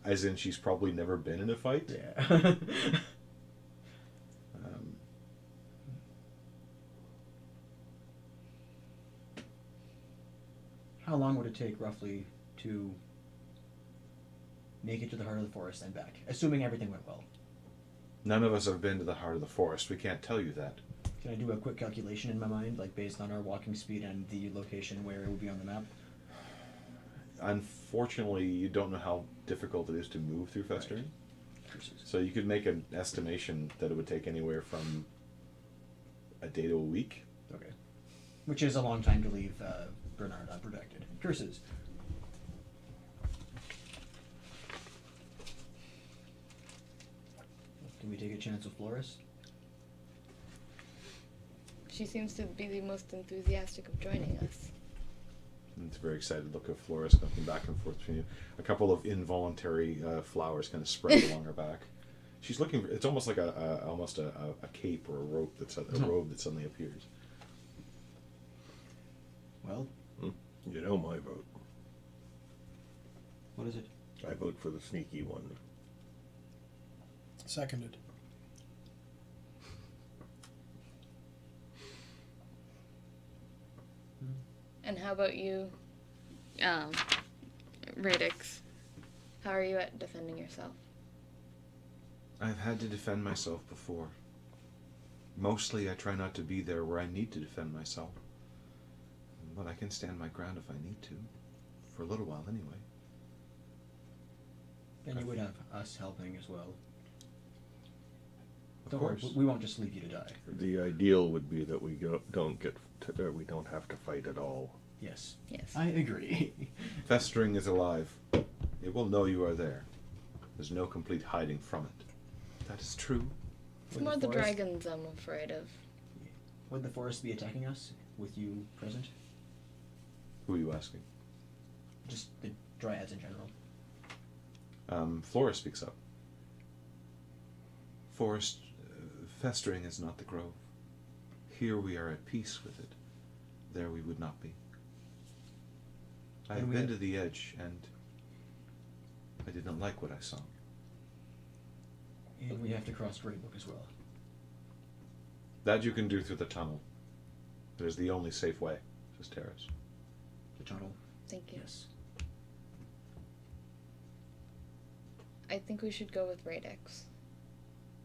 A: as in she's probably never been in a fight.
E: yeah.
A: Um,
E: long would it take roughly to make it to the heart of the forest and back, assuming everything went well?
A: None of us have been to the heart of the forest. We can't tell you that.
E: Can I do a quick calculation in my mind, like based on our walking speed and the location where it would be on the map?
A: Unfortunately, you don't know how difficult it is to move through festering.
E: Curses.
A: So you could make an estimation that it would take anywhere from a day to a week.
E: Okay. Which is a long time to leave uh, Bernard unprotected. Curses. Can we take a chance with Floris?
C: She seems to be the most enthusiastic of joining us.
A: And it's a very excited look of Floris looking back and forth between you. A couple of involuntary uh, flowers kind of spread along her back. She's looking. It's almost like a, a almost a, a, a cape or a rope that's a, a robe that suddenly appears.
E: Well,
D: You know my vote.
E: what is it?
D: I vote for the sneaky one.
B: Seconded.
C: And how about you, um, Radix? How are you at defending yourself?
A: I've had to defend myself before. Mostly, I try not to be there where I need to defend myself. But I can stand my ground if I need to, for a little while anyway.
E: And you would have us helping as well.
A: Of
E: Don't
A: course.
E: worry, we won't just leave you to die.
D: The ideal would be that we go, don't get, to, we don't have to fight at all.
E: Yes.
C: Yes.
E: I agree.
A: Festering is alive. It will know you are there. There's no complete hiding from it. That is true.
C: it's
E: Would
C: more the
E: forest-
C: dragons I'm afraid of.
E: Would the forest be attacking us with you present?
A: Who are you asking?
E: Just the dryads in general.
A: Um, Flora speaks up. Forest, uh, festering is not the grove. Here we are at peace with it. There we would not be. I have been to the edge, and I did not like what I saw.
E: And we have to cross Greybook as well.
A: That you can do through the tunnel. It is the only safe way, says Terrace.
E: The tunnel.
C: Thank you.
E: Yes.
C: I think we should go with Radix.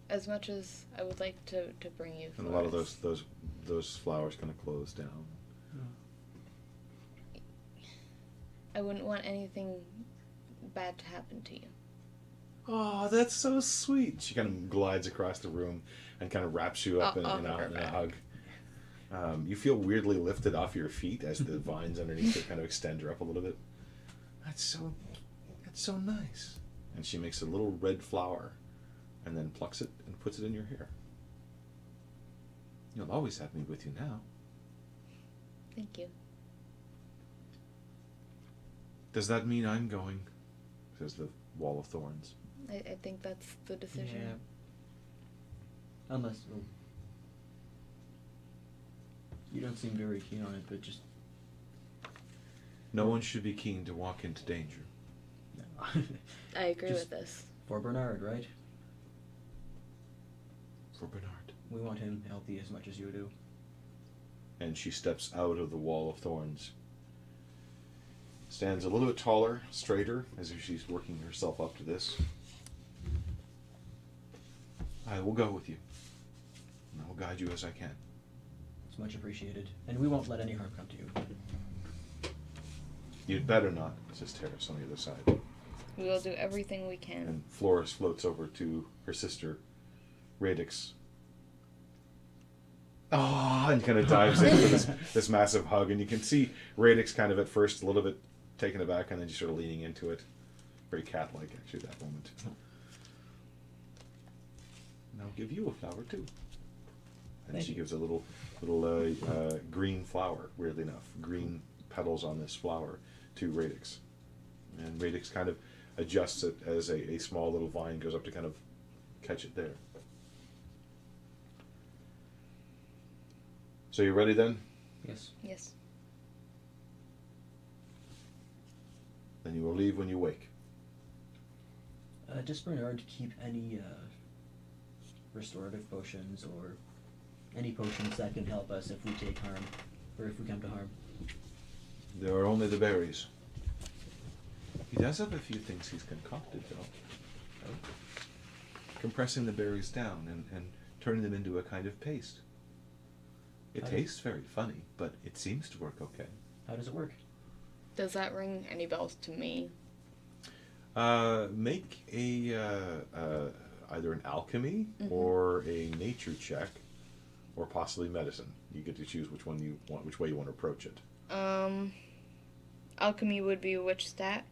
C: As much as I would like to, to bring you
A: And a lot of those those those flowers kind of close down. Yeah.
C: I wouldn't want anything bad to happen to you.
A: Oh, that's so sweet. She kind of glides across the room and kind of wraps you up
C: I'll-
A: in,
C: I'll
A: in, a,
C: hug
A: in a
C: back.
A: hug. Um, you feel weirdly lifted off your feet as the vines underneath it kind of extend her up a little bit. That's so, that's so nice. And she makes a little red flower, and then plucks it and puts it in your hair. You'll always have me with you now.
C: Thank you.
A: Does that mean I'm going? Says the wall of thorns.
C: I, I think that's the decision.
E: Yeah. Unless well, you don't seem very keen on it, but just
A: No one should be keen to walk into danger.
E: no.
C: I agree
E: Just-
C: with this.
E: for Bernard, right?
A: For Bernard.
E: We want him healthy as much as you do.
A: and she steps out of the wall of thorns. Stands a little bit taller, straighter, as if she's working herself up to this. I will go with you. And I will guide you as I can.
E: It's much appreciated, and we won't let any harm come to you.
A: You'd better not, says Terrace on the other side.
C: We will do everything we can.
A: And Floris floats over to her sister, Radix. Ah, and kind of dives into this, this massive hug, and you can see Radix kind of at first a little bit taken aback, and then just sort of leaning into it, very cat-like actually that moment. And I'll give you a flower too. And
E: Thank
A: she
E: you.
A: gives a little, little uh, uh, green flower. Weirdly enough, green petals on this flower to Radix, and Radix kind of adjusts it as a, a small little vine goes up to kind of catch it there. So you ready then?
E: Yes.
C: Yes.
A: Then you will leave when you wake.
E: Uh, does Bernard keep any uh, restorative potions or any potions that can help us if we take harm or if we come to harm?
A: There are only the berries. He does have a few things he's concocted, though. Compressing the berries down and, and turning them into a kind of paste. It
E: How does-
A: tastes very funny, but it seems to work okay.
E: How does it work?
C: Does that ring any bells to me?
A: Uh, make a uh, uh, either an alchemy
C: Mhm.
A: or a nature check, or possibly medicine. You get to choose which one you want, which way you want to approach it.
C: Um, alchemy would be which stat?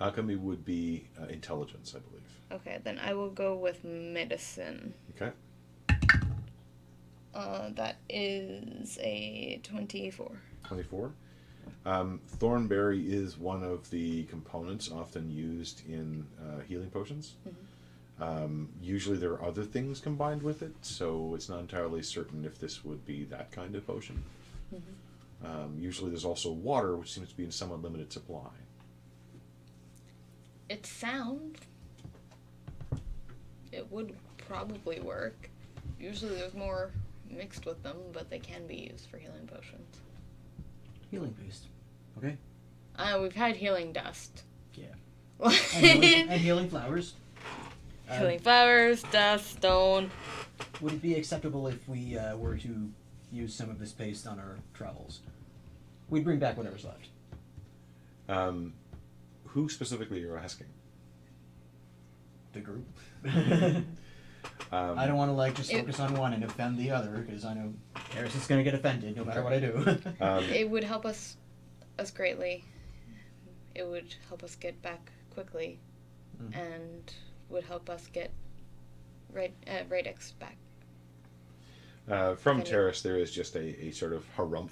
A: Alchemy would be uh, intelligence, I believe.
C: Okay, then I will go with medicine.
A: Okay.
C: Uh, that is a 24.
A: 24. Um, Thornberry is one of the components often used in uh, healing potions. Um, usually there are other things combined with it, so it's not entirely certain if this would be that kind of potion. Um, usually there's also water, which seems to be in somewhat limited supply.
C: It's sound. It would probably work. Usually there's more mixed with them, but they can be used for healing potions.
E: Healing paste. Okay.
C: Uh, we've had healing dust.
E: Yeah. And healing,
C: healing
E: and healing flowers. Uh,
C: flowers, dust, stone.
E: Would it be acceptable if we uh, were to use some of this paste on our travels? We'd bring back whatever's left.
A: Um, who specifically are you asking?
E: The group.
A: Um,
E: I don't want to like just
C: It-
E: focus on one and offend the other because I know Harris is going to get offended no matter what I do.
A: Um,
C: It would help us us greatly. It would help us get back quickly,
E: Mhm.
C: and would help us get right uh, Radix back.
A: Uh, from
C: Any-
A: Terrace, there is just a, a sort of harumph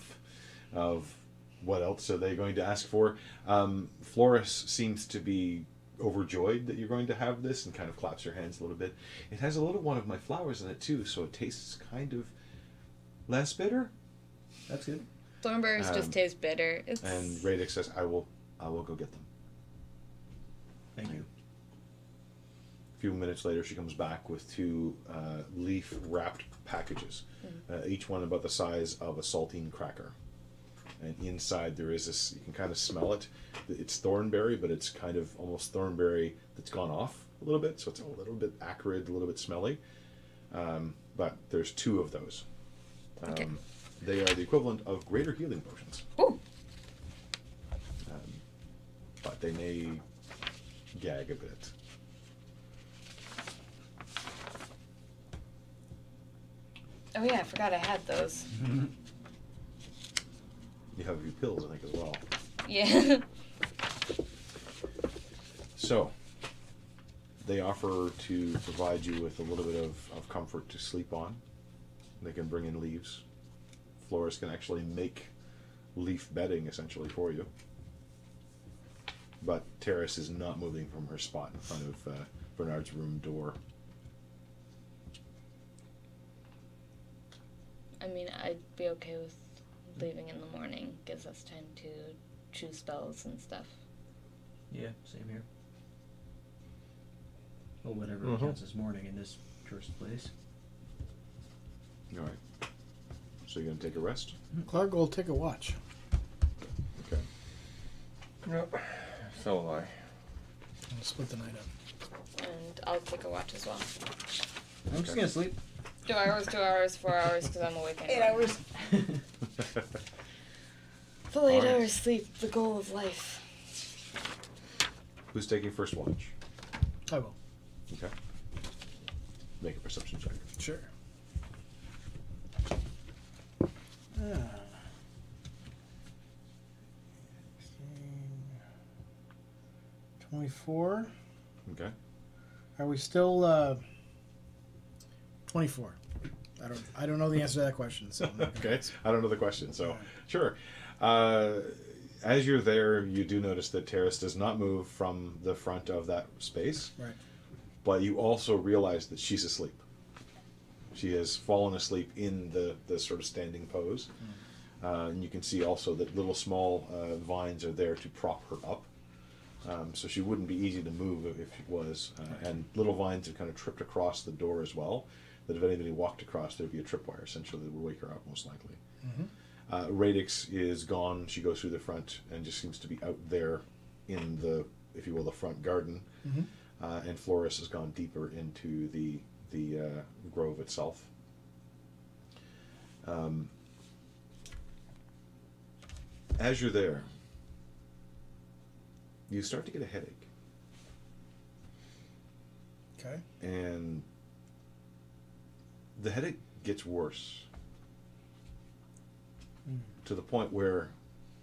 A: of what else are they going to ask for. Um, Floris seems to be overjoyed that you're going to have this and kind of claps her hands a little bit. It has a little one of my flowers in it too, so it tastes kind of less bitter.
E: That's good.
C: Thornberries
A: Um,
C: just taste bitter. It's
A: And Radix says, "I will, I will go get them."
E: Thank you.
A: Few minutes later, she comes back with two uh, leaf wrapped packages, uh, each one about the size of a saltine cracker. And inside there is this, you can kind of smell it. It's thornberry, but it's kind of almost thornberry that's gone off a little bit, so it's a little bit acrid, a little bit smelly. Um, but there's two of those. Um,
C: Okay.
A: They are the equivalent of greater healing potions.
C: Ooh.
A: Um, but they may gag a bit.
C: Oh yeah, I forgot I had those.
A: You have a few pills, I think, as well.
C: Yeah.
A: So, they offer to provide you with a little bit of, of comfort to sleep on. They can bring in leaves. Floris can actually make leaf bedding essentially for you. But Terrace is not moving from her spot in front of uh, Bernard's room door.
C: I mean, I'd be okay with leaving in the morning. Gives us time to choose spells and stuff.
E: Yeah, same here. Well, whatever
D: Mhm.
E: counts as morning in this cursed place.
A: All right. So you're gonna take a rest?
B: Clark will take a watch.
A: Okay.
D: Yep. So will I.
B: We'll split the night up.
C: And I'll take a watch as well.
E: I'm just
A: Okay.
E: gonna sleep.
C: Two hours, two hours, four hours, because I'm awake anyway.
E: Eight hours.
C: Full eight
A: Alright.
C: hours sleep, the goal of life.
A: Who's taking first watch?
B: I will.
A: Okay. Make a perception check.
B: Sure. Ah. Twenty-four.
A: Okay.
B: Are we still uh, twenty-four? I don't. I don't know the answer to that question. So I'm not gonna
A: okay. I don't know the question, so sure. Uh, as you're there, you do notice that Terrace does not move from the front of that space,
B: Right.
A: but you also realize that she's asleep. She has fallen asleep in the, the sort of standing pose. Uh, and you can see also that little small uh, vines are there to prop her up. Um, so she wouldn't be easy to move if she was. Uh, and little vines have kind of tripped across the door as well. That if anybody walked across, there'd be a tripwire essentially that would wake her up most likely. Uh, Radix is gone. She goes through the front and just seems to be out there in the, if you will, the front garden.
B: Mhm.
A: Uh, and Floris has gone deeper into the the uh, grove itself. Um, as you're there, you start to get a headache,
B: Okay.
A: and the headache gets worse
B: Mm.
A: to the point where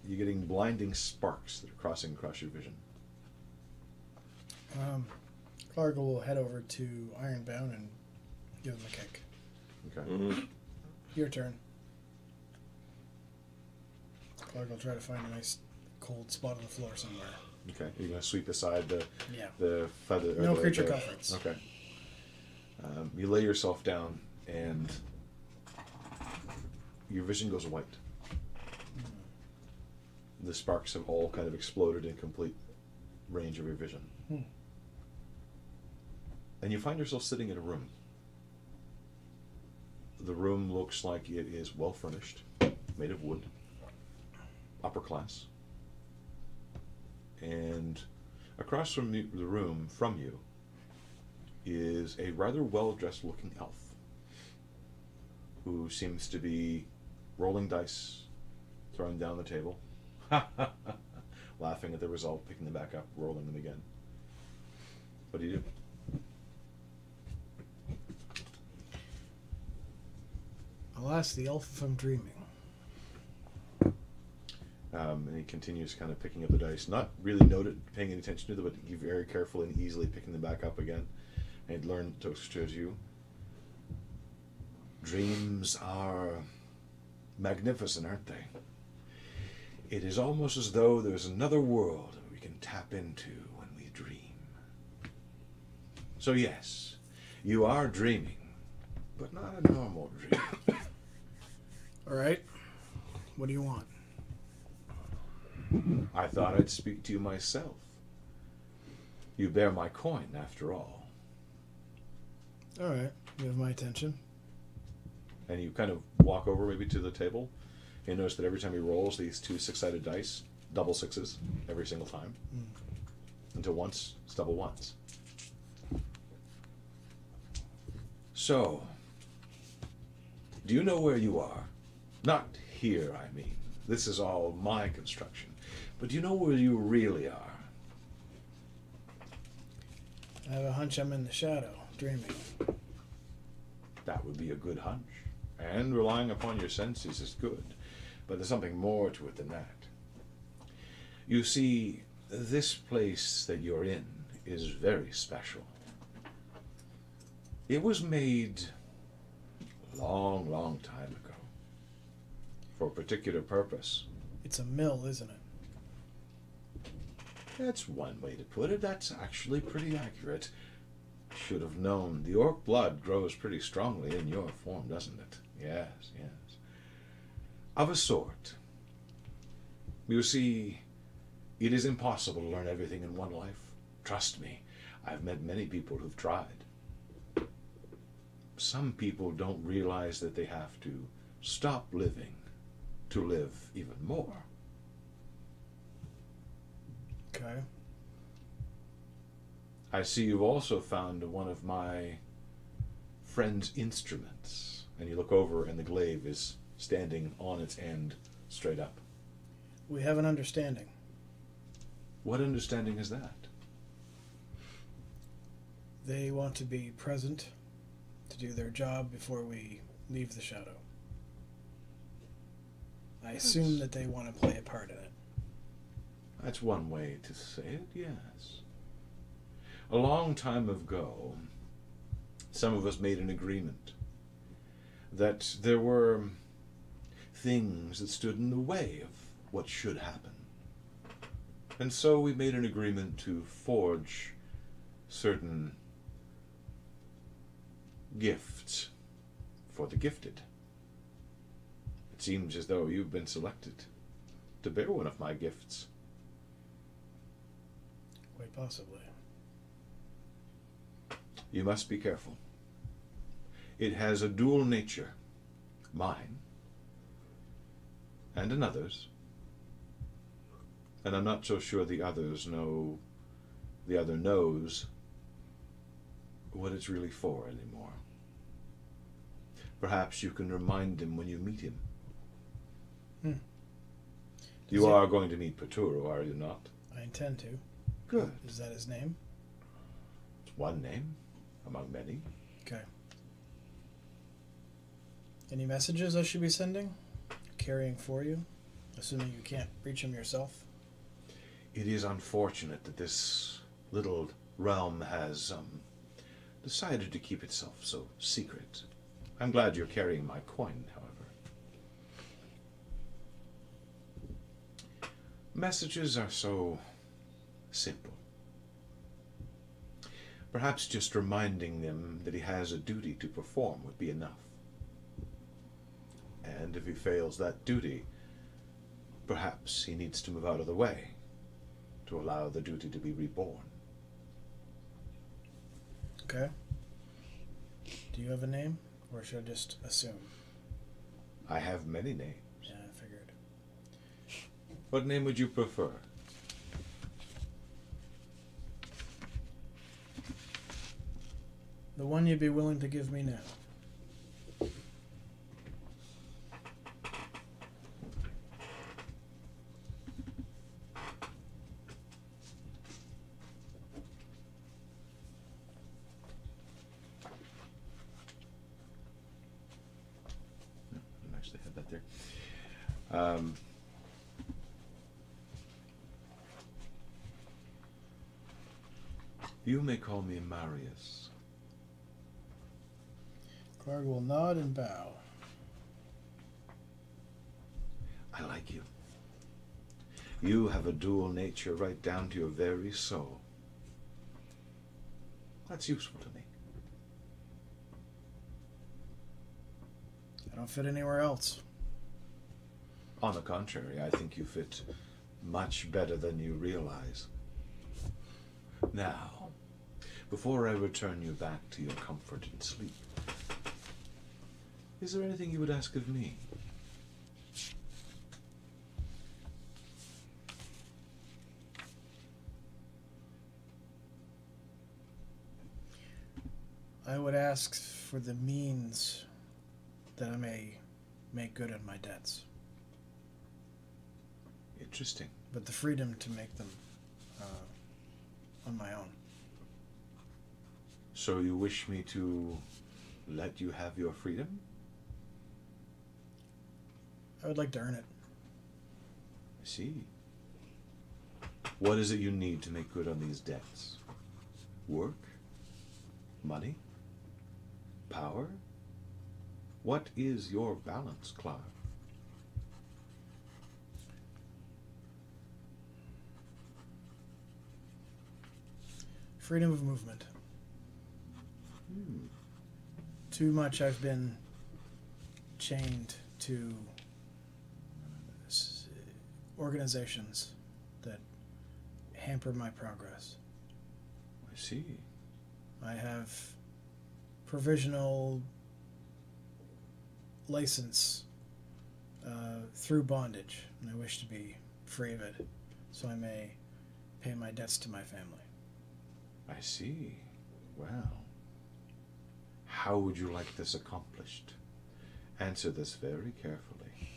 A: you're getting blinding sparks that are crossing across your vision.
B: Um, Clark will head over to Ironbound and give him a kick.
A: Okay.
D: Mhm.
B: Your turn. Clark will try to find a nice cold spot on the floor somewhere.
A: Okay. You're gonna sweep aside the
B: Yeah.
A: the feather.
B: No
A: the-
B: creature
A: the-
B: comforts.
A: Okay. Um, you lay yourself down, and your vision goes white. The sparks have all kind of exploded in complete range of your vision.
B: Hmm.
A: And you find yourself sitting in a room. The room looks like it is well furnished, made of wood, upper class. And across from the the room from you is a rather well dressed looking elf who seems to be rolling dice, throwing down the table, laughing at the result, picking them back up, rolling them again. What do you do?
B: I'll ask the elf if I'm dreaming.
A: Um, and he continues kind of picking up the dice, not really noted, paying any attention to them, but he very carefully and easily picking them back up again. And he'd learned to to you. Dreams are magnificent, aren't they? It is almost as though there's another world we can tap into when we dream. So, yes, you are dreaming, but not a normal dream.
B: All right. What do you want?
A: I thought I'd speak to you myself. You bear my coin, after all.
B: All right. You have my attention.
A: And you kind of walk over maybe to the table. and notice that every time he rolls these two six sided dice, double sixes every single time. Hmm. Until once, it's double ones. So, do you know where you are? Not here, I mean. This is all my construction. But do you know where you really are?
B: I have a hunch I'm in the shadow, dreaming.
A: That would be a good hunch. And relying upon your senses is good. But there's something more to it than that. You see, this place that you're in is very special. It was made a long, long time ago for a particular purpose.
B: It's a mill, isn't it?
A: That's one way to put it. That's actually pretty accurate. Should have known. The orc blood grows pretty strongly in your form, doesn't it? Yes, yes. Of a sort. You see, it is impossible to learn everything in one life. Trust me, I've met many people who've tried. Some people don't realize that they have to stop living to live even more.
B: Okay.
A: I see you've also found one of my friend's instruments. And you look over, and the glaive is standing on its end, straight up.
B: We have an understanding.
A: What understanding is that?
B: They want to be present to do their job before we leave the shadow. I assume that they want to play a part in it.
A: That's one way to say it, yes. A long time ago, some of us made an agreement that there were things that stood in the way of what should happen. And so we made an agreement to forge certain gifts for the gifted. It seems as though you've been selected to bear one of my gifts.
B: Quite possibly.
A: You must be careful. It has a dual nature. Mine and another's. And I'm not so sure the others know, the other knows what it's really for anymore. Perhaps you can remind him when you meet him.
B: Hmm.
A: You are going to meet Paturo, are you not?
B: I intend to.
A: Good.
B: Is that his name?
A: It's one name among many.
B: Okay. Any messages I should be sending? Carrying for you? Assuming you can't reach him yourself?
A: It is unfortunate that this little realm has um, decided to keep itself so secret. I'm glad you're carrying my coin, however. Messages are so simple. Perhaps just reminding them that he has a duty to perform would be enough. And if he fails that duty, perhaps he needs to move out of the way to allow the duty to be reborn.
B: Okay. Do you have a name? Or should I just assume?
A: I have many names.
B: Yeah, I figured.
A: What name would you prefer?
B: The one you'd be willing to give me now.
A: I actually had that there. Um, you may call me Marius.
B: Clark will nod and bow.
A: I like you. You have a dual nature right down to your very soul. That's useful to me.
B: I don't fit anywhere else.
A: On the contrary, I think you fit much better than you realize. Now, before I return you back to your comfort and sleep, is there anything you would ask of me?
B: I would ask for the means that I may make good on my debts,
A: Interesting.
B: but the freedom to make them uh, on my own.
A: So you wish me to let you have your freedom?
B: I would like to earn it.
A: I see. What is it you need to make good on these debts? Work? Money? Power? What is your balance, Clark?
B: Freedom of movement.
A: Hmm.
B: Too much I've been chained to organizations that hamper my progress.
A: I see.
B: I have provisional license uh, through bondage, and I wish to be free of it, so I may pay my debts to my family.
A: I see. Well. How would you like this accomplished? Answer this very carefully.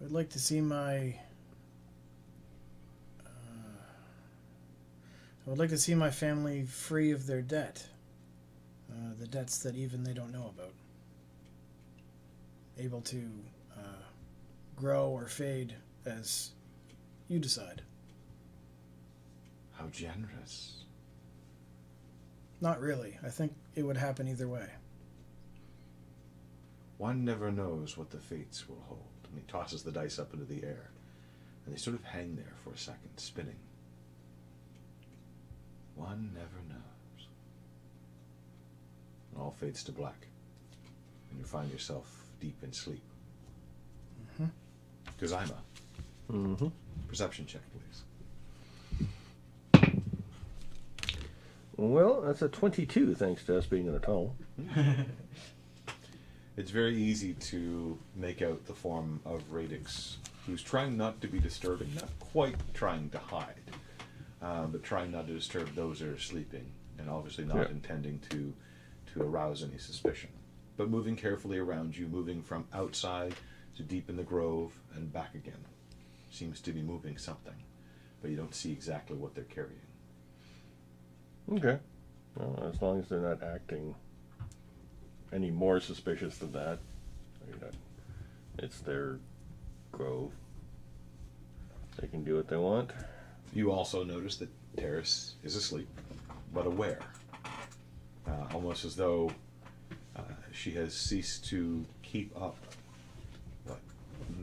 B: I would like to see my. Uh, I would like to see my family free of their debt. Uh, the debts that even they don't know about. Able to uh, grow or fade as you decide.
A: How generous.
B: Not really. I think it would happen either way.
A: One never knows what the fates will hold. And he tosses the dice up into the air. And they sort of hang there for a second, spinning. One never knows. And all fades to black. And you find yourself deep in sleep.
B: Mhm.
A: Kuzaima,
D: Mm-hmm.
A: perception check, please.
D: Well, that's a 22 thanks to us being in a tunnel.
A: It's very easy to make out the form of Radix, who's trying not to be disturbing, not quite trying to hide, um, but trying not to disturb those that are sleeping, and obviously not
D: Yeah.
A: intending to to arouse any suspicion. But moving carefully around you, moving from outside to deep in the grove and back again, seems to be moving something, but you don't see exactly what they're carrying.
D: Okay. Well, as long as they're not acting any more suspicious than that, it's their grove. They can do what they want.
A: You also notice that Terrace is asleep, but aware. Uh, almost as though uh, she has ceased to keep up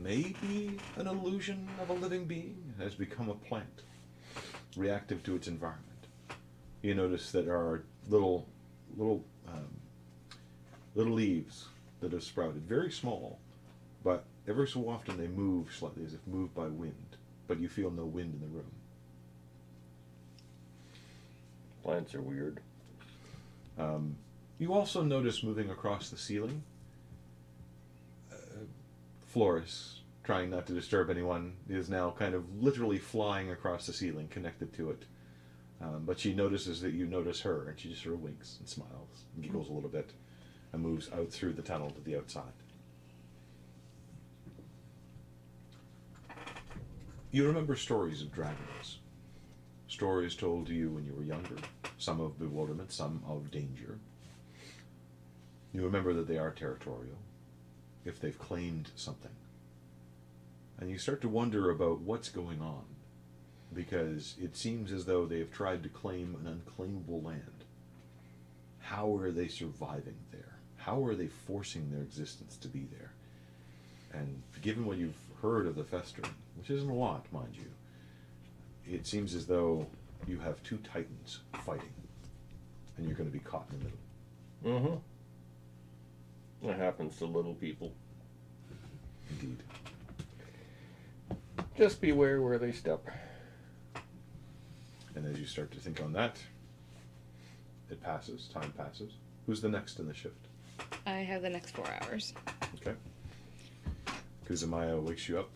A: may be an illusion of a living being, has become a plant, reactive to its environment. You notice that there are little, little, um, little leaves that have sprouted, very small, but ever so often they move slightly as if moved by wind, but you feel no wind in the room.
D: Plants are weird.
A: Um, you also notice moving across the ceiling, Floris, trying not to disturb anyone, is now kind of literally flying across the ceiling, connected to it. Um, but she notices that you notice her, and she just sort of winks and smiles, and giggles a little bit, and moves out through the tunnel to the outside. You remember stories of dragons. Stories told to you when you were younger, some of bewilderment, some of danger. You remember that they are territorial, if they've claimed something. And you start to wonder about what's going on, because it seems as though they have tried to claim an unclaimable land. How are they surviving there? How are they forcing their existence to be there? And given what you've heard of the Festering, which isn't a lot, mind you, it seems as though you have two titans fighting, and you're going to be caught in the middle.
D: Mm-hmm. That happens to little people.
A: Indeed.
D: Just beware where they step.
A: And as you start to think on that, it passes, time passes. Who's the next in the shift?
C: I have the next four hours.
A: Okay. Kuzumaya wakes you up.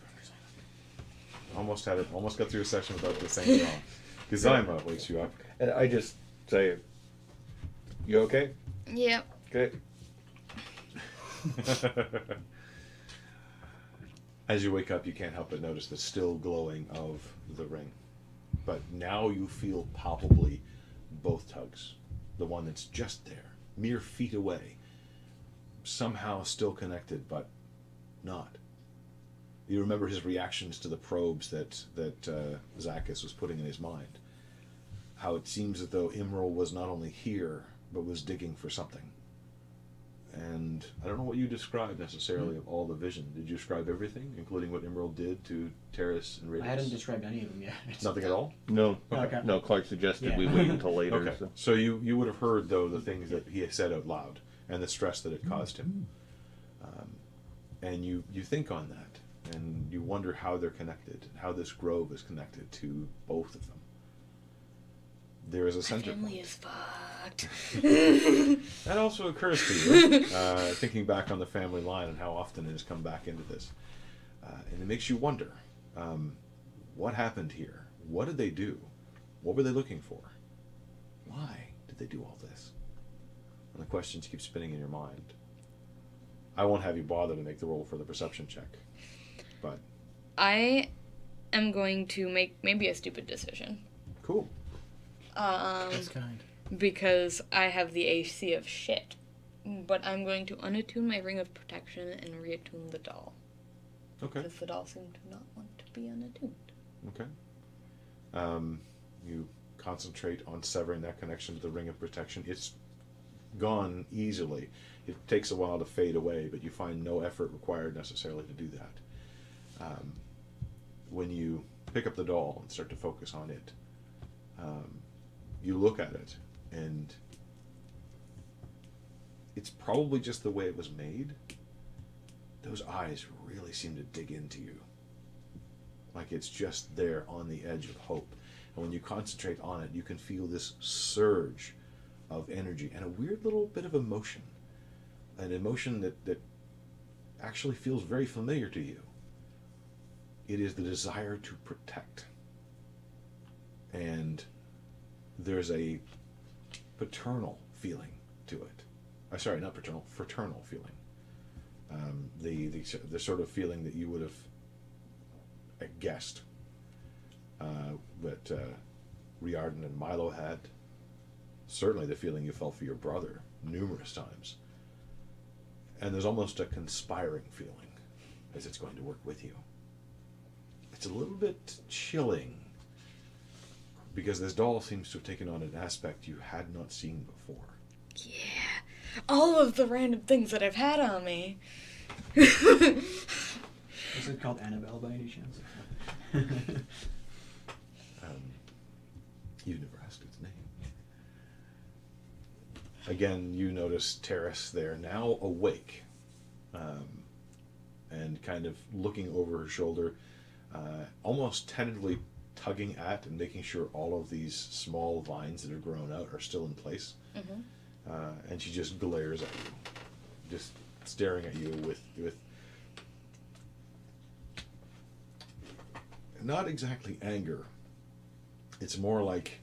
A: Almost had it, almost got through a session without this saying it wrong. Kuzaima wakes you up.
D: And I just say, "You okay?
C: Yep.
D: Okay."
A: As you wake up, you can't help but notice the still glowing of the ring. But now you feel palpably both tugs. The one that's just there, mere feet away, somehow still connected, but not. You remember his reactions to the probes that that uh, Zacchus was putting in his mind. How it seems as though Imral was not only here, but was digging for something. And I don't know what you described necessarily of all the vision. Did you describe everything, including what Emerald did to Terrace and
E: I hadn't described any of them yet. It's-
A: Nothing at all.
D: No,
E: Okay.
D: no. Clark suggested
E: Yeah.
D: we wait until later.
A: Okay.
D: so-
A: So you you would have heard though the things that he said out loud and the stress that it caused him, um, and you you think on that and you wonder how they're connected, how this grove is connected to both of them. There is a
C: My
A: center
C: family
A: point.
C: is fucked.
A: That also occurs to you, uh, thinking back on the family line and how often it has come back into this. Uh, and it makes you wonder um, what happened here? What did they do? What were they looking for? Why did they do all this? And the questions keep spinning in your mind. I won't have you bother to make the roll for the perception check. But
C: I am going to make maybe a stupid decision.
A: cool.
C: Um,
B: That's kind.
C: because I have the AC of shit. But I'm going to unattune my ring of protection and reattune the doll.
A: Okay.
C: Because the doll seemed to not want to be unattuned.
A: Okay. Um, you concentrate on severing that connection to the ring of protection. It's gone easily. It takes a while to fade away, but you find no effort required necessarily to do that. Um, when you pick up the doll and start to focus on it, um, you look at it and it's probably just the way it was made. Those eyes really seem to dig into you like it's just there on the edge of hope. And when you concentrate on it, you can feel this surge of energy and a weird little bit of emotion. An emotion that, that actually feels very familiar to you. It is the desire to protect. And there's a paternal feeling to it. Uh, sorry, not paternal, fraternal feeling. Um, the, the the sort of feeling that you would have uh, guessed, uh, that uh, Riordan and Milo had. Certainly, the feeling you felt for your brother numerous times. And there's almost a conspiring feeling as it's going to work with you. It's a little bit chilling because this doll seems to have taken on an aspect you had not seen before.
C: Yeah. All of the random things that I've had on me.
E: Is it called Annabelle by any chance?
A: Um, you've never asked its name. Again, you notice Terrace there, now awake, um, and kind of looking over her shoulder, uh, almost tentatively tugging at and making sure all of these small vines that have grown out are still in place.
C: Mhm.
A: Uh, and she just glares at you, just staring at you with with not exactly anger. It's more like,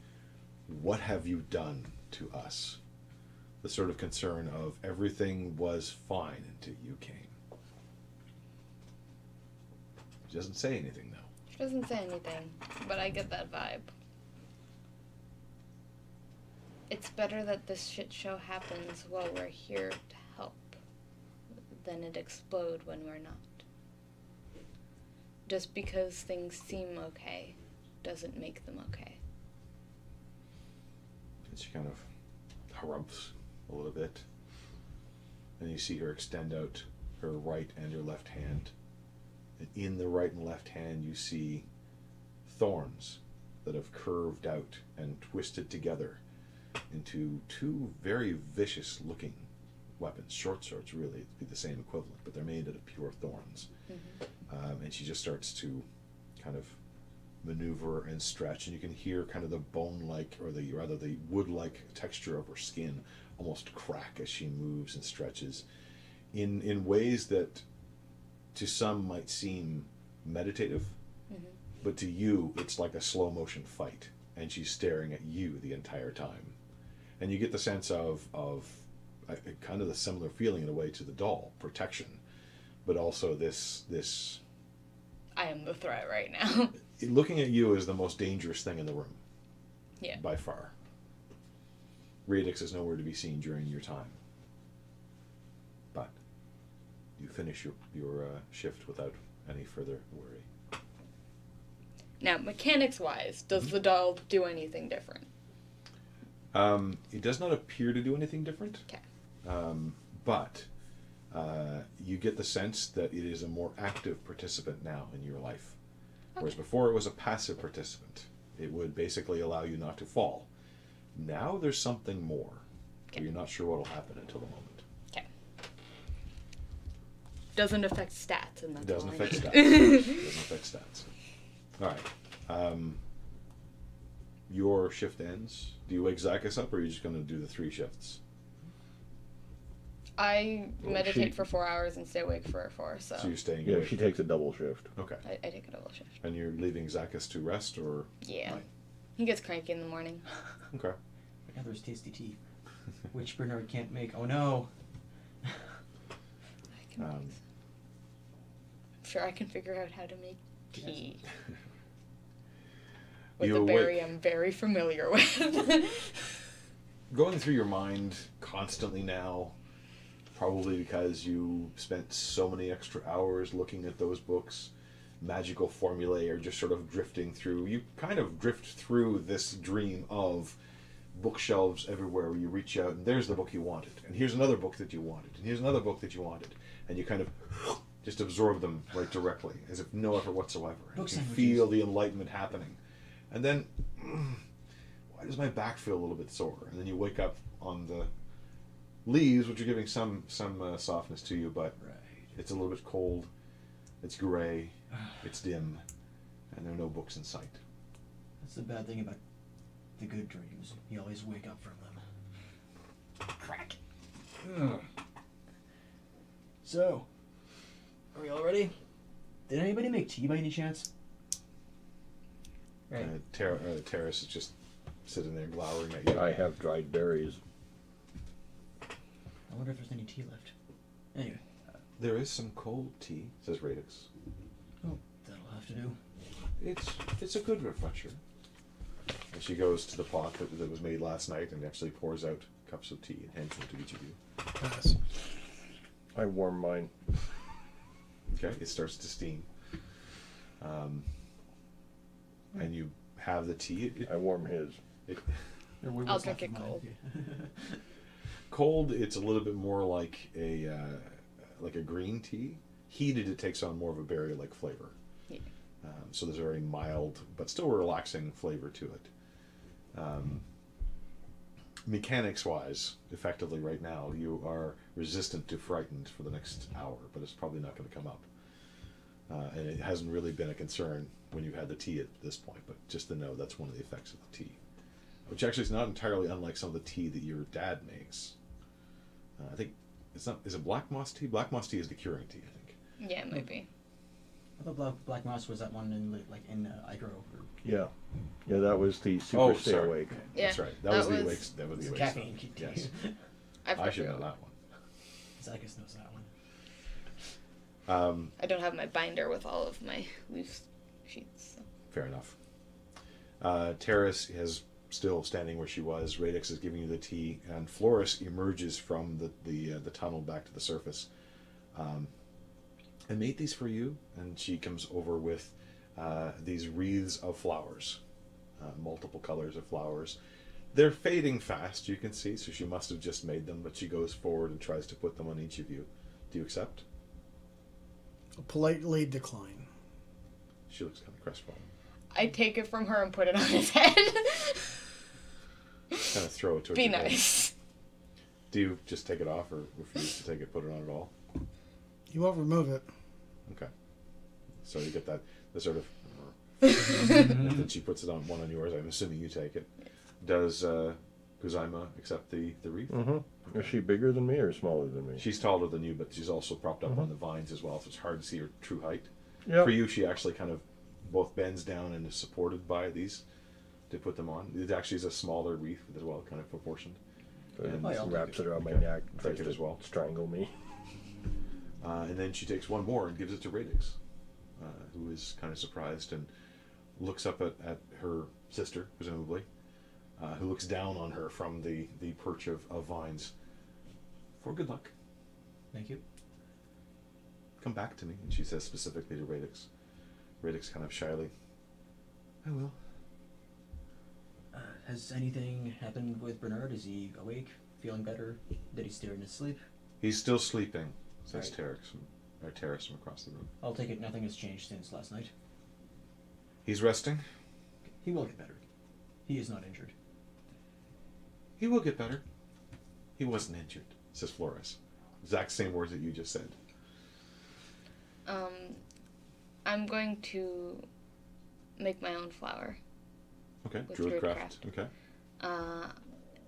A: what have you done to us? The sort of concern of everything was fine until you came. She doesn't say anything
C: doesn't say anything, but I get that vibe. It's better that this shit show happens while we're here to help than it explode when we're not. Just because things seem okay doesn't make them okay.
A: And she kind of harumphs a little bit. And you see her extend out her right and her left hand. In the right and left hand, you see thorns that have curved out and twisted together into two very vicious looking weapons. Short swords, really, it'd be the same equivalent, but they're made out of pure thorns. Um, and she just starts to kind of maneuver and stretch, and you can hear kind of the bone-like, or the rather the wood-like texture of her skin almost crack as she moves and stretches, in in ways that to some might seem meditative, but to you it's like a slow motion fight, and she's staring at you the entire time, and you get the sense of of uh, kind of the similar feeling in a way to the doll, protection, but also this this
C: I am the threat right now.
A: looking at you is the most dangerous thing in the room.
C: Yeah.
A: By far. Radix is nowhere to be seen during your time. But you finish your, your uh, shift without any further worry.
C: now, mechanics wise, does the doll do anything different?
A: Um, it does not appear to do anything different.
C: 'Kay.
A: Um, but uh, you get the sense that it is a more active participant now in your life. Whereas before it was a passive participant. It would basically allow you not to fall. Now there's something more.
C: Okay.
A: You're not sure what will happen until the moment.
C: Okay. Doesn't affect stats, and that's
A: doesn't
C: all
A: affect stats. doesn't affect stats. All right. Um, your shift ends. Do you wake Zacchus up, or are you just going to do the three shifts?
C: I
D: Well,
C: meditate
D: she-
C: for four hours and stay awake for four, so,
A: So you're staying
D: Yeah,
A: awake.
D: she takes a double shift.
A: Okay.
C: I, I take a double shift.
A: And you're leaving Zacchus to rest, or
C: Yeah.
A: Right.
C: He gets cranky in the morning.
A: okay.
E: Right now there's tasty tea, which Bernard can't make. Oh no!
C: I can
A: Um,
C: I'm sure I can figure out how to make tea with
A: You
C: a
A: awake.
C: berry I'm very familiar with.
A: going through your mind constantly now, probably because you spent so many extra hours looking at those books, magical formulae are just sort of drifting through. You kind of drift through this dream of bookshelves everywhere where you reach out and there's the book you wanted, and here's another book that you wanted, and here's another book that you wanted, and you kind of just absorb them right directly as if no effort whatsoever. You can feel the enlightenment happening. And then why does my back feel a little bit sore? And then you wake up on the leaves, which are giving some some uh, softness to you, but
E: Right.
A: it's a little bit cold. It's gray. It's dim, and there are no books in sight.
E: That's the bad thing about the good dreams. You always wake up from them. Crack. So, are we all ready? Did anybody make tea by any chance? Right.
A: Uh, Ter- uh, Terrace is just sitting there glowering at you.
D: I have dried berries.
E: I wonder if there's any tea left. Anyway,
A: There is some cold tea, says Radix.
E: Oh, that'll have to do.
A: It's it's a good refresher. And she goes to the pot that, that was made last night and actually pours out cups of tea and hands them to each of you.
B: Pass.
D: I warm mine.
A: Okay, it starts to steam. Um, and you have the tea. It,
D: I warm his.
A: it,
C: I'll
E: what's
C: drink it cold.
A: cold, it's a little bit more like a uh, like a green tea. Heated, it takes on more of a berry-like flavor.
C: Yeah.
A: Um, so there's a very mild but still relaxing flavor to it. Um, mechanics-wise, effectively right now, you are resistant to frightened for the next hour, but it's probably not going to come up. Uh, and it hasn't really been a concern when you've had the tea at this point, but just to know that's one of the effects of the tea, which actually is not entirely unlike some of the tea that your dad makes. Uh, I think it's not. Is it black moss tea? Black moss tea is the curing tea. I think.
C: Yeah, maybe.
E: I thought Black, Black Moss was that one in like in uh, Igro. Or,
D: Yeah. Yeah, that was the super
A: Oh,
D: stay
A: sorry.
D: awake.
C: Yeah,
A: That's right. That,
C: that
A: was the
C: was-
A: awakes. That was the
E: it's a
A: awakes.
E: caffeine
A: stuff. Yes,
C: I've
A: I should know that one.
E: Zacchus knows that one.
A: Um,
C: I don't have my binder with all of my loose sheets. So.
A: fair enough. Uh, Terrace is still standing where she was. Radix is giving you the tea, and Floris emerges from the the, uh, the tunnel back to the surface. Um, I made these for you, and she comes over with uh, these wreaths of flowers, uh, multiple colors of flowers. They're fading fast, you can see, so she must have just made them. But she goes forward and tries to put them on each of you. Do you accept?
B: A politely decline.
A: She looks kind of crestfallen.
C: I take it from her and put it on his head.
A: Kind of throw it towards
C: Be
A: your head.
C: nice.
A: Do you just take it off or refuse to take it, put it on at all?
B: You won't remove it.
A: Okay. So you get that the sort of and then she puts it on one on yours. I'm assuming you take it. Does uh Kuzaima accept the, the wreath?
D: Mm-hmm. Is she bigger than me or smaller than me?
A: She's taller than you, but she's also propped up on the vines as well, so it's hard to see her true height.
D: Yeah.
A: For you, she actually kind of both bends down and is supported by these to put them on. It actually is a smaller wreath as well, kind of proportioned.
D: And
E: Oh, I'll
D: wraps it around my neck, tries
A: it
D: to
A: as well.
D: strangle me.
A: Uh, and then she takes one more and gives it to Radix, uh, who is kind of surprised and looks up at, at her sister, presumably, uh, who looks down on her from the, the perch of, of vines. For good luck.
E: Thank you.
A: Come back to me. And she says specifically to Radix. Radix kind of shyly, I will.
E: Uh, has anything happened with Bernard? Is he awake? Feeling better? Did he stare in his sleep?
A: He's still sleeping, says
E: Right.
A: From, or Terrace from across the room.
E: I'll take it nothing has changed since last night.
A: He's resting.
E: He will get better. He is not injured.
A: He will get better. He wasn't injured, says Floris. Exact same words that you just said.
C: Um, I'm going to make my own flower.
A: Okay,
C: With
A: Druidcraft.
C: Druidcraft.
A: Okay.
C: Uh,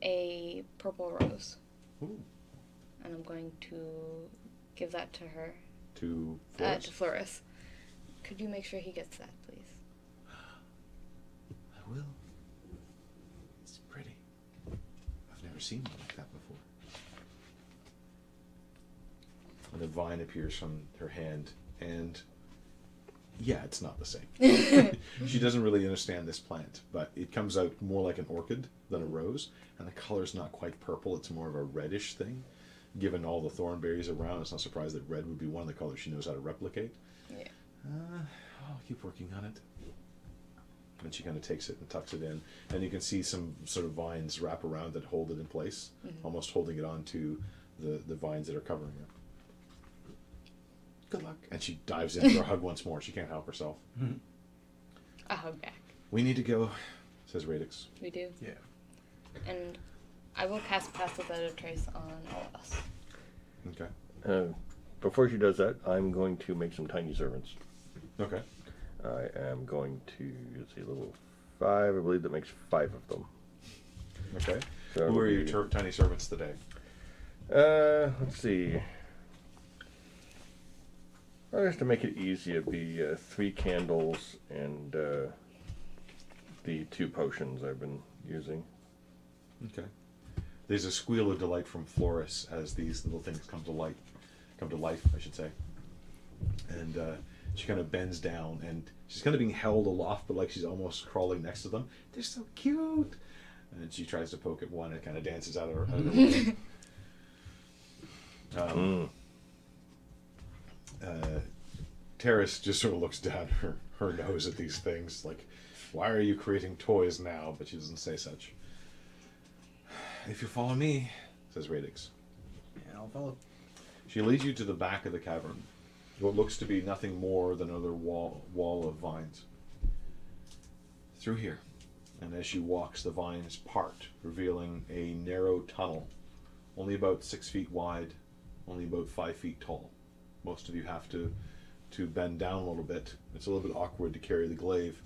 C: a purple rose,
A: Ooh.
C: and I'm going to give that to her.
A: To
C: Uh,
A: Flores.
C: to Floris. Could you make sure he gets that, please?
A: I will. It's pretty. I've never seen one like that before. And a vine appears from her hand, and yeah, it's not the same. she doesn't really understand this plant, but it comes out more like an orchid than a rose, and the color's not quite purple, it's more of a reddish thing. Given all the thorn berries around, it's not surprised that red would be one of the colors she knows how to replicate.
C: Yeah.
A: Uh, I'll keep working on it. And she kind of takes it and tucks it in, and you can see some sort of vines wrap around that hold it in place, almost holding it onto the the vines that are covering it. Good luck. And she dives in for a hug once more. She can't help herself.
C: A hug back.
A: We need to go, says Radix.
C: We do.
E: Yeah.
C: And I will cast Pass Without a Trace on all of us.
A: Okay.
D: Uh, before she does that, I'm going to make some tiny servants.
A: Okay.
D: I am going to let's see, level five. I believe that makes five of them.
A: Okay.
D: So
A: Who are
D: it'll
A: your
D: be
A: tur- tiny servants today?
D: Uh, let's see. Well, just to make it easy, it'd be uh, three candles and uh, the two potions I've been using.
A: Okay. There's a squeal of delight from Floris as these little things come to light, come to life, I should say. And uh, she kind of bends down, and she's kind of being held aloft, but like she's almost crawling next to them. They're so cute. And she tries to poke at one, and it kind of dances out of her. Out of her um,
D: Mm.
A: uh, Terrace just sort of looks down her, her nose at these things, like, why are you creating toys now? But she doesn't say such. If you follow me, says Radix.
E: Yeah, I'll follow.
A: She leads you to the back of the cavern. What looks to be nothing more than another wall wall of vines. Through here. And as she walks, the vines part, revealing a narrow tunnel, only about six feet wide, only about five feet tall. Most of you have to to bend down a little bit. It's a little bit awkward to carry the glaive.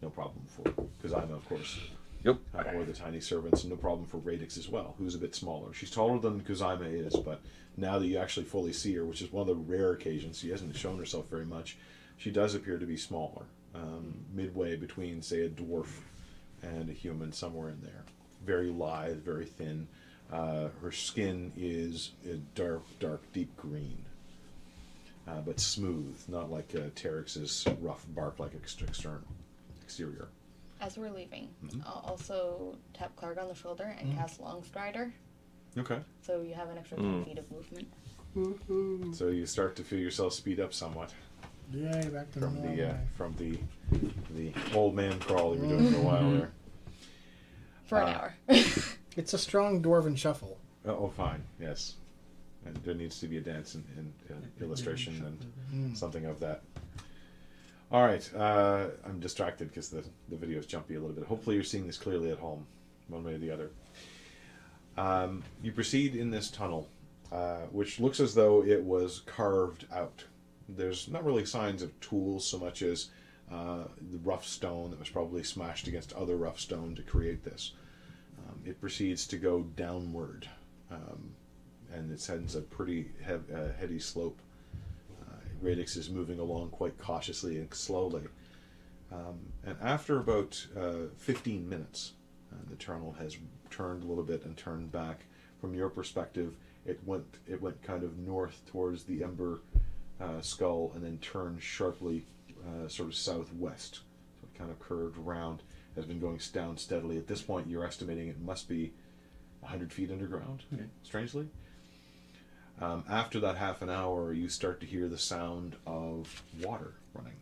A: No problem for because I'm of course
D: Yep.
A: or the tiny servants, and no problem for Radix as well, who's a bit smaller. She's taller than Kuzaima is, but now that you actually fully see her, which is one of the rare occasions, she hasn't shown herself very much, she does appear to be smaller, um, midway between, say, a dwarf and a human, somewhere in there. Very lithe, very thin. Uh, her skin is a dark, dark, deep green, uh, but smooth, not like uh, Terex's rough bark-like ex- external exterior.
C: As we're leaving,
A: Mhm.
C: I'll also tap Clark on the shoulder and cast Long Strider,
A: Okay.
C: so you have an extra
D: Mm.
C: 10 feet of movement.
A: So you start to feel yourself speed up somewhat
B: Yay, back to
A: from
B: normal.
A: the uh, from the the old man crawl you were doing for a while there.
C: For an
A: Uh,
C: hour.
B: It's a strong dwarven shuffle.
A: Oh, oh, fine, yes. And there needs to be a dance and, and, and illustration and
B: Mm.
A: something of that. All right, uh, I'm distracted because the the video is jumpy a little bit. Hopefully, you're seeing this clearly at home, one way or the other. Um, you proceed in this tunnel, uh, which looks as though it was carved out. There's not really signs of tools so much as uh, the rough stone that was probably smashed against other rough stone to create this. Um, it proceeds to go downward, um, and it sends a pretty hev- uh, heady slope. Radix is moving along quite cautiously and slowly. Um, and after about uh, 15 minutes, uh, the tunnel has turned a little bit and turned back. From your perspective, it went it went kind of north towards the Ember uh, skull and then turned sharply uh, sort of southwest. So it kind of curved around, has been going down steadily. At this point, you're estimating it must be 100 feet underground,
E: Okay.
A: strangely. Um, after that half an hour, you start to hear the sound of water running.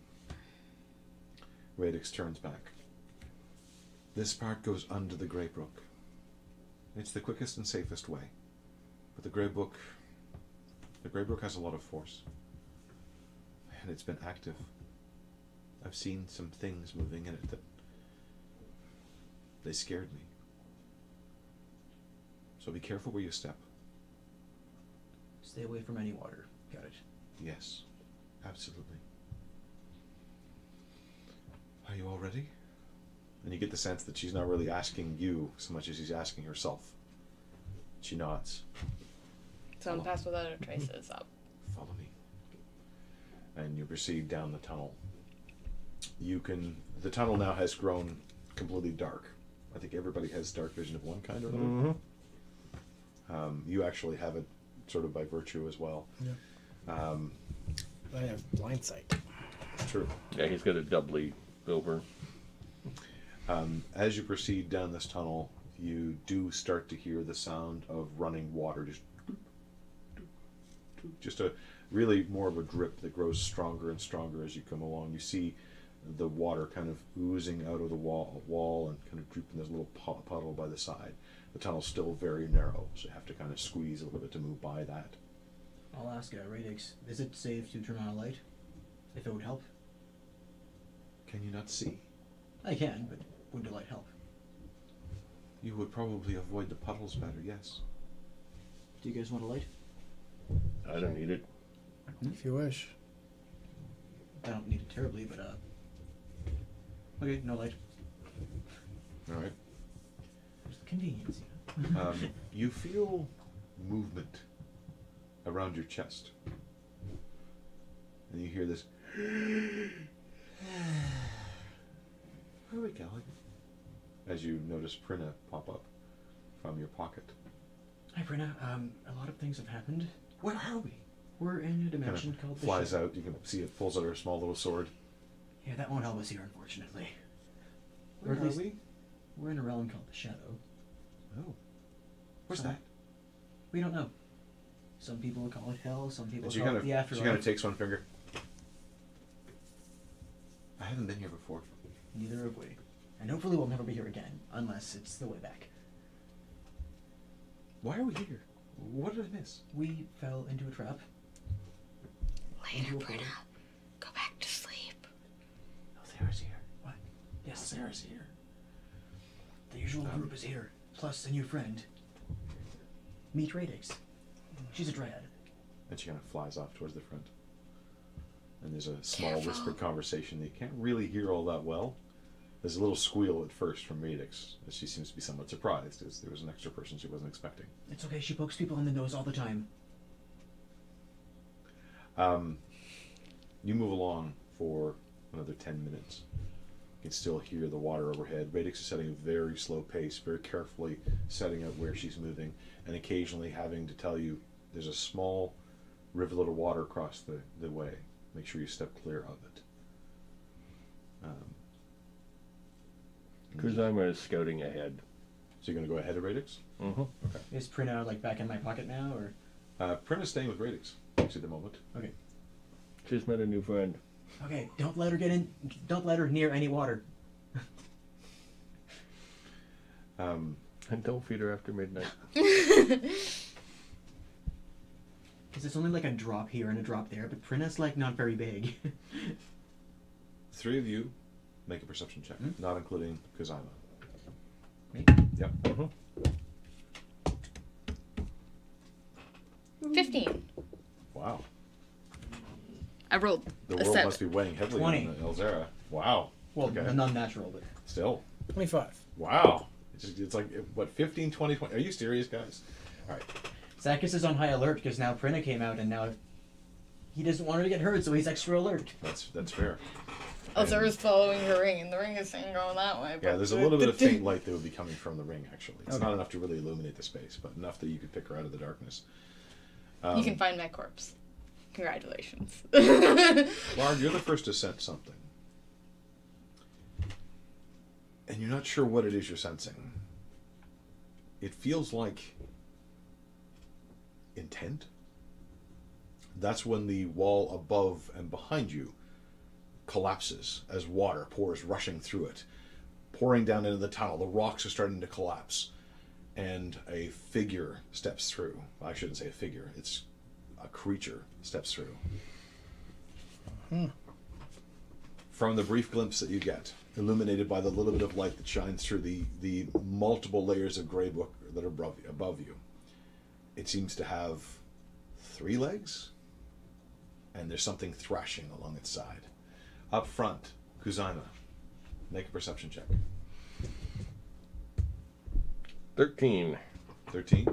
A: Radix turns back. This part goes under the Grey Brook. It's the quickest and safest way. But the Grey Brook. The Grey Brook has a lot of force. And it's been active. I've seen some things moving in it that. They scared me. So be careful where you step.
E: Stay away from any water. Got it.
A: Yes, absolutely. Are you all ready? And you get the sense that she's not really asking you so much as she's asking herself. She nods.
C: so I'm passed without a trace is up.
A: Follow me. And you proceed down the tunnel. You can. The tunnel now has grown completely dark. I think everybody has dark vision of one kind or another.
D: Mm-hmm.
A: Um, you actually have it sort of by virtue as well.
B: Yeah.
A: Um,
B: I have blind sight.
A: true.
D: Yeah, he's got a doubly over.
A: Um, as you proceed down this tunnel, you do start to hear the sound of running water, just just a really more of a drip that grows stronger and stronger as you come along. You see the water kind of oozing out of the wall, wall and kind of drooping this little puddle by the side. The tunnel's still very narrow, so you have to kind of squeeze a little bit to move by that.
E: I'll ask uh, Radix, is it safe to turn on a light? If it would help?
A: Can you not see?
E: I can, but would the light help?
A: You would probably avoid the puddles better. Yes.
E: Do you guys want a light?
D: I don't need it.
B: If you wish.
E: I don't need it terribly, but uh. Okay, no light.
A: All right.
E: Convenience. You know?
A: um, you feel movement around your chest. And you hear this. Where are we going? As you notice Prina pop up from your pocket.
E: Hi, Prina. Um, a lot of things have happened. Where are we? We're in a dimension called the
A: flies
E: Shadow.
A: out. You can see it pulls out her small little sword.
E: Yeah, that won't help us here, unfortunately.
A: Where
E: Or at
A: are
E: least-
A: we?
E: We're in a realm called the Shadow.
A: Oh. Where's
E: So-
A: that?
E: We don't know. Some people call it hell. Some people
A: And she
E: call
A: kind
E: it
A: of
E: the
A: she
E: afterlife.
A: kind of takes one finger. I haven't been here before.
E: Neither have we. And hopefully we'll never be here again, unless it's the way back.
A: Why are we here? What did I miss?
E: We fell into a trap.
C: Later,
E: Into a
C: Britta.
E: portal.
C: Go back to sleep.
E: Oh, Sarah's here. What? Yes, Sarah's here. The usual
A: Um,
E: group is here, plus a new friend. Meet Radix. She's a dryad.
A: And she kind of flies off towards the front. And there's a small
C: Careful.
A: whispered conversation that you can't really hear all that well. There's a little squeal at first from Radix, as she seems to be somewhat surprised, as there was an extra person she wasn't expecting.
E: It's okay, she pokes people in the nose all the time.
A: Um, you move along for another 10 minutes. You can still hear the water overhead. Radix is setting a very slow pace, very carefully setting out where she's moving, and occasionally having to tell you there's a small rivulet of water across the, the way. Make sure you step clear of it. Um,
D: Kuzama is scouting ahead.
A: so you're going to go ahead of Radix?
D: Mm-hmm.
E: Is printout like back in my pocket now, or
A: Uh, Print is staying with Radix at the moment.
E: okay?
D: She's met a new friend.
E: Okay, don't let her get in. Don't let her near any water.
A: Um,
D: And don't feed her after midnight.
E: Because it's only like a drop here and a drop there, but Prina's like not very big.
A: three of you make a perception check,
E: Hmm?
A: not including Kazama.
E: Me?
A: Yep.
D: Mm-hmm.
C: 15.
A: Wow.
C: I rolled
A: The
C: a
A: world
C: set.
A: must be weighing heavily
E: 20.
A: on Elzera. Wow.
E: well,
A: Okay.
E: non-natural, but
A: Still.
B: 25.
A: Wow. It's, just, it's like, what, 15, 20, 20? Are you serious, guys? All right.
E: Zacchus is on high alert because now Prina came out and now he doesn't want her to get hurt, so he's extra alert.
A: That's that's fair.
C: Elzera's following her ring, and the ring is saying going that way.
A: Yeah, there's a little bit of faint light that would be coming from the ring, actually. It's
E: Okay.
A: not enough to really illuminate the space, but enough that you could pick her out of the darkness.
C: you
A: Um,
C: can find my corpse. Congratulations.
A: Lard, you're the first to sense something. And you're not sure what it is you're sensing. It feels like intent. That's when the wall above and behind you collapses as water pours rushing through it, pouring down into the tunnel. The rocks are starting to collapse, and a figure steps through. I shouldn't say a figure, it's a creature steps through from the brief glimpse that you get, illuminated by the little bit of light that shines through the, the multiple layers of Grey Brook that are above, above you, it seems to have three legs, and there's something thrashing along its side. Up front, Kuzaima, make a perception check.
D: Thirteen.
A: 13.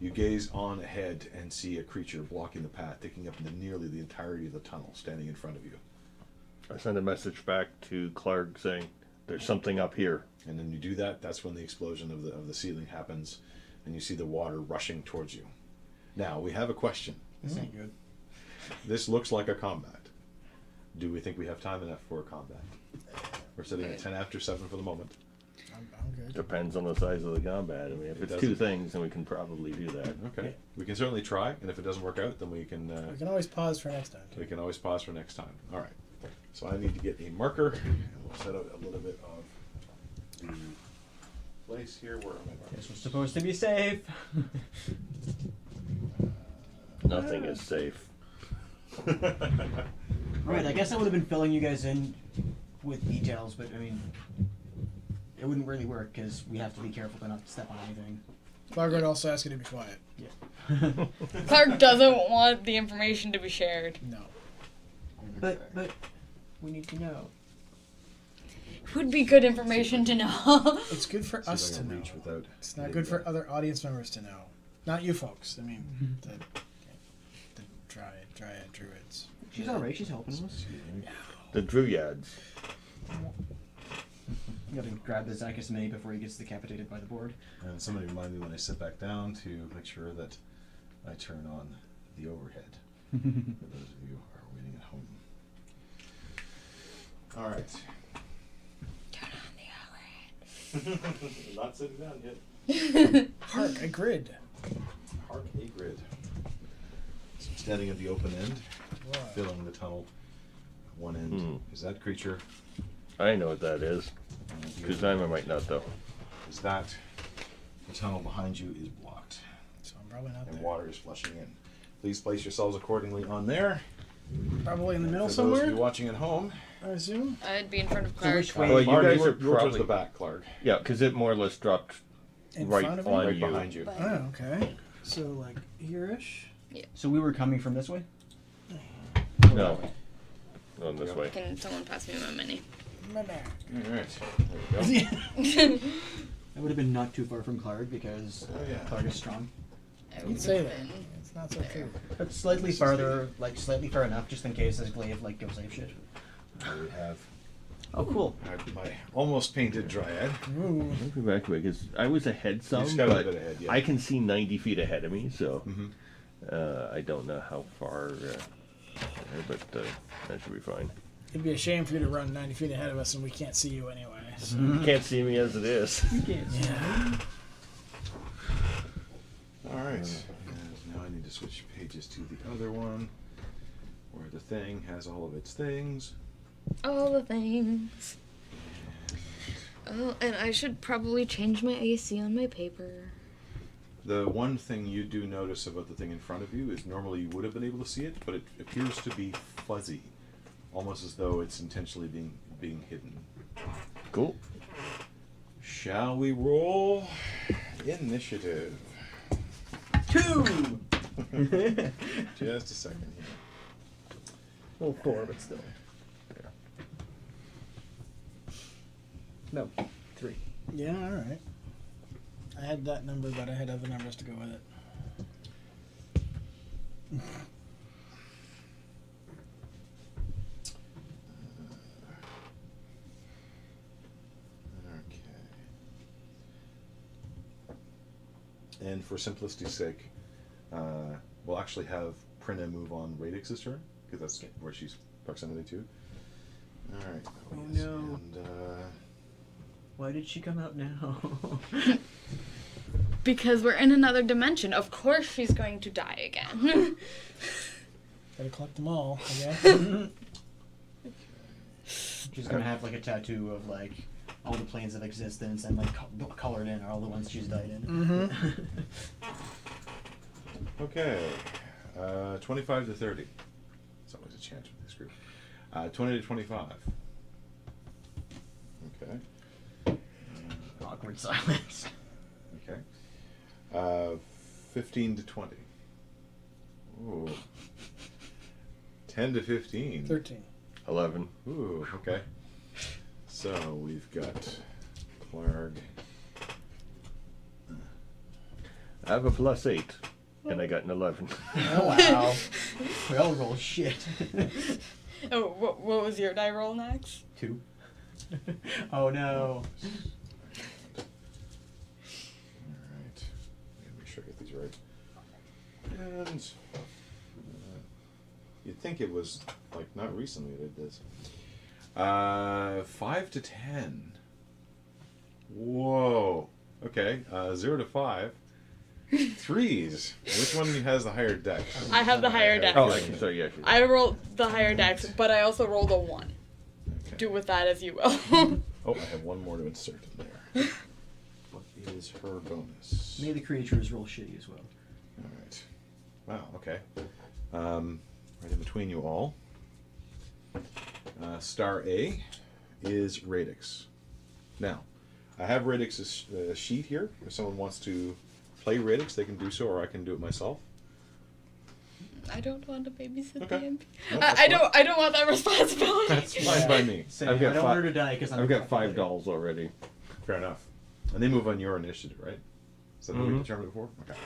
A: You gaze on ahead and see a creature blocking the path, taking up the, nearly the entirety of the tunnel, standing in front of you.
D: I send a message back to Clark saying, "There's something up here."
A: And then you do that, that's when the explosion of the of the ceiling happens, and you see the water rushing towards you. Now we have a question.
E: This ain't good.
A: This looks like a combat. Do we think we have time enough for a combat? We're sitting at ten after seven for the moment.
B: I'm, I'm good.
D: Depends on the size of the combat. I mean, if
A: It
D: it's two
A: doesn't-
D: things, then we can probably do that.
A: Okay,
E: Yeah.
A: we can certainly try, and if it doesn't work out, then we can uh,
B: We can always pause for next time.
A: we can always pause for next time. All right. So I need to get a marker, and we'll set out a little bit of the place here. Where am I?
E: This was supposed to be safe.
D: Nothing is safe.
E: Right, I guess I would have been filling you guys in with details, but I mean, it wouldn't really work because we have to be careful to not step on anything.
B: Clark would also ask you to be quiet. Yeah.
C: Clark doesn't want the information to be shared.
B: No.
E: But but we need to know.
C: It would be good information to know.
B: It's good for us to know.
A: without
B: It's not good for
A: that.
B: other audience members to know. Not you folks. I mean,
E: Mm-hmm.
B: the, the dryad, dryad druids.
E: She's alright. She's helping us.
D: The Dryads.
E: You gotta grab the Zacchus May before he gets decapitated by the board.
A: And somebody remind me when I sit back down to make sure that I turn on the overhead. for those of you who are waiting at home. All right.
C: Turn on the overhead.
A: Not sitting down yet.
B: Hark, a grid.
A: Hark a grid. So I'm standing at the open end,
B: Wow.
A: filling the tunnel. One end
D: Hmm.
A: is that creature.
D: I know what that is.
A: And the
D: Because
A: other
D: I might not, though.
A: is that. The tunnel behind you is blocked,
B: So I'm probably not
A: and
B: there.
A: water is flushing in. Please place yourselves accordingly on there.
B: Probably in the middle
A: For those of
B: somewhere.
A: you watching at home,
B: I assume.
C: I'd be in front of
E: So
C: Clark.
E: which way-
D: Well, you
A: Clark,
D: guys are
A: you were towards the back, Clark.
D: Yeah, because it more or less dropped
B: In
D: right
B: front of
D: on.
A: Right
D: you.
A: behind you.
C: But-
B: Oh, okay. So like here-ish.
E: So we were coming from this way?
D: No. Going this way.
C: Can someone pass me my mini?
A: All right. There we go.
E: It would have been not too far from Clark because
A: Oh, yeah.
E: Clark is strong.
C: I
B: You'd say that. It's not so true.
E: But slightly
A: This
E: farther, like slightly far enough, just in case this glaive like goes ape shit.
A: I we have
E: Oh, cool.
A: my almost painted dryad.
B: Ooh.
D: Let me back away because I was ahead some,
A: just got a
D: but
A: ahead, yeah.
D: I can see 90 feet ahead of me, so
A: Mhm.
D: uh, I don't know how far, uh, but uh, that should be fine.
B: It'd be a shame for you to run 90 feet ahead of us and we can't see you anyway. So.
D: You can't see me as it is.
B: You can't yeah.
A: All right. And now I need to switch pages to the other one, where the thing has all of its things.
C: All the things. Oh, and I should probably change my AC on my paper.
A: The one thing you do notice about the thing in front of you is normally you would have been able to see it, but it appears to be fuzzy, almost as though it's intentionally being being hidden.
D: Cool.
A: Shall we roll initiative?
E: Two!
A: Just a second here.
E: well, four, but still. No, three.
B: Yeah, all right. I had that number, but I had other numbers to go with it.
A: Okay. And for simplicity's sake, uh, we'll actually have Prina move on Radix's turn because that's where she's proximity to. All right.
E: Oh,
A: yes,
E: no.
A: And uh,
E: Why did she come out now?
C: Because we're in another dimension. Of course she's going to die again.
B: Gotta collect them all, I guess.
E: she's gonna have like a tattoo of like all the planes of existence and like co- colored in are all the ones she's died in.
B: Mhm.
A: okay, uh, twenty-five to thirty. It's always a chance with this group. Uh, Twenty to twenty-five. Okay.
E: Awkward silence.
A: Okay. Uh, 15 to 20. Ooh. 10 to 15.
B: 13.
D: 11.
A: Ooh, okay. So we've got Clark.
D: I have a plus 8, and I got an 11.
E: Oh wow. we all roll shit.
C: oh, what, what was your die roll next?
E: Two. oh no.
A: Alright. Make sure I get these right. And. Uh, you'd think it was, like, not recently I did this. Uh, 5 to 10. Whoa. Okay. Uh, 0 to 5. Threes. Which one has the higher dex?
C: I have the higher dex.
D: oh, actually, sorry, yeah. actually.
C: I rolled the higher dex, but I also rolled a one.
A: Okay.
C: Do with that as you will.
A: Oh, I have one more to insert in there. What is her bonus?
E: May the creatures roll shitty as well.
A: All right. Wow. Okay. Um, right in between you all. Uh, star A is Radix. Now, I have Radix's uh, sheet here. If someone wants to play Radix, they can do so, or I can do it myself.
C: I don't want to babysit
A: Okay.
C: the MP.
A: No,
C: I, I don't. I don't want that responsibility.
A: That's fine by me.
E: Say,
D: I've got
E: I don't
D: fi-
E: want her to die because
D: I've got five dolls already.
A: Fair enough. And they move on your initiative, right? Is that what we
D: Mhm.
A: determined before? Okay.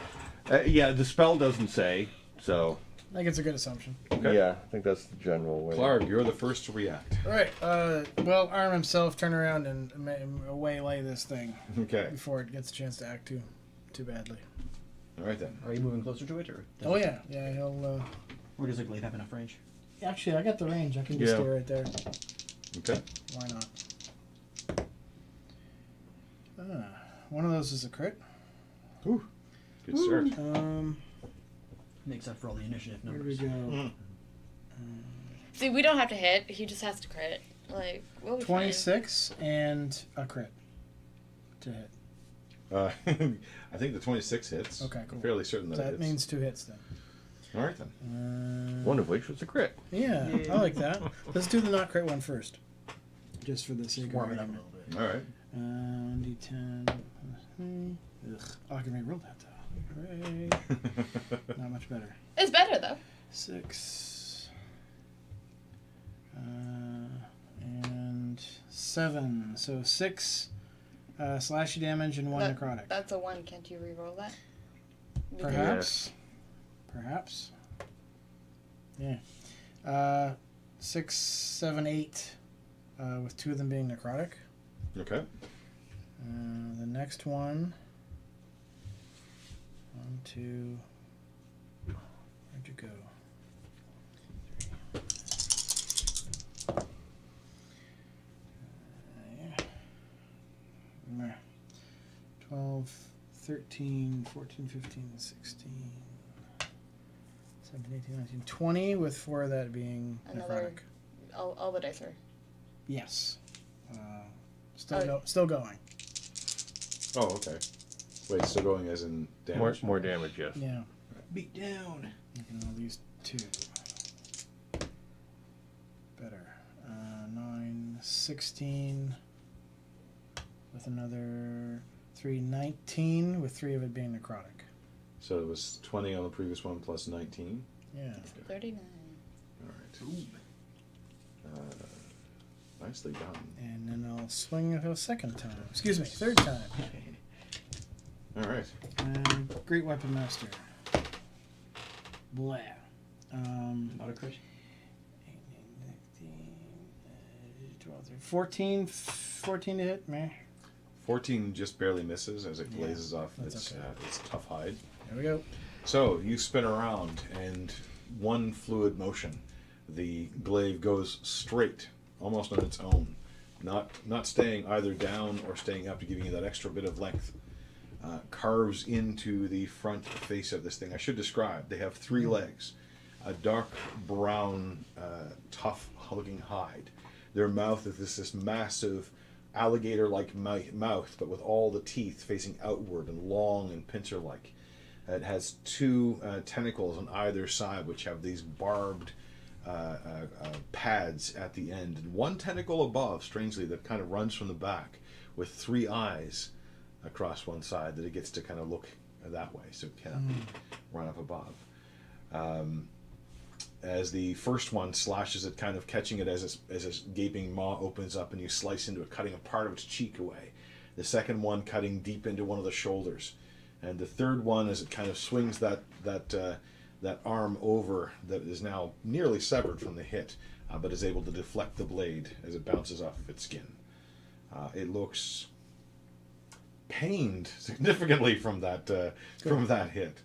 D: Uh, yeah, the spell doesn't say, so
B: I think it's a good assumption.
A: Okay.
D: yeah, I think that's the general way.
A: Clark, you're the first to react.
B: All right. Uh, well, arm himself, turn around, and ma- waylay this thing
A: Okay.
B: before it gets a chance to act too, too badly.
A: All right then.
E: Are you moving closer to it, or? does
B: Oh
E: it-
B: yeah, yeah. He'll.
E: Or does the glaive have enough range?
B: Uh, actually, I got the range. I can just
D: Yeah.
B: stay right there.
A: Okay.
B: Why not? Ah, one of those is a crit.
A: Good start.
B: Um,
E: Makes up for all the initiative
B: where do we
E: numbers.
B: go?
C: See, we don't have to hit. He just has to crit. Like, we'll be fine.
B: Twenty-six and a crit to hit.
A: Uh, I think the 26 hits.
B: Okay, cool.
A: I'm fairly certain that,
B: That
A: it hits.
B: means two hits then.
A: All right then.
B: Uh,
D: One of which was a crit.
B: Yeah, I like that. Let's do the not crit one first, just for the sake of
E: Warm it up a
B: argument.
E: little bit.
A: All right.
B: Uh, D10. Hmm. Ugh. Oh, I can reroll that though. Hooray. Not much better.
C: It's better though.
B: Six. Uh, and seven. So six uh, slashy damage and one
C: That-
B: necrotic.
C: That's a one. Can't you re-roll that? Because-
B: Perhaps. Perhaps. Yeah. Uh, six, seven, eight. Uh, with two of them being necrotic.
A: okay.
B: Uh, the next one. One, two. Where'd you go? Three. Uh, yeah. 12, 13, 14, 15, 16, 17, 18, 19, 20, with four of that being
C: Another-
B: necrotic.
C: All, all the dice are.
B: Yes. Uh, still,
C: Oh.
B: go, still going.
A: Oh, okay. Wait, still going as in
D: More,
A: damage?
D: more damage, yes.
B: Yeah.
E: Beat down.
B: You can at least two. Better. Uh, 9, 16. With another 3, 19, with three of it being necrotic.
A: So it was 20 on the previous one plus 19.
B: Yeah.
C: Thirty-nine.
A: All right. Uh, nicely done.
B: And then I'll swing it a second time. Excuse me, third time.
A: All right.
B: Uh, Great Weapon Master. Blah. Um,
E: Not a crit.
B: 18, 19, 12, 13, 14, 14 to hit, meh.
A: 14 just barely misses as it
B: Yeah,
A: blazes off its,
B: okay.
A: uh, its tough hide.
B: There we go.
A: So you spin around, and one fluid motion, the glaive goes straight, almost on its own, not not staying either down or staying up to giving you that extra bit of length. Uh, carves into the front face of this thing. I should describe. They have three legs, a dark brown, uh, tough-looking hide. Their mouth is this, this massive alligator-like mouth, but with all the teeth facing outward and long and pincer-like. It has two uh, tentacles on either side, which have these barbed uh, uh, uh, pads at the end, and one tentacle above, strangely, that kind of runs from the back, with three eyes across one side that it gets to kind of look that way, so it cannot run up above. Um, as the first one slashes it, kind of catching it as its, as its gaping maw opens up, and you slice into it, cutting a part of its cheek away. The second one cutting deep into one of the shoulders, and the third one as it kind of swings that that uh, that arm over that is now nearly severed from the hit, uh, but is able to deflect the blade as it bounces off of its skin. Uh, it looks pained significantly from that uh, from that hit.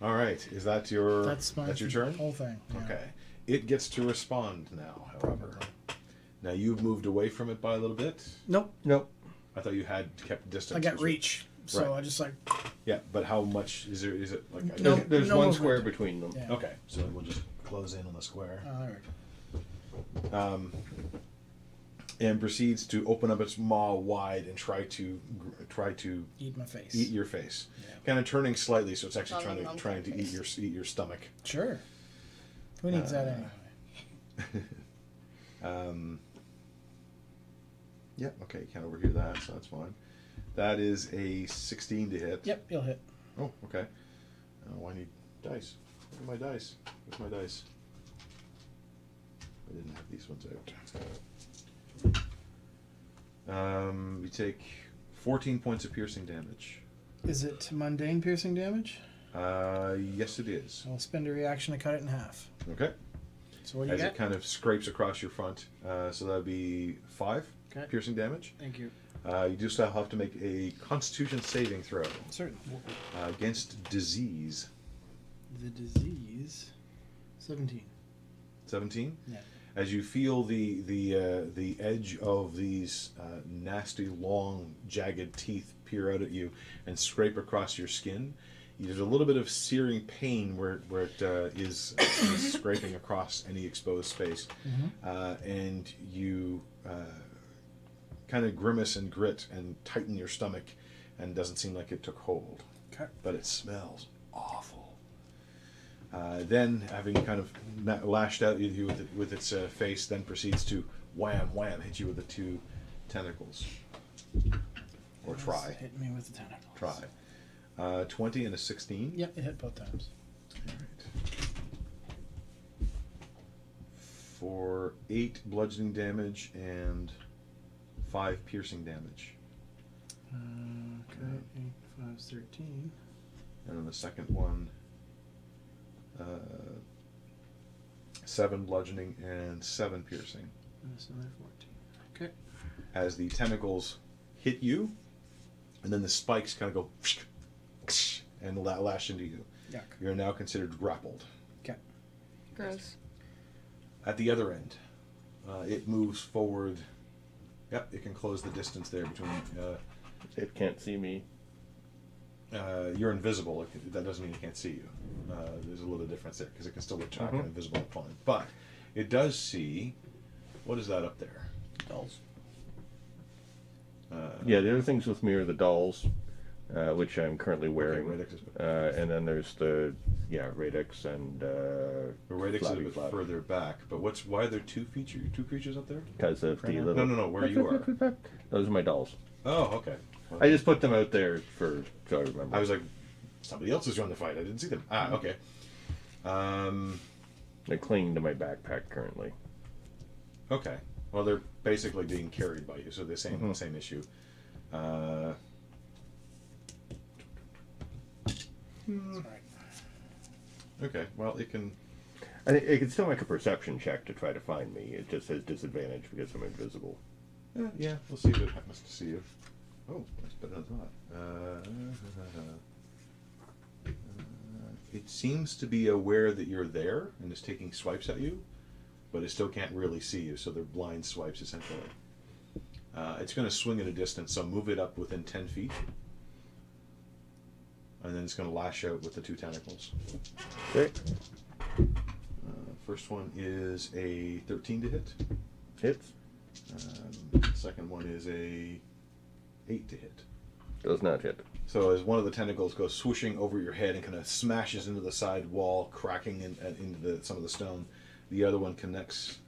A: All right, is that your
B: That's my
A: that's your turn?
B: whole thing. yeah.
A: Okay. It gets to respond now, however.
B: Probably.
A: Now you've moved away from it by a little bit.
B: Nope.
D: Nope.
A: I thought you had kept distance.
B: I got
A: Was it-
B: reach. So
A: Right.
B: I just like
A: Yeah, but how much is there? Is it like?
B: No.
D: There's, there's
B: no
D: one
B: movement.
D: square between them.
B: yeah.
A: Okay, so we'll just close in on the square.
B: Oh, there we go.
A: Um, and proceeds to open up its maw wide and try to try to
B: Eat my face.
A: eat your face.
B: Yeah.
A: Kind of turning slightly, so it's actually trying to trying to eat your eat your stomach.
B: Sure. Who needs that
A: Uh,
B: anyway?
A: Um, yeah, okay, can't overhear that, so that's fine. That is a 16 to hit.
B: Yep, you'll hit.
A: Oh, okay. Oh, I need dice. Where are my dice? Where's my dice? I didn't have these ones out. Um, we take 14 points of piercing damage.
B: Is it mundane piercing damage?
A: Uh, yes, it is.
B: I'll spend a reaction to cut it in half.
A: Okay.
B: So what do you
A: As
B: get?
A: it kind of scrapes across your front, uh, so that'd be five
B: Okay.
A: piercing damage.
B: Thank you.
A: Uh, you do still have to make a Constitution saving throw
B: Certain.
A: uh, against disease.
B: The disease. Seventeen.
A: Seventeen.
B: Yeah.
A: As you feel the the uh, the edge of these uh, nasty, long, jagged teeth peer out at you and scrape across your skin, there's a little bit of searing pain where where it uh, is, is scraping across any exposed space, uh, and you uh, kind of grimace and grit and tighten your stomach, and doesn't seem like it took hold,
B: Okay.
A: but it smells awful. Uh, then, having kind of lashed out at you with, it, with its uh, face, then proceeds to wham wham hit you with the two tentacles. Or try.
B: Hit me with the tentacles.
A: Try. Uh, 20 and a 16.
B: Yep, it hit both times.
A: Alright. For 8 bludgeoning damage and 5 piercing damage.
B: Uh, okay, eight, five, thirteen.
A: And then the second one, uh, 7 bludgeoning and 7 piercing.
B: That's another fourteen. Okay.
A: as the tentacles hit you, and then the spikes kind of go and la- lash into you.
B: Yuck.
A: You're now considered grappled.
B: Okay.
C: Gross.
A: At the other end, uh, it moves forward. Yep, it can close the distance there between. Uh,
D: It can't see me.
A: uh, you're invisible. It can, that doesn't mean it can't see you. Uh, there's a little difference there because it can still attack an
D: Mhm.
A: invisible opponent. But it does see. What is that up there?
E: Dolls.
A: Uh,
D: Yeah, the other things with me are the dolls, uh, which I'm currently
A: Okay,
D: wearing.
A: Radix is,
D: Uh, and then there's the yeah radix and uh,
A: the Radix is a bit
D: Flab.
A: further back. But what's why are there two feature two creatures up there?
D: because of the
B: Right now?
D: little.
A: No, no, no. Where you are?
D: Those are my dolls.
A: Oh, okay. Well,
D: I just put them out there for so I remember.
A: I was like, somebody else is joining the fight. I didn't see them. Ah, okay. Um,
D: They're clinging to my backpack currently.
A: okay. Well, they're basically being carried by you, so the same
D: Mhm.
A: same issue. Uh,
B: That's right.
A: okay. Well, it can.
D: I think it can still make a perception check to try to find me. It just has disadvantage because I'm invisible.
A: Uh, yeah, we'll see if it happens to see you. Oh, that's better than I thought. Uh, uh, it seems to be aware that you're there and is taking swipes at you, but it still can't really see you, so they're blind swipes essentially. Uh, it's going to swing at a distance, so move it up within 10 feet. And then it's going to lash out with the two tentacles.
D: Okay.
A: Uh, first one is a 13 to hit.
D: Hits.
A: Um, second one is a 8 to hit.
D: Does not hit.
A: So as one of the tentacles goes swooshing over your head and kind of smashes into the side wall, cracking in, uh, into the, some of the stone, the other one connects,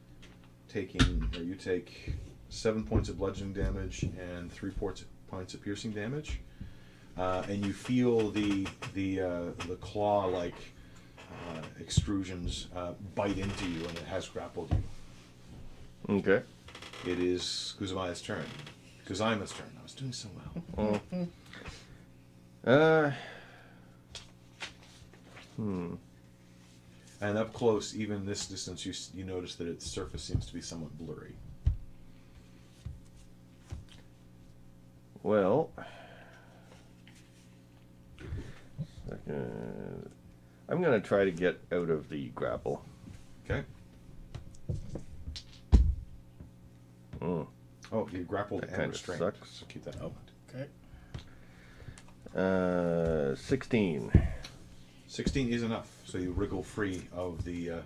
A: taking or you take seven points of bludgeoning damage and three points points of piercing damage, uh, and you feel the the uh, the claw like uh, extrusions uh, bite into you, and it has grappled you.
D: Okay.
A: It is Kuzumaya's turn. Kuzuma's turn. I was doing so well.
D: Oh. Uh. Hmm.
A: And up close, even this distance, you, you notice that its surface seems to be somewhat blurry.
D: Well. Second. I'm gonna try to get out of the grapple.
A: Okay.
D: Mm.
A: Oh, you grappled
D: That
A: and
D: kinda
A: restrained.
D: sucks.
A: So keep that.
B: Okay.
D: Uh, sixteen.
A: Sixteen is enough, so you wriggle free of the uh,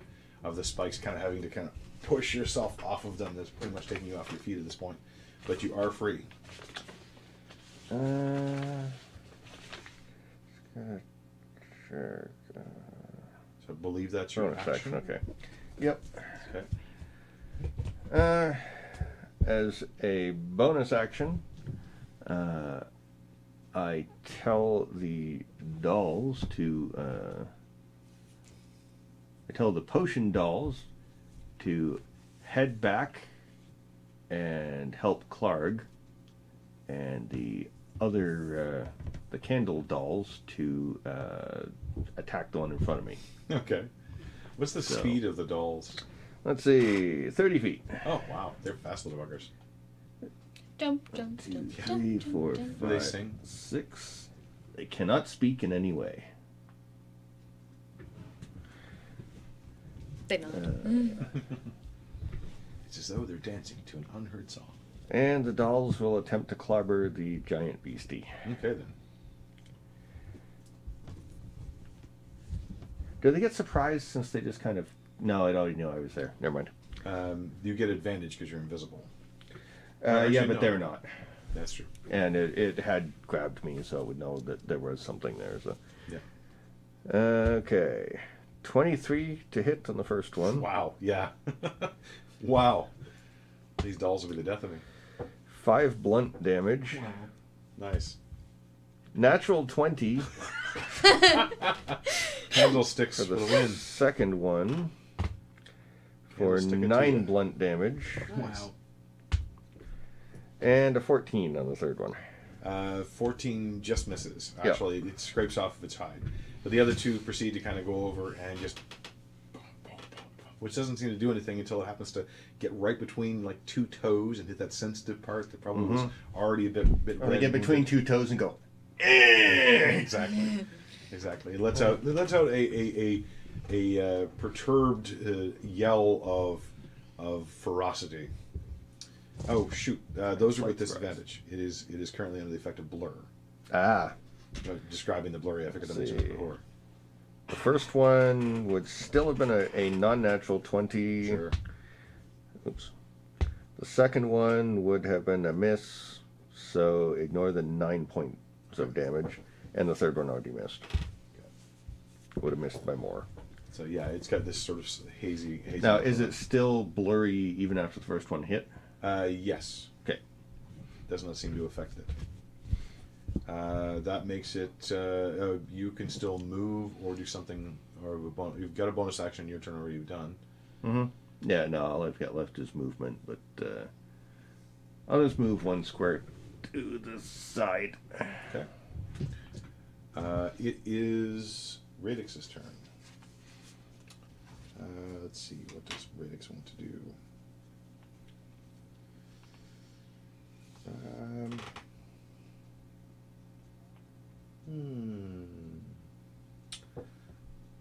A: of the spikes, kind of having to kind of push yourself off of them. That's pretty much taking you off your feet at this point, but you are free.
D: Uh. Gonna check. Uh,
A: So I believe that's your
D: bonus
A: action.
D: action. Okay. Yep.
A: Okay.
D: Uh, as a bonus action, uh, I tell the dolls to. Uh, I tell the potion dolls to head back and help Clarg, and the other uh, the candle dolls to uh, attack the one in front of me.
A: Okay. What's the
D: So-
A: speed of the dolls?
D: Let's see, 30 feet.
A: Oh wow, they're fast little buggers.
C: Jump, jump,
D: Two,
C: jump,
D: three,
C: jump,
D: four,
C: jump.
A: Do they sing?
D: six. They cannot speak in any way.
C: They know.
D: Uh,
A: It's as though they're dancing to an unheard song.
D: and the dolls will attempt to clobber the giant beastie.
A: Okay then.
D: Do they get surprised since they just kind of? No, I already knew I was there. Never mind.
A: Um, you get advantage because you're invisible.
D: Uh, yeah, but
A: no.
D: they're not.
A: That's true.
D: And it, it had grabbed me, so it would know that there was something there. So.
A: Yeah.
D: Okay. 23 to hit on the first one.
A: Wow. Yeah. wow. These dolls will be the death of me.
D: Five blunt damage.
A: Nice.
D: Natural 20
A: Candlesticks
D: for
A: for
D: the
A: the win.
D: second one. For
A: Candlestick it to
D: nine blunt damage.
E: Wow.
D: And a 14 on the third one.
A: Uh, 14 just misses. Actually, it scrapes off of its hide. But the other two proceed to kind of go over and just. Which doesn't seem to do anything until it happens to get right between like two toes and hit that sensitive part that probably was already a bit bit
D: Or they get between two toes and go.
A: exactly, exactly. It lets out it lets out a a a, a uh, perturbed uh, yell of of ferocity. Oh shoot! Uh, those are with disadvantage. It is it is currently under the effect of blur.
D: Ah.
A: Uh, describing the blurry effect mentioned
D: See.
A: before.
D: The first one would still have been a, a non natural 20.
A: Sure.
D: Oops. The second one would have been a miss, so ignore the nine points of damage. And the third one already missed. Would have missed by more.
A: So yeah, it's got this sort of hazy. hazy
D: Now, is it still blurry even after the first one hit?
A: Uh, yes.
D: Okay.
A: Does not seem to affect it. Uh, that makes it. Uh, uh, you can still move or do something, or a bon- you've got a bonus action your turn already done.
D: Mm-hmm. Yeah, no, all I've got left is movement, but uh, I'll just move one square to the side.
A: Okay. Uh, it is Radix's turn. Uh, let's see, what does Radix want to do? Um, hmm.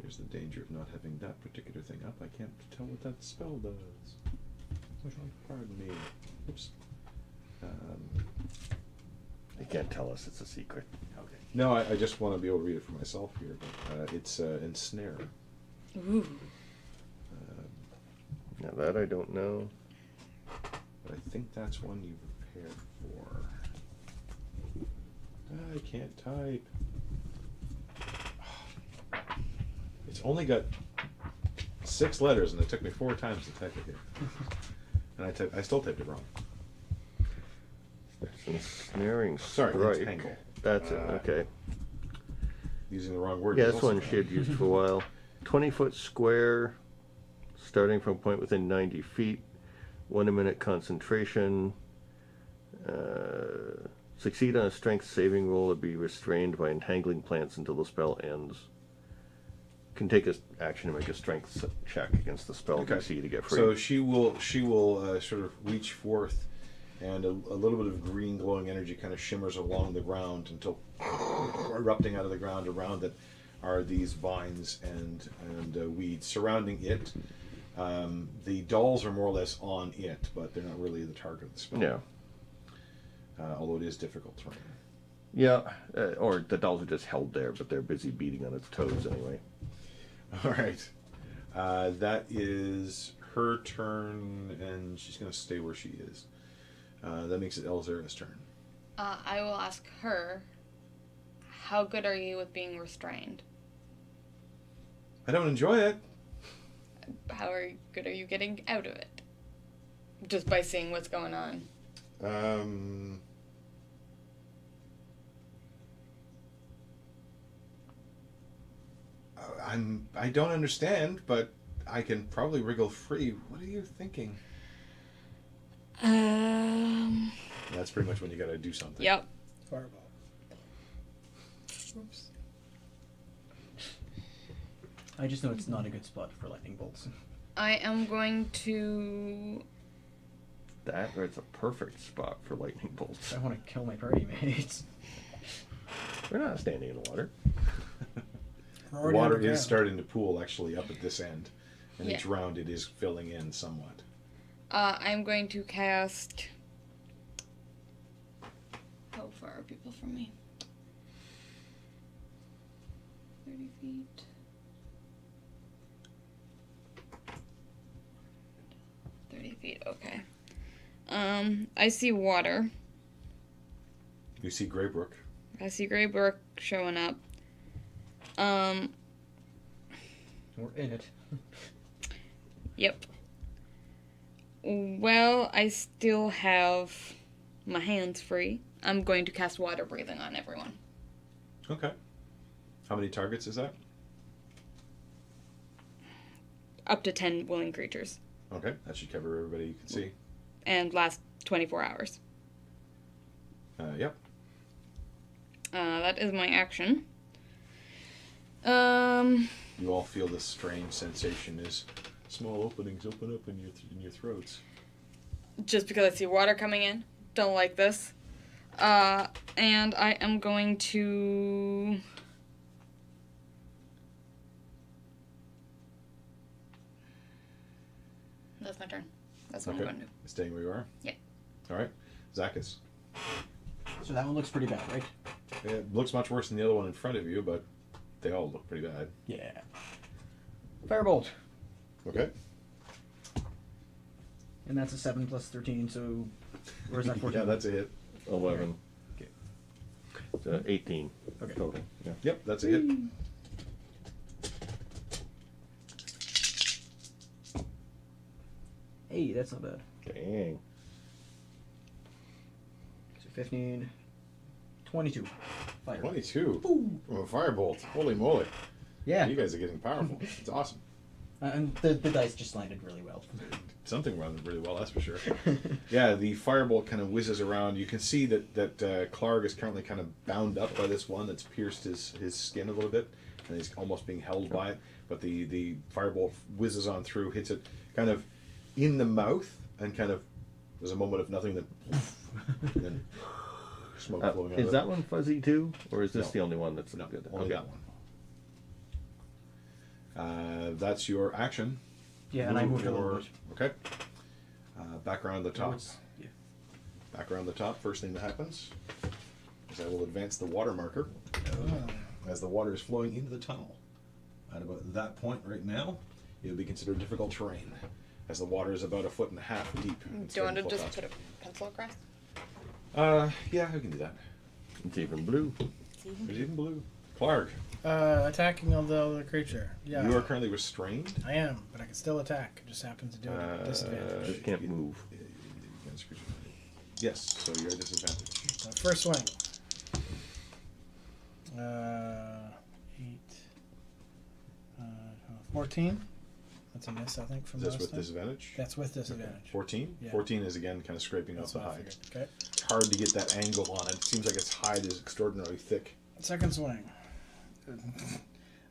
A: Here's the danger of not having that particular thing up. I can't tell what that spell does.
E: Which one?
A: Pardon me. Oops. Um,
D: They can't tell us it's a secret.
E: Okay.
A: no, I, I just want to be able to read it for myself here. But uh, it's uh, ensnare.
C: Ooh.
D: Now that I don't know.
A: But I think that's one you prepared for. I can't type. It's only got six letters, and it took me four times to type it here. And I type, I still typed it wrong.
D: It's ensnaring
A: Sorry,
D: strike.
A: entangle.
D: That's it.
A: Uh,
D: Okay.
A: Using the wrong word.
D: Yeah,
A: is
D: this
A: also
D: one
A: wrong.
D: she had used for a while. Twenty foot square, starting from a point within ninety feet. One a minute concentration. Uh, succeed on a strength saving roll or be restrained by entangling plants until the spell ends. Can take a action to make a strength s- check against the spell
A: Okay.
D: DC to get free.
A: So she will she will uh, sort of reach forth, and a, a little bit of green glowing energy kind of shimmers along the ground until erupting out of the ground around it are these vines and and uh, weeds surrounding it. Um, the dolls are more or less on it, but they're not really the target of the spell.
D: yeah,
A: Uh, although it is difficult terrain.
D: yeah, uh, or the dolls are just held there, but they're busy beating on its toes anyway.
A: All right. Uh, that is her turn, and she's going to stay where she is. Uh, that makes it Elzera's turn.
C: Uh, I will ask her, how good are you with being restrained?
A: I don't enjoy it.
C: How are good are you getting out of it? Just by seeing what's going on.
A: Um, I'm. I don't understand, but I can probably wriggle free. What are you thinking?
C: Um.
A: That's pretty much when you got to do something.
C: Yep.
B: Fireball. Oops.
E: I just know it's not a good spot for lightning bolts.
C: I am going to.
D: That or it's a perfect spot for lightning bolts.
E: I want to kill my party mates.
D: We're not standing in the water.
A: The water is starting to pool actually up at this end, and
C: Yeah.
A: each round it is filling in somewhat.
C: Uh, I'm going to cast. How far are people from me? 30 feet. Thirty feet. Okay. Um, I see water.
A: You see Grey Brook.
C: I see Grey Brook showing up. Um,
E: We're in it.
C: Yep. Well, I still have my hands free. I'm going to cast water breathing on everyone.
A: Okay. How many targets is that?
C: Up to 10 willing creatures.
A: Okay, that should cover everybody you can see.
C: And last 24 hours.
A: Uh, yep.
C: Uh, that is my action. Um,
A: You all feel this strange sensation as small openings open up in your th- in your throats.
C: just because I see water coming in. Don't like this. Uh, and I am going to. That's my turn. That's what
A: Okay.
C: I'm going to do.
A: Staying where you are.
C: Yeah.
A: All right. Zacchus.
E: So that one looks pretty bad, right?
A: It looks much worse than the other one in front of you, but they all look pretty bad.
E: Yeah. Firebolt.
A: Okay.
E: And that's a 7 plus 13, so. where's that 14?
A: yeah, that's a hit.
D: 11.
E: Okay.
D: It's, uh, 18
E: Okay.
D: total. Yeah.
A: Yep, that's a hit.
E: Hey, that's not bad.
D: Dang.
E: So 15. 22. Fire.
A: 22.
E: Ooh.
A: From a firebolt. Holy moly.
E: Yeah.
A: You guys are getting powerful. It's awesome.
E: Uh, and the, the dice just landed really well.
A: Something landed really well, that's for sure. Yeah, the firebolt kind of whizzes around. You can see that that uh, Clark is currently kind of bound up by this one that's pierced his, his skin a little bit, and he's almost being held by it. But the the firebolt whizzes on through, hits it kind of in the mouth, and kind of there's a moment of nothing, then and then smoke
D: Uh,
A: flowing out.
D: is
A: of
D: that
A: it.
D: one fuzzy too, or is this
A: No.
D: the only one that's
A: No,
D: good?
A: only
D: Okay.
A: that one. Uh, that's your action.
E: Yeah, and I moved a little bit.
A: Okay. Uh, back around the
E: No,
A: top.
E: it's- yeah.
A: Back around the top. First thing that happens is I will advance the water marker
B: Oh.
A: as the water is flowing into the tunnel. At about that point right now, it would be considered difficult terrain, as the water is about a foot and a half deep. Mm,
C: do you want to just put a pencil across?
A: Uh, yeah, I can do that.
D: It's even blue.
A: It's even, blue. Clark.
B: Uh, attacking on the other creature. Yeah.
A: You are currently restrained.
B: I am, but I can still attack. It just happens to do it at a uh, disadvantage.
D: Uh, just can't move.
A: Yes, so you're at disadvantage.
B: So first swing. Uh, eight. Uh, 14 chance on this, I think, from That's
A: with
B: time.
A: disadvantage?
B: That's with disadvantage.
A: 14?
B: Yeah.
A: 14 is again kind of scraping
B: That's
A: off the hide.
B: Okay.
A: It's hard to get that angle on it. It seems like its hide is extraordinarily thick.
B: Second swing.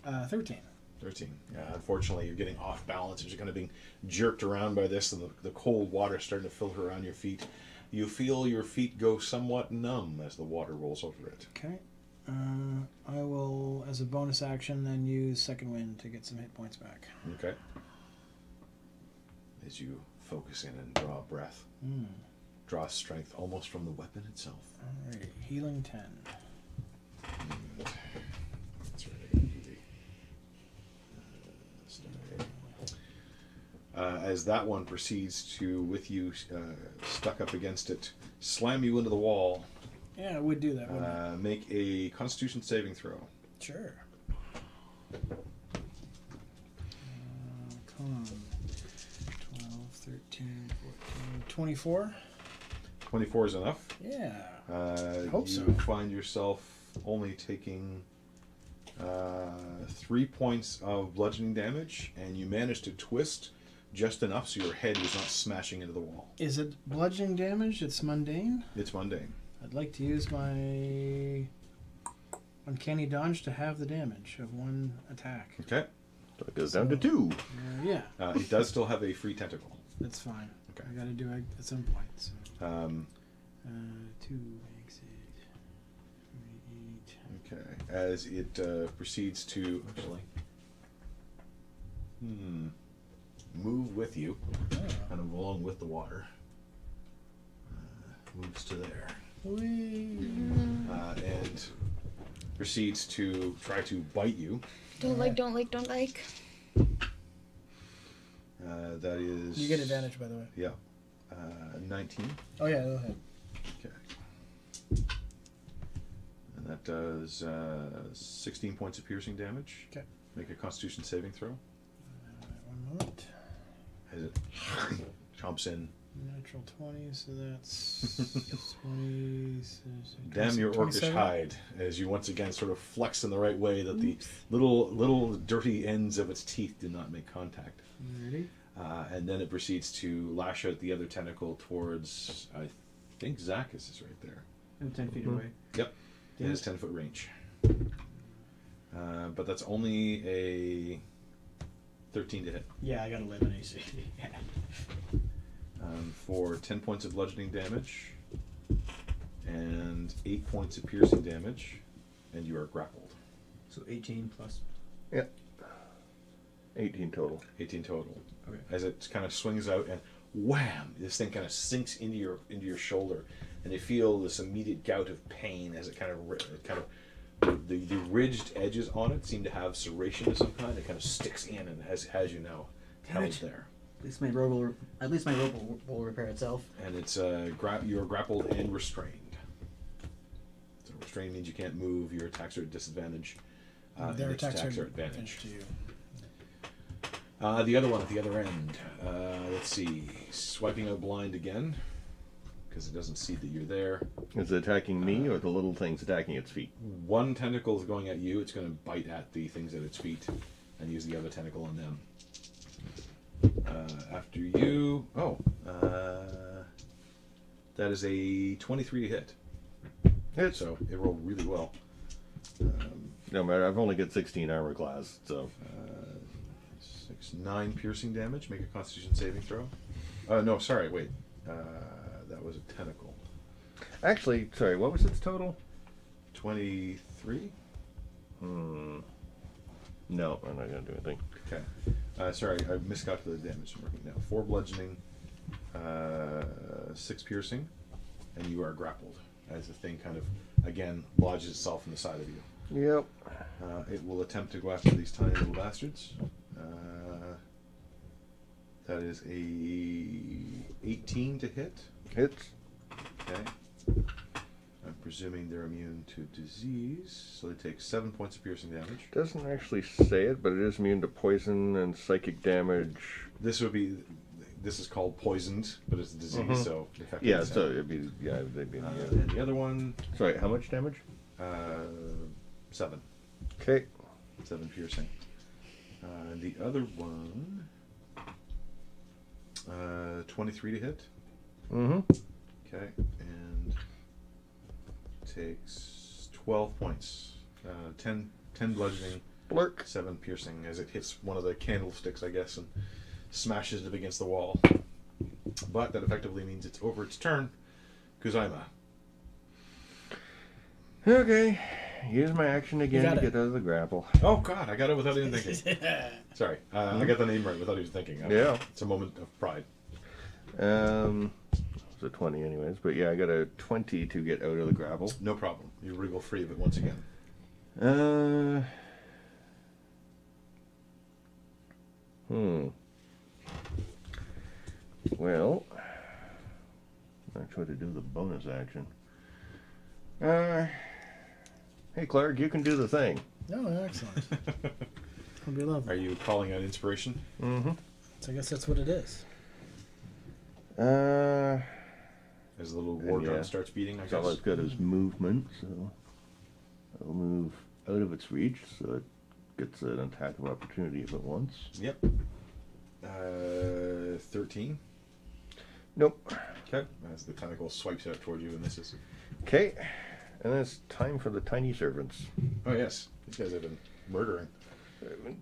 B: Uh, 13.
A: 13. Yeah, unfortunately, you're getting off balance. You're kind of being jerked around by this, and the, the cold water starting to filter around your feet. You feel your feet go somewhat numb as the water rolls over it.
B: Okay. Uh, I will, as a bonus action, then use Second Wind to get some hit points back.
A: Okay. As you focus in and draw a breath,
B: Hmm.
A: draw strength almost from the weapon itself.
B: Alright, healing ten.
A: And that's right, gotta do the, uh. As that one proceeds to, with you uh, stuck up against it, slam you into the wall,
B: Yeah, I would do that. Wouldn't
A: uh, make a Constitution saving throw.
B: Sure. Uh, con. 12, 13, 14, 24.
A: 24 is enough.
B: Yeah.
A: Uh,
B: hope
A: you
B: so.
A: find yourself only taking uh, three points of bludgeoning damage, and you manage to twist just enough so your head is not smashing into the wall.
B: Is it bludgeoning damage? It's mundane.
A: It's mundane.
B: I'd like to use my uncanny dodge to have the damage of one attack.
A: Okay.
D: So it goes down to two.
B: Uh, yeah,
A: Uh, it does still have a free tentacle.
B: That's fine.
A: Okay.
B: I got to do it at some point. So
A: Um,
B: uh, two makes it three, eight.
A: okay. As it uh, proceeds to
E: Actually,
A: hmm, move with you,
B: Oh.
A: kind of along with the water. Uh, moves to there. Uh, and proceeds to try to bite you.
C: Don't like, don't like, don't like.
A: Uh, that is.
B: You get advantage, by the way.
A: Yeah. Uh, 19.
B: Oh yeah, go ahead.
A: Okay. And that does uh, 16 points of piercing damage.
B: Okay.
A: Make a constitution saving throw.
B: Uh, one moment.
A: As it chomps in.
B: Natural twenty, so that's twenty. so- so
A: Damn your orcish
B: 27?
A: hide, as you once again sort of flex in the right way that the little little dirty ends of its teeth do not make contact.
B: Ready?
A: Uh, and then it proceeds to lash out the other tentacle towards, I think Zacchus is right there.
E: I'm ten feet
D: Mhm.
E: away.
A: Yep. It
E: Damn
A: has
E: it.
A: 10 foot range. Uh, but that's only a 13 to hit.
E: Yeah, I got eleven AC. yeah.
A: Um, for 10 points of bludgeoning damage and 8 points of piercing damage, and you are grappled.
E: So eighteen plus.
D: Yep. 18 total.
A: 18 total.
E: Okay.
A: As it kind of swings out and wham, this thing kind of sinks into your into your shoulder, and you feel this immediate gout of pain as it kind of it kind of the, the ridged edges on it seem to have serration of some kind. It kind of sticks in and has has you now
E: Damn
A: held there.
E: At least my rope will. At least my rope will, will repair itself.
A: and it's uh, gra- you're grappled and restrained. So restrained means you can't move. Your attacks are at disadvantage. Uh, and
B: Their
A: its
B: attacks,
A: attacks
B: are
A: are advantage.
B: to you.
A: Uh, the other one at the other end. Uh, let's see. Swiping out blind again because it doesn't see that you're there.
D: Is it attacking me or the little things attacking its feet?
A: One tentacle is going at you. It's going to bite at the things at its feet and use the other tentacle on them. Uh, after you, oh, uh, that is a 23 to hit.
D: Hits.
A: So it rolled really well. Um,
D: No matter, I've only got 16 armor class, so.
A: uh, six, nine piercing damage. Make a Constitution saving throw. Uh, no, sorry, wait. Uh, that was a tentacle.
D: Actually, sorry, what was its total?
A: 23?
D: Hmm. No, I'm not going to do anything.
A: Okay. Uh, sorry, I miscalculated the damage. Working now. Four bludgeoning, uh, six piercing, and you are grappled as the thing kind of, again, lodges itself in the side of you.
D: Yep.
A: Uh, it will attempt to go after these tiny little bastards. Uh, that is a 18 to hit.
D: Hits.
A: Okay. I'm presuming they're immune to disease, so they take seven points of piercing damage.
D: Doesn't actually say it, but it is immune to poison and psychic damage.
A: This would be, this is called poisoned, but it's a disease,
D: Mhm.
A: so effectively
D: Yeah,
A: the
D: so it'd be, yeah, they'd be
A: Uh,
D: immune.
A: and the other one,
D: Sorry, how much damage?
A: uh, seven,
D: Okay.
A: seven piercing. Uh, the other one, uh, twenty-three to hit.
D: Mm-hmm.
A: Okay, and takes 12 points. Uh, 10, 10 bludgeoning,
D: Blurk.
A: 7 piercing as it hits one of the candlesticks, I guess, and smashes it against the wall. But that effectively means it's over its turn. Kuzaima.
D: Okay. Use my action again
B: got
D: to
B: it.
D: get out of the grapple.
A: Oh, God, I got it without even thinking. Sorry, uh, I got the name right without even thinking. Uh,
D: Yeah.
A: It's a moment of pride.
D: Um, it's a 20 anyways, but yeah, I got a 20 to get out of the gravel.
A: No problem. You wriggle free of it once again.
D: Uh, hmm. Well, I try to do the bonus action. Uh, hey Clark, you can do the thing.
B: Oh, excellent. It'll be lovely.
A: Are you calling out inspiration?
D: Mm-hmm.
B: So I guess that's what it is.
D: Uh,
A: As the little war
D: And
A: drum
D: yeah.
A: starts beating, I
D: it's all it's got is movement, so I'll move out of its reach, so it gets an attack of opportunity if it wants.
A: Yep. Uh, 13.
D: Nope.
A: Okay. As the tentacle swipes out toward you and misses.
D: Okay. And then it's time for the tiny servants.
A: Oh yes, these guys have been murdering.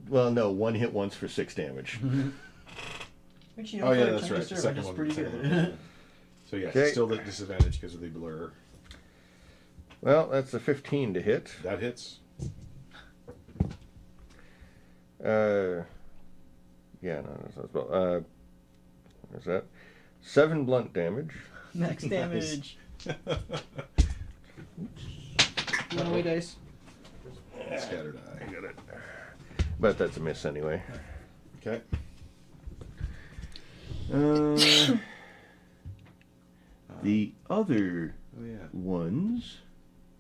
D: Well, no, one hit once for six damage.
E: Which, you know,
A: Oh
E: for
A: yeah,
E: a
A: that's
E: tiny
A: right. The
E: servant
A: second
E: is
A: one.
E: pretty
A: second
E: good.
A: one, yeah. So yeah,
D: Okay.
A: still the disadvantage because of the blur.
D: Well, that's a 15 to hit.
A: That hits.
D: Uh, yeah, no, that's not well. Uh, what is that? Seven blunt damage.
E: Max damage. One away dice.
A: Scattered
D: I
A: eye.
D: got it. But that's a miss anyway.
A: Okay.
D: Uh, the other
A: Oh yeah.
D: ones.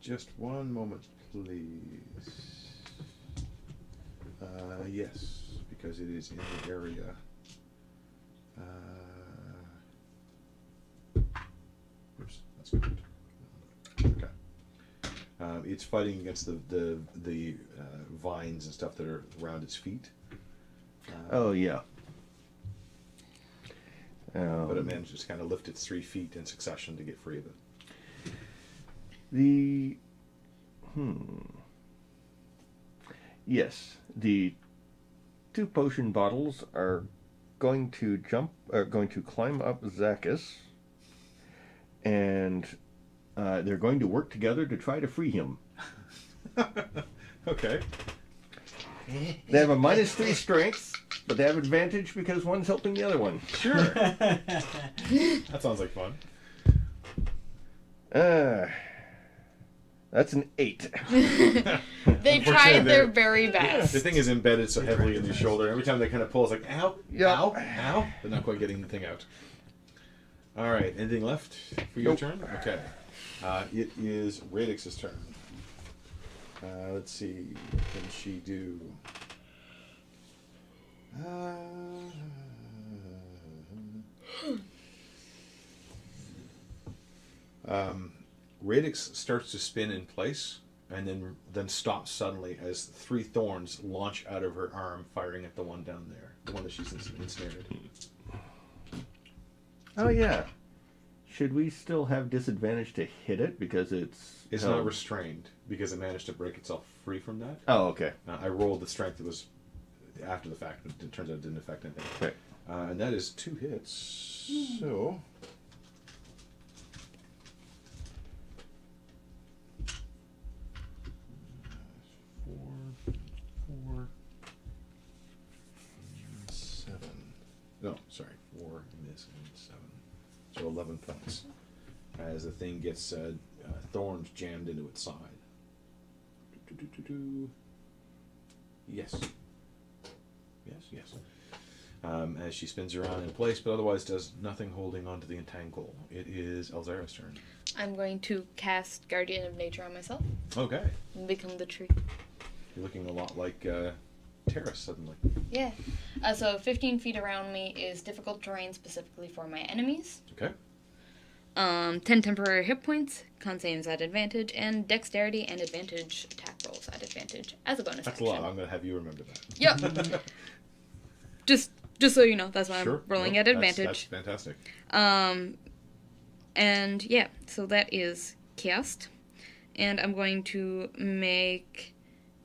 A: Just one moment, please. Uh, yes, because it is in the area. Uh, oops, that's good. Okay. Um, it's fighting against the the the uh, vines and stuff that are around its feet. Uh,
D: Oh yeah. Um,
A: But it manages to kind of lift its three feet in succession to get free of it.
D: The hmm. Yes, the two potion bottles are going to jump, are going to climb up Zacchus, and uh, they're going to work together to try to free him.
A: okay.
D: They have a minus three strength, but they have advantage because one's helping the other one.
A: Sure. that sounds like fun.
D: Uh, that's an eight.
C: They tried their very best.
A: The thing is embedded so heavily in your shoulder. Every time they kind of pull, it's like, ow,
D: Yeah.
A: ow, ow. They're not quite getting the thing out. All right. Anything left for your
D: Nope.
A: turn? Okay. Uh, it is Radix's turn. Uh, let's see. What can she do? Uh, um, Radix starts to spin in place and then then stops suddenly as three thorns launch out of her arm, firing at the one down there, the one that she's ens- ensnared.
D: Oh yeah. Should we still have disadvantage to hit it because it's
A: It's
D: held?
A: not restrained because it managed to break itself free from that.
D: Oh okay.
A: Uh, I rolled the strength that was after the fact, but it turns out it didn't affect anything.
D: Okay.
A: Uh, and that is two hits. So. Four, four, seven. No, sorry, four, miss, and seven. So 11 points. As the thing gets uh, uh, thorns jammed into its side. Yes. Yes. Um, as she spins around in place, but otherwise does nothing holding onto the entangle. It is Elzera's turn.
C: I'm going to cast Guardian of Nature on myself
A: Okay.
C: and become the tree.
A: You're looking a lot like uh, Terrace suddenly.
C: Yeah. Uh, so 15 feet around me is difficult terrain specifically for my enemies.
A: Okay.
C: Um, 10 temporary hit points, con saves at advantage, and dexterity and advantage attack rolls at advantage as a bonus
A: That's a
C: action.
A: lot. I'm going to have you remember that.
C: Yep. just just so you know, that's why
A: sure.
C: I'm rolling
A: No,
C: at
A: that's-
C: advantage.
A: That's, fantastic.
C: Um, and yeah, so that is cast, and I'm going to make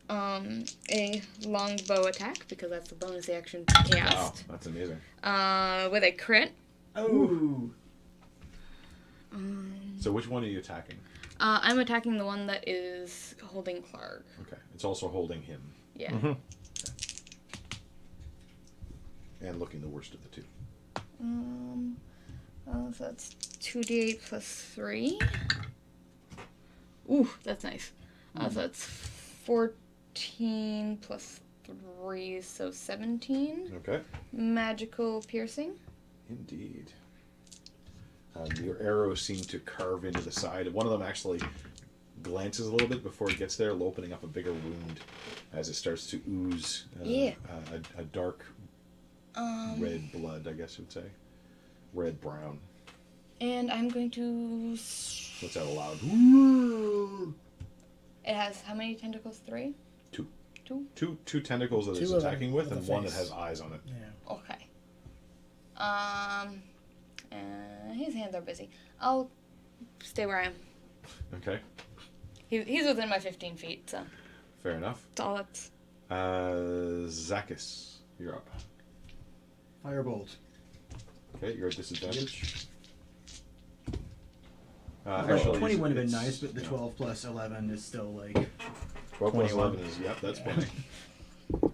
C: um a longbow attack because that's the bonus action to
A: Wow,
C: cast.
A: that's amazing.
C: Uh, with a crit.
E: Oh.
C: Um,
A: So which one are you attacking?
C: uh, I'm attacking the one that is holding Clark.
A: Okay. It's also holding him
C: Yeah.
D: Mhm.
A: And looking the worst of the two.
C: Um, uh, so that's two d8 plus three. Ooh, that's nice. Uh, so that's fourteen plus three, so seventeen.
A: Okay.
C: Magical piercing.
A: Indeed. Um, your arrows seem to carve into the side. One of them actually glances a little bit before it gets there, opening up a bigger wound as it starts to ooze uh,
C: Yeah.
A: uh, a, a dark
C: Um,
A: red blood, I guess you'd say. Red brown.
C: and I'm going to.
A: What's that loud?
C: It has how many tentacles? Three.
A: Two.
C: Two.
A: Two two tentacles that
B: Two
A: it's attacking with,
B: with
A: and
B: a
A: one that has eyes on it.
B: Yeah.
C: Okay. Um, uh, his hands are busy. I'll stay where I am.
A: Okay.
C: He, he's within my 15 feet, so
A: Fair enough.
C: that's all that's.
A: Uh, Zacchus, you're up.
E: Firebolt.
A: Okay, you're at disadvantage. Uh,
E: Well,
A: actually,
E: 20 would have been
A: it's-
E: nice, but the
A: yeah.
E: 12 plus 11 is still like.
A: 12 plus
E: 21.
A: 11 is, yep, that's
E: Yeah.
A: fine.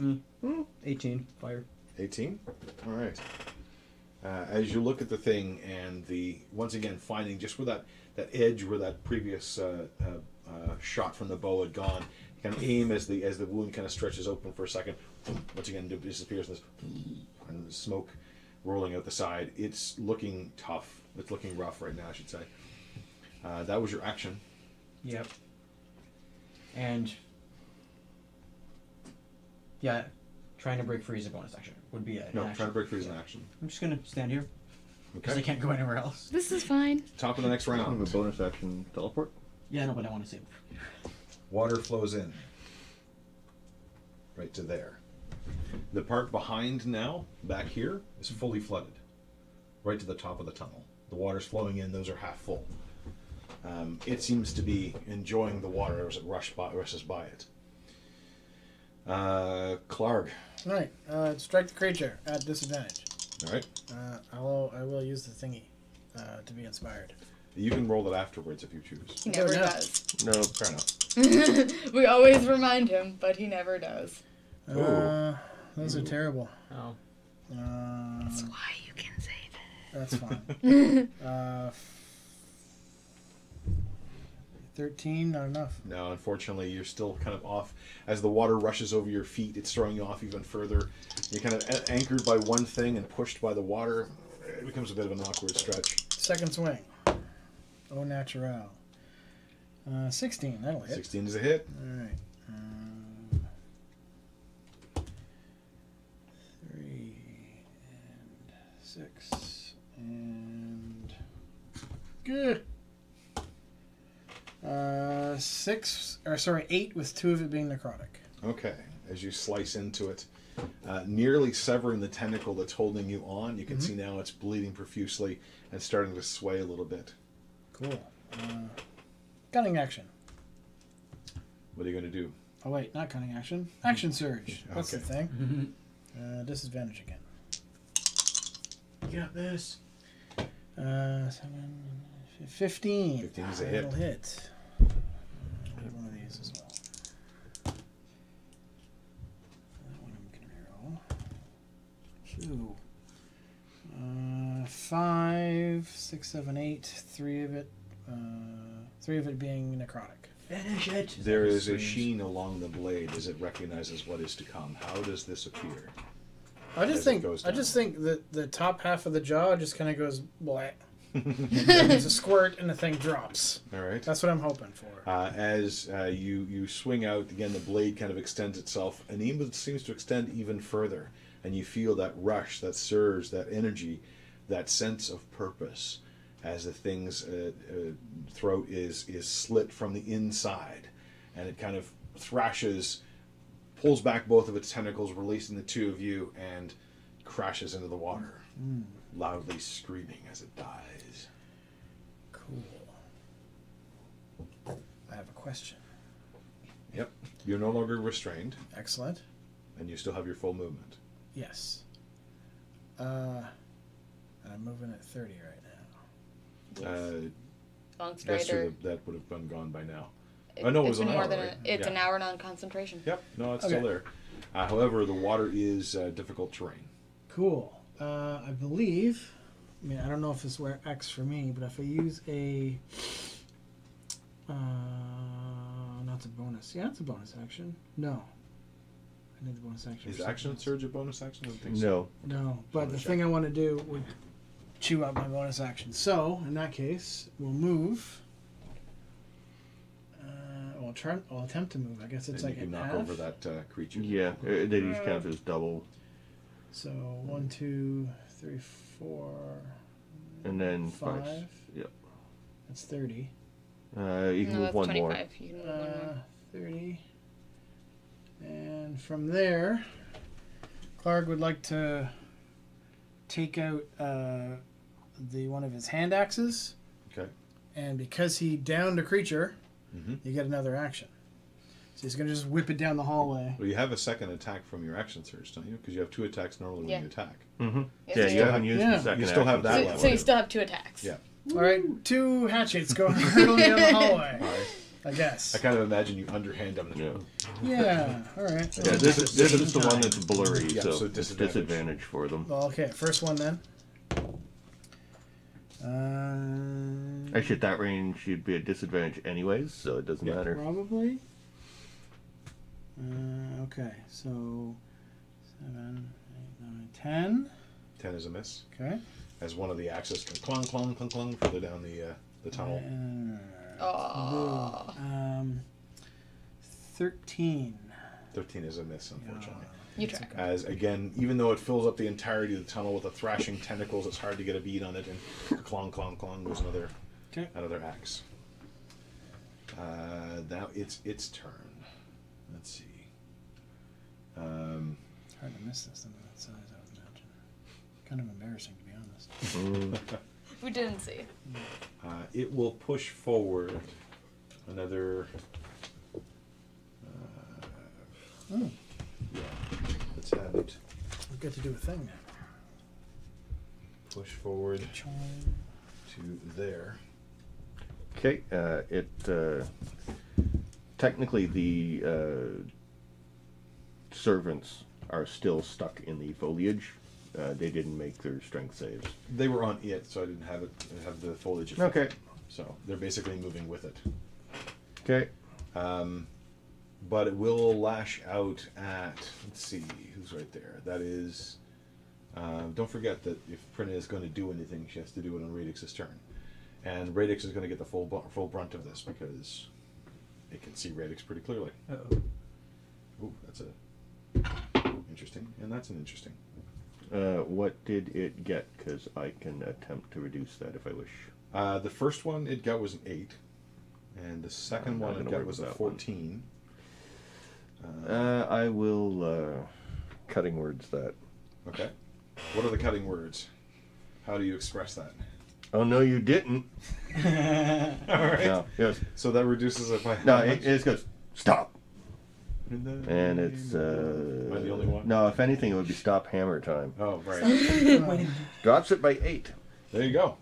E: Mm. 18. Fire.
A: 18? All right. Uh, as you look at the thing and the, once again, finding just where that, that edge where that previous uh, uh, uh, shot from the bow had gone, you kind of aim as the as the wound kind of stretches open for a second. Once again, disappears in this and the smoke rolling out the side. It's looking tough. It's looking rough right now, I should say. Uh, that was your action.
E: Yep. And. Yeah, trying to break free is a bonus action. Would be a.
A: No, trying to break free is an action.
E: I'm just gonna stand here because I
A: Okay.
E: can't go anywhere else.
C: This is fine.
A: Top of the next
D: Kind of
A: round.
D: a bonus action teleport.
E: Yeah, no, but I want to save.
A: Water flows in. Right to there. The part behind now, back here, is fully flooded. Right to the top of the tunnel. The water's flowing in, those are half full. Um, it seems to be enjoying the water as it rush by, rushes by it. Uh, Clark.
B: All right, uh, strike the creature at disadvantage.
A: All right.
B: Uh, I'll I will use the thingy uh, to be inspired.
A: You can roll it afterwards if you choose.
C: He never
B: now.
C: does.
D: No,
A: Fair enough.
C: we always remind him, but he never does.
B: Uh, those are terrible.
E: Oh.
B: Uh,
C: That's why you can save it.
B: that's fine. uh, Thirteen, not enough.
A: No, unfortunately, you're still kind of off. As the water rushes over your feet, it's throwing you off even further. You're kind of a- anchored by one thing and pushed by the water. It becomes a bit of an awkward stretch.
B: Second swing. Au natural. Uh, Sixteen, that'll hit.
A: 16 is a hit.
B: All right. Um, three and six and good. Uh, six or sorry, eight with two of it being necrotic.
A: Okay, as you slice into it, uh, nearly severing the tentacle that's holding you on, you can see now it's bleeding profusely and starting to sway a little bit.
B: Cool. Uh, cunning action.
A: What are you going to do?
B: Oh wait, not cunning action. Action surge. That's the thing. Uh, disadvantage again.
E: You got this.
B: Uh, seven, fifteen.
A: 15 is a
B: That'll
A: hit.
B: hit. Uh, one of these as well. That one I'm gonna roll. Two. Uh, five, six, seven, eight. Three of it. Uh, three of it being necrotic.
E: Finish it.
A: There is a sheen along the blade as it recognizes what is to come. How does this appear?
B: I
A: As
B: just
A: it
B: think.
A: goes
B: I just think that the top half of the jaw just kind of goes black. There's a squirt and the thing drops.
A: All right.
B: That's what I'm hoping for.
A: Uh, as uh, you you swing out again, the blade kind of extends itself, and even seems to extend even further, and you feel that rush, that surge, that energy, that sense of purpose, as the thing's uh, uh, throat is is slit from the inside, and it kind of thrashes, pulls back both of its tentacles, releasing the two of you, and crashes into the water, loudly screaming as it dies.
B: Cool. I have a question.
A: Yep, you're no longer restrained,
B: Excellent.
A: and you still have your full movement.
B: Yes. Uh, I'm moving at 30 right now.
A: Uh,
C: Long
A: That's
C: strider.
A: true. That would have been gone by now. Oh, no, it
C: it's
A: was
C: been
A: an
C: more
A: hour,
C: than
A: right?
C: a, it's an hour non concentration.
A: Yep. No, it's
B: Okay.
A: still there. Uh, however, the water is uh, difficult terrain.
B: Cool. Uh, I believe. I mean, I don't know if it's where X for me, but if I use a. Uh, not a bonus. Yeah, it's a bonus action. No. I need the bonus action.
A: Is
B: for
A: action
B: something else.
A: surge a bonus action? I don't think so.
D: no.
B: No, but the
A: Bonus
B: thing I want to do would chew up my bonus action. So, in that case, we'll move. Uh, I'll try. I'll attempt to move. I guess it's
A: and
B: like
A: you can
B: in
A: knock
B: half.
A: over that uh, creature.
D: Yeah, uh, they each count as double,
B: So one, two, three, four,
D: and then
B: five.
D: five. Yep.
B: That's thirty.
D: Uh, you can
C: no,
D: move
C: that's
D: one
C: 25.
D: more.
C: You can move one
B: Uh,
C: more.
B: thirty. And from there, Clark would like to take out uh, the one of his hand axes,
A: Okay.
B: and because he downed a creature,
A: Mhm.
B: you get another action. So he's gonna just whip it down the hallway.
A: Well, you have a second attack from your action surge, don't you? Because you have two attacks normally
C: Yeah.
A: when you attack.
D: Mm-hmm.
C: Yes,
D: Yeah,
C: you
D: you haven't used
B: Yeah.
D: the second.
A: You still have that
C: So,
A: level.
C: so you still have two attacks.
A: Yeah.
B: All right, two hatchets go hurtling down the hallway.
A: All right.
B: I guess.
A: I kind of imagine you underhand them.
D: Yeah.
B: Yeah. All right.
D: Yeah, this, is, this is the one that's blurry,
A: Yeah,
D: so,
A: so disadvantage.
D: disadvantage for them.
B: Well, okay. First one then. Uh,
D: Actually, at that range, you'd be at disadvantage anyways, so it doesn't
A: Yeah.
D: matter.
B: Probably. Uh, okay, so seven, eight, nine, ten.
A: Ten is a miss.
B: Okay.
A: As one of the axes can clong, clong, clong, clong further down the uh, the tunnel.
B: Uh,
C: Aw.
B: um, thirteen.
A: Thirteen is a miss, unfortunately.
C: You try.
A: As again, even though it fills up the entirety of the tunnel with the thrashing tentacles, it's hard to get a bead on it. And clong, clong, clong goes another
B: Okay.
A: another axe. Uh, now it's its turn. Let's see. Um,
B: It's hard to miss this thing that size. I would imagine. Kind of embarrassing to be honest.
C: We didn't see.
A: uh, it will push forward another. Uh,
B: Oh,
A: yeah, let's have it
B: we get to do a thing now.
A: push forward to there.
D: Okay, uh, it uh, technically the uh, servants are still stuck in the foliage. Uh, they didn't make their strength saves.
A: They were on it, so I didn't have it have the foliage. effect.
D: Okay.
A: So they're basically moving with it.
D: Okay.
A: Um, but it will lash out at. Let's see, who's right there? That is. Um, don't forget that if Prina is going to do anything, she has to do it on Radix's turn, and Radix is going to get the full bu- full brunt of this because it can see Radix pretty clearly.
E: Uh-oh.
A: Ooh, that's a interesting, and that's an interesting.
D: Uh, what did it get? Because I can attempt to reduce that if I wish.
A: Uh, the first one it got was an eight, and the second
D: I'm not
A: one it
D: gonna
A: got
D: work
A: was
D: with
A: a
D: that one.
A: fourteen. Uh,
D: Uh, I will uh, cutting words that.
A: okay. What are the cutting words? How do you express that?
D: Oh no, you didn't.
A: All right.
D: No, yes.
A: So that reduces it by
D: No,
A: how
D: it,
A: much?
D: it just goes stop, and it's uh,
A: Am I the only one?
D: No, if anything, it would be stop hammer time.
A: Oh, right.
D: Drops it by eight.
A: There you go.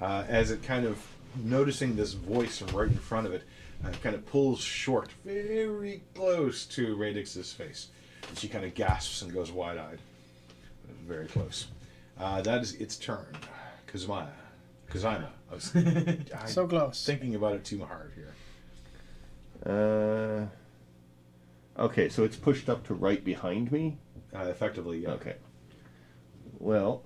A: Uh, as it kind of noticing this voice from right in front of it, uh, kind of pulls short, very close to Radix's face, and she kind of gasps and goes wide-eyed. Very close. Uh, that is its turn. Kazmaya. Kazima. I was I-
B: so close.
A: thinking about it too hard here.
D: Uh, okay, so it's pushed up to right behind me.
A: Uh, effectively, yeah.
D: Okay. Well,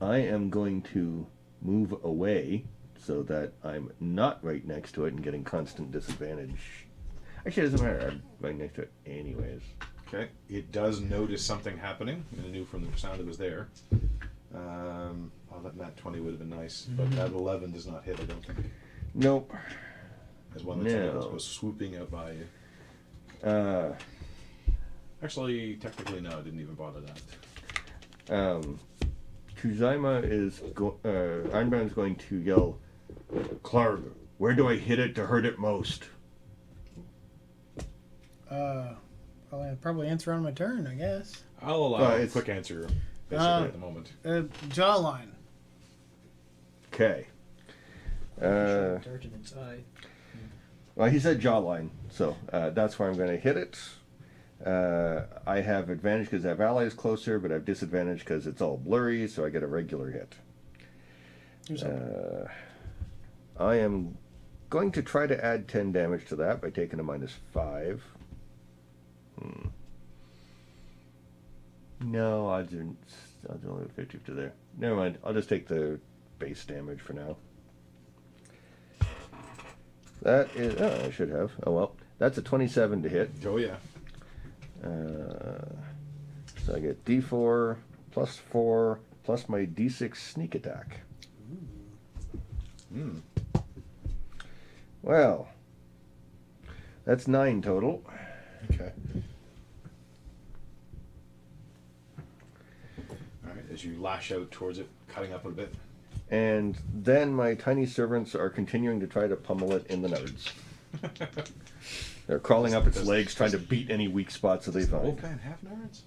D: I am going to move away so that I'm not right next to it and getting constant disadvantage. Actually, it doesn't matter. I'm right next to it anyways.
A: Okay. It does notice something happening, and it knew from the sound it was there. Um, oh, that nat 20 would have been nice, but that 11 does not hit, I don't think.
D: Nope.
A: As one that
D: No.
A: goes swooping out by you.
D: Uh,
A: Actually, technically, no, I didn't even bother that.
D: um, Kuzaima is go- uh, Ironbound's going to yell, Clark, where do I hit it to hurt it most?
B: Uh, probably, probably answer on my turn, I guess.
A: I'll allow
D: Uh,
A: a
D: it's-
A: quick answer, basically,
B: Uh,
A: at the moment.
B: Uh, jawline.
D: Okay. Uh,
E: Dart in its eye.
D: Well, he said jawline, so uh, that's where I'm going to hit it. Uh, I have advantage because I have allies closer, but I have disadvantage because it's all blurry, so I get a regular hit.
B: Here's a-
D: Uh, I am going to try to add 10 damage to that by taking a minus 5. Hmm. No, odds are, odds are only 50 to there. Never mind, I'll just take the base damage for now. That is, oh, I should have. Oh well, that's a 27 to hit.
A: Oh, yeah.
D: Uh, so I get D4 plus 4 plus my D6 sneak attack.
A: Mm.
D: Well, that's 9 total.
A: Okay. Alright, as you lash out towards it, cutting up a bit.
D: And then my tiny servants are continuing to try to pummel it in the nards. They're crawling up its
A: Does-
D: legs, trying to beat any weak spots that they find.
A: Wolfman have nards?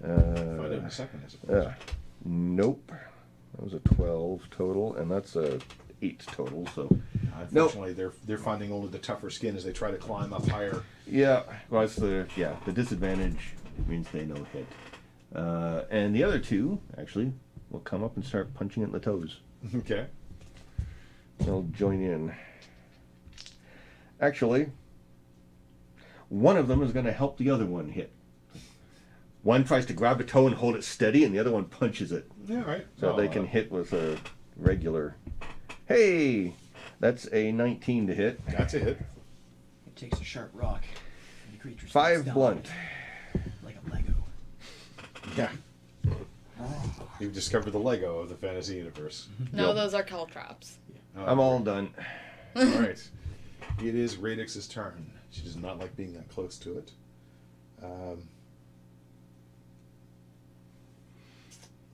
A: Find out in
D: Uh,
A: a second, I suppose.
D: uh, nope. That was a 12 total, and that's a 8 total, so.
A: Unfortunately, they're they're finding only the tougher skin as they try to climb up higher.
D: Yeah, well, it's the yeah the disadvantage means they no hit, uh, and the other two actually will come up and start punching in the toes.
A: okay.
D: They'll join in. Actually, one of them is going to help the other one hit. One tries to grab a toe and hold it steady, and the other one punches it,
A: Yeah, right.
D: so
A: Oh,
D: they can
A: uh,
D: hit with a regular. Hey, that's a 19 to hit.
A: That's a hit.
E: It takes a sharp rock. And the creature
D: Five blunt.
E: Like a Lego.
A: Yeah. You've discovered the Lego of the fantasy universe.
C: No,
D: Yep.
C: those are caltrops.
A: Oh,
D: I'm all done.
A: All right. It is Radix's turn. She does not like being that close to it. Um,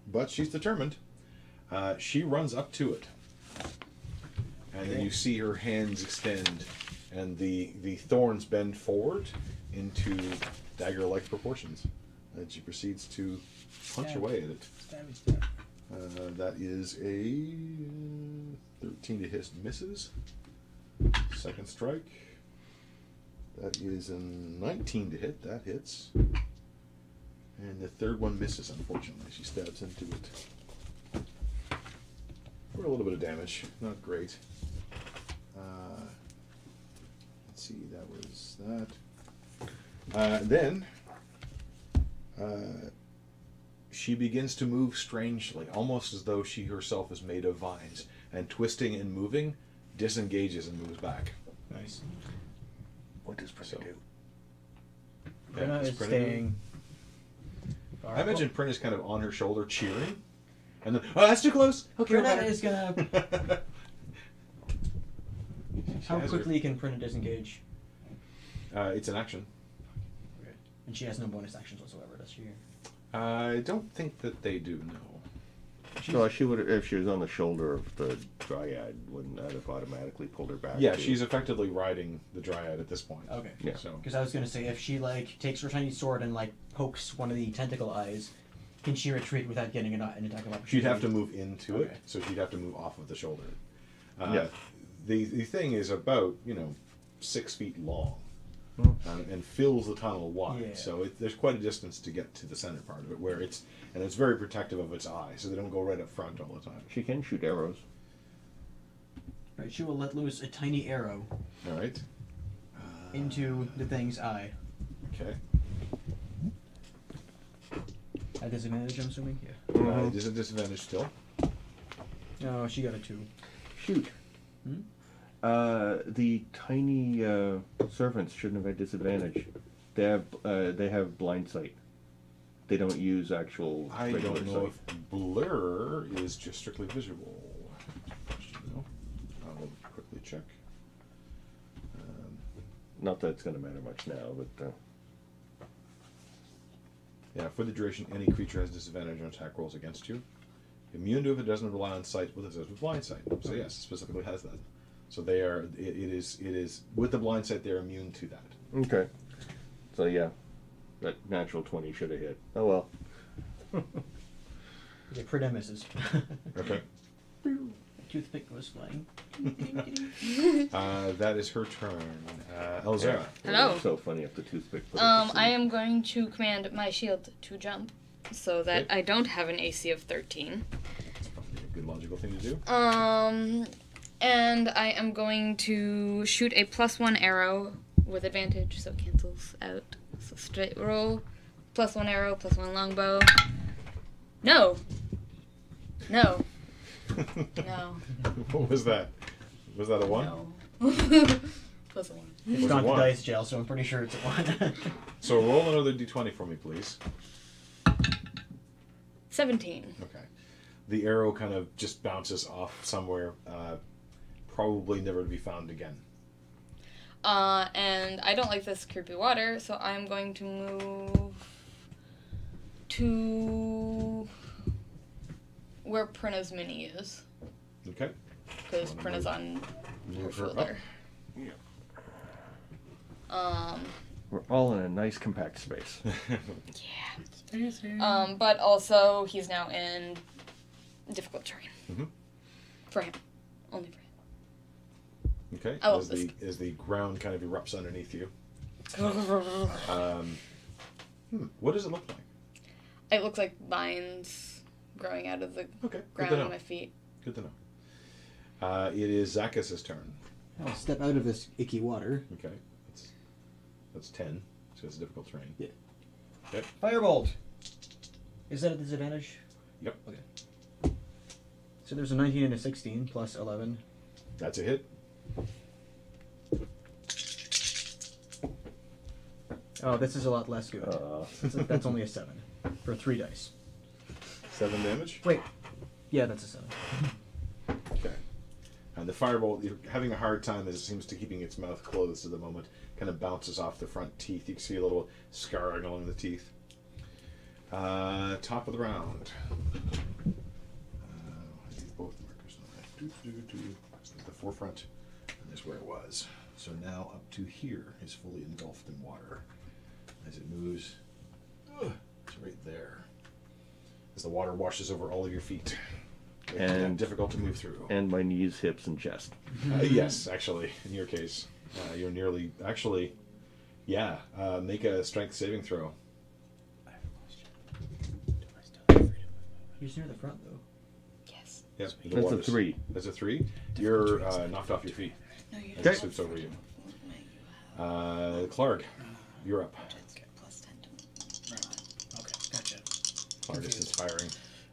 A: but she's determined. Uh, she runs up to it. And then you see her hands extend, and the, the thorns bend forward into dagger like proportions. And she proceeds to punch
B: Stab.
A: away at it.
B: Stabby stab.
A: Uh, that is a uh, 13 to hit misses. Second strike. That is a 19 to hit. That hits. And the third one misses, unfortunately. She stabs into it. For a little bit of damage. Not great. Uh, let's see, that was that. Uh, then. Uh, she begins to move strangely, almost as though she herself is made of vines, and twisting and moving, disengages and moves back.
E: Nice.
D: What does Prince
A: So-
D: do?
A: Yeah, is
E: is staying.
A: I imagine Prin is kind of on her shoulder cheering, and then oh, that's too close. Okay, we're
E: Brenna
A: better."
E: is gonna. How
A: has her-
E: quickly can Brenna disengage?
A: Uh, it's an action.
E: Okay. And she has no bonus actions whatsoever, does she?
A: I don't think that they do. No.
D: So she would, if she was on the shoulder of the dryad, wouldn't that have automatically pulled her back?
A: Yeah,
D: to-
A: she's effectively riding the dryad at this point.
E: Okay.
D: Yeah.
A: So
E: Because I was gonna say, if she like takes her tiny sword and like pokes one of the tentacle eyes, can she retreat without getting an, an attack of opportunity?
A: she'd have to move into it, so she'd have to move off of the shoulder. Uh,
D: Yeah.
A: The the thing is about you know six feet long,
D: Hmm.
A: um, and fills the tunnel wide.
E: Yeah.
A: So it, there's quite a distance to get to the center part of it, where it's and it's very protective of its eye, so they don't go right up front all the time.
D: She can shoot arrows.
E: Right, she will let loose a tiny arrow
A: All right.
E: into the thing's eye.
A: Okay.
E: At disadvantage, I'm assuming. Yeah.
A: Uh,
D: Mhm.
A: it is a disadvantage still.
E: No, she got a two.
D: Shoot.
E: Hmm?
D: Uh, the tiny uh, servants shouldn't have had disadvantage. They have uh, they have blind sight. They don't use actual
A: I
D: regular
A: don't know
D: sight.
A: if blur is just strictly visual. No. I'll quickly check. Um,
D: Not that it's going to matter much now, but uh,
A: Yeah, for the duration, any creature has disadvantage on attack rolls against you. Immune to if it doesn't rely on sight with it does with blind sight. So yes, it specifically has that. So they are. It, it is. It is with the blind sight. They're immune to that.
D: okay. So yeah, that natural twenty should have hit. Oh well.
E: Okay, Prina misses.
A: Okay.
E: Toothpick goes flying.
A: Uh, that is her turn. Uh, Elzera.
C: Hello.
D: It's so funny if the toothpick. put
C: Um. I am going to command my shield to jump, so that
A: Okay.
C: I don't have an AC of 13.
A: That's probably a good logical thing to do.
C: Um, and I am going to shoot a plus one arrow with advantage, so it cancels out. So straight roll, plus one arrow, plus one longbow. No. No. No.
A: what was that? Was that a one?
C: No. plus one.
E: It's
A: Was
E: the
A: one?
E: dice jail, so I'm pretty sure it's a one.
A: So roll another d20 for me, please.
C: 17.
A: Okay. The arrow kind of just bounces off somewhere, uh, probably never to be found again.
C: Uh, and I don't like this creepy water, so I'm going to move to where Prina's mini is,
A: Okay.
C: because
A: Wanna
C: Prina's on her
A: Move her up.
C: shoulder. Um,
D: We're all in a nice compact space.
C: yeah. Um, but also he's now in difficult terrain.
A: Mm-hmm.
C: For him, only for him.
A: Okay.
C: I love
A: as the as the ground kind of erupts underneath you. Um, hmm, what does it look like?
C: It looks like vines growing out of the
A: Okay.
C: Ground
A: on
C: my feet.
A: Good to know. Uh, it is Zacchus's turn.
E: I'll step out of this icky water.
A: Okay. That's that's ten. So it's a difficult terrain.
E: Yeah.
A: Okay.
E: Firebolt. Is that a disadvantage?
A: Yep.
E: Okay. So there's a 19 and a 16 plus 11.
A: That's a hit.
E: Oh, this is a lot less good.
D: Uh,
E: That's, that's only a 7 for 3 dice.
A: Seven damage.
E: Wait. Yeah, that's a 7.
A: Okay. And the firebolt, you're having a hard time as it seems to keeping its mouth closed at the moment. Kind of bounces off the front teeth. You can see a little scarring along the teeth. Uh, top of the round. Uh, I need both markers. don't I? Do, do, do. The forefront. And there's where it was. So now up to here is fully engulfed in water. As it moves, ugh, it's right there. As the water washes over all of your feet. Making
D: And-
A: difficult to move through.
D: and my knees, hips, and chest.
A: Uh, yes, actually, in your case, uh, you're nearly actually, yeah. Uh, make a strength saving throw.
E: He's near the front, though.
C: Yes.
A: Yep, the
D: That's a
A: water's-
D: three.
A: That's a three. You're uh, knocked off your feet.
C: No, you
A: As it sweeps over you. Uh, Clark, you're up.
C: Plus 10 to
B: Right. Okay, gotcha.
A: Is inspiring.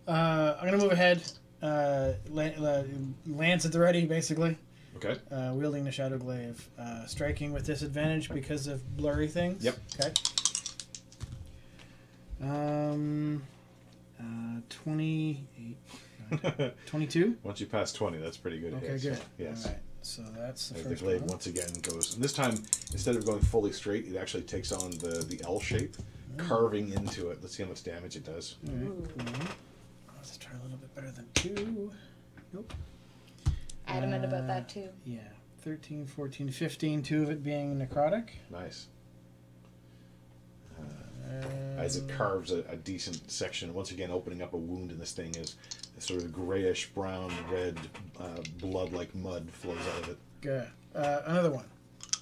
B: Uh, I'm gonna move ahead. Uh, la- la- lance at the ready, basically.
A: Okay.
B: Uh, wielding the shadow glaive, uh, striking with disadvantage because of blurry things.
A: Yep.
B: Okay. Um, uh, 28, 22.
A: Once you pass twenty, that's pretty good.
B: Okay,
A: hit,
B: good.
A: so, yes.
B: All right. So that's the
A: The glaive
B: one.
A: once again goes, and this time instead of going fully straight, it actually takes on the the L shape. Carving into it. Let's see how much damage it does.
B: All right, cool. Let's try a little bit better than two. Nope.
C: adamant about
B: Uh,
C: that too.
B: Yeah. 13, 14, 15, two of it being necrotic.
A: Nice.
B: Uh,
A: as it carves a, a decent section. Once again, opening up a wound in this thing is sort of grayish brown, red, uh, blood like mud flows out of it.
B: Good. Uh, another one,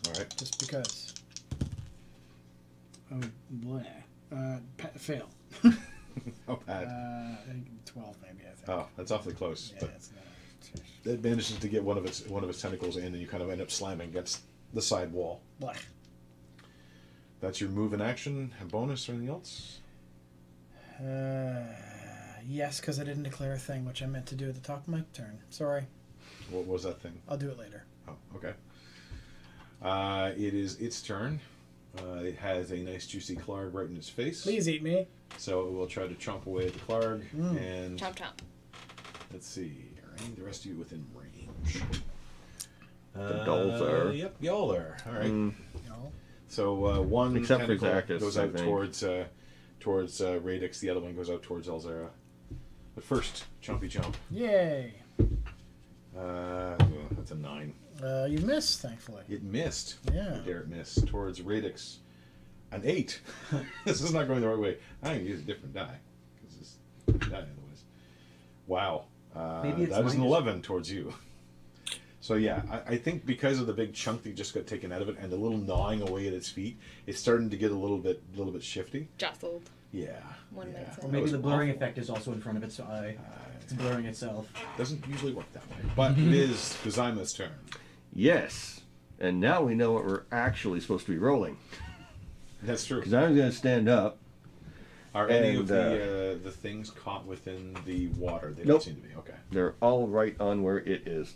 A: All right.
B: just because. Oh, bleh. Uh, fail. Uh,
A: bad.
B: I think 12 maybe, I think.
A: oh, that's awfully close.
B: yeah,
A: but
B: it's not.
A: it manages to get one of its one of its tentacles in, and you kind of end up slamming against the side wall.
B: Blech.
A: That's your move in action. A bonus or anything else?
B: Uh, yes, because I didn't declare a thing, which I meant to do at the top of my turn. Sorry.
A: What was that thing?
B: I'll do it later.
A: Oh, okay. Uh, it is its turn. Uh, it has a nice juicy Clarg right in its face.
B: Please eat me.
A: So it will try to chomp away at the Clarg.
B: Mm.
A: And
C: Chomp chomp.
A: let's see. Are the rest of you within range?
D: The dolls are.
A: Yep, y'all are. All right.
D: Mm,
B: You know?
A: So uh, one
D: Except for
A: tentacle
D: Zacchus,
A: goes out towards uh, towards uh, Radix. The other one goes out towards Elzera. But first, Chompy Chomp.
B: Yay.
A: Uh, oh, that's a nine.
B: Uh, you missed, thankfully.
A: It missed.
B: Yeah.
A: How dare it miss towards Radix? An eight. this is not going the right way. I can use a different die because this die otherwise. Wow. Uh,
E: Maybe it's
A: that is an
E: minus-
A: eleven towards you. So yeah, I, I think because of the big chunk that just got taken out of it and the little gnawing away at its feet, it's starting to get a little bit, a little bit shifty.
C: Jostled.
A: Yeah.
C: One
A: yeah.
C: might say.
E: Or
A: That
E: maybe
A: was
E: the blurring
A: awful.
E: effect is also in front of its eye.
A: Uh,
E: It's blurring itself.
A: doesn't usually work that way, but it is Kuzaima's turn.
D: Yes. And now we know what we're actually supposed to be rolling.
A: That's true.
D: Because I'm going to stand up.
A: Are any of the uh, the things caught within the water? They
D: Nope.
A: don't seem to be. Okay.
D: They're all right on where it is.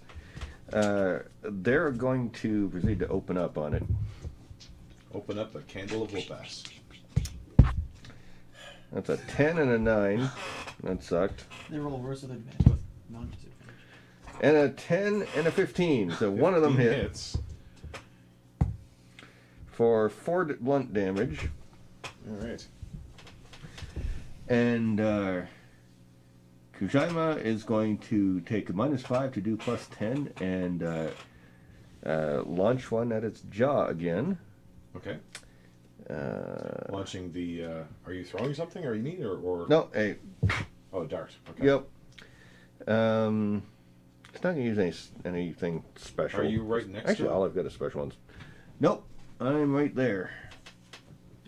D: Uh, they're going to proceed to open up on it.
A: Open up a candle of Wopass.
D: That's a 10 and a 9. That sucked.
E: They roll worse with advantage with non disadvantage.
D: And a 10 and a 15. So one of them
A: 15
D: hit
A: hits.
D: for 4 d- blunt damage.
A: All right.
D: And uh, Kujaima is going to take a minus five to do plus ten and uh, uh, launch one at its jaw again.
A: Okay.
D: Uh,
A: Launching the. Uh, are you throwing something, or you need, or, or
D: no, hey,
A: Oh, dart. Okay.
D: yep. Um, it's not gonna use any anything special.
A: Are you right next to it?
D: Actually,
A: to
D: all
A: it?
D: I've got is special ones. Nope, I'm right there.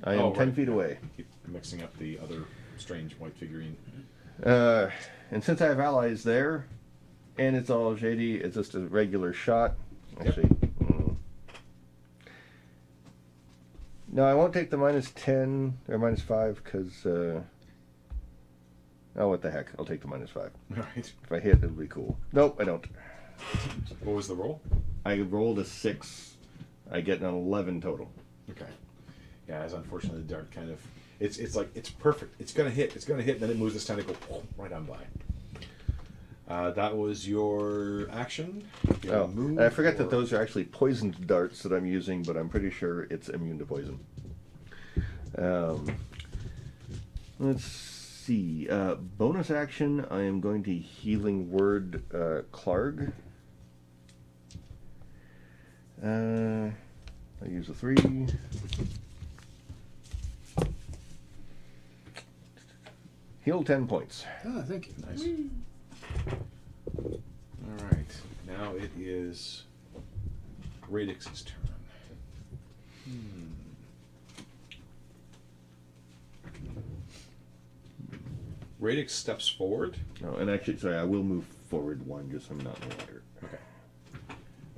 D: I am
A: Oh,
D: ten
A: right.
D: feet away.
A: Keep mixing up the other strange white figurine.
D: Uh, and since I have allies there, and it's all shady, it's just a regular shot.
A: Yep.
D: Actually, mm. no, I won't take the minus ten or minus five because. Uh, oh, what the heck! I'll take the minus five.
A: All right.
D: If I hit, it'll be cool. Nope, I don't.
A: What was the roll?
D: I rolled a six. I get an eleven total.
A: Okay. Yeah, as unfortunately the dart kind of it's it's like it's perfect. It's gonna hit. It's gonna hit. And then it moves this tentacle right on by. Uh, that was your action. Your
D: Oh,
A: move,
D: and I forgot that those are actually poisoned darts that I'm using, but I'm pretty sure it's immune to poison. Um, let's see. Uh, bonus action. I am going to healing word uh, Clarg. Uh, I use a three. Heal ten points.
B: Oh, thank you.
A: Nice. All right. Now it is Radix's turn. Hmm. Radix steps forward.
D: No, and actually, sorry, I will move forward one just so I'm not in the water.
A: Okay.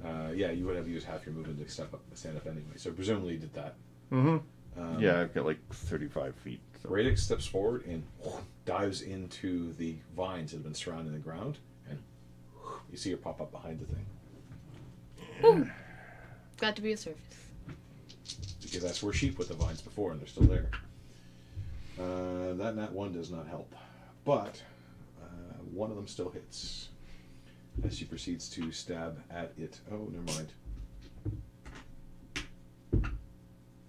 A: Uh, yeah, you would have used half your movement to step up, stand up anyway. So presumably you did that.
D: Mm-hmm.
A: Um,
D: Yeah, I've got like 35 feet. So.
A: Radix steps forward and dives into the vines that have been surrounding the ground, and you see her pop up behind the thing
C: Glad to be of service.
A: because that's where she put the vines before, and they're still there. Uh, that nat one does not help, but uh, one of them still hits as she proceeds to stab at it. Oh, never mind.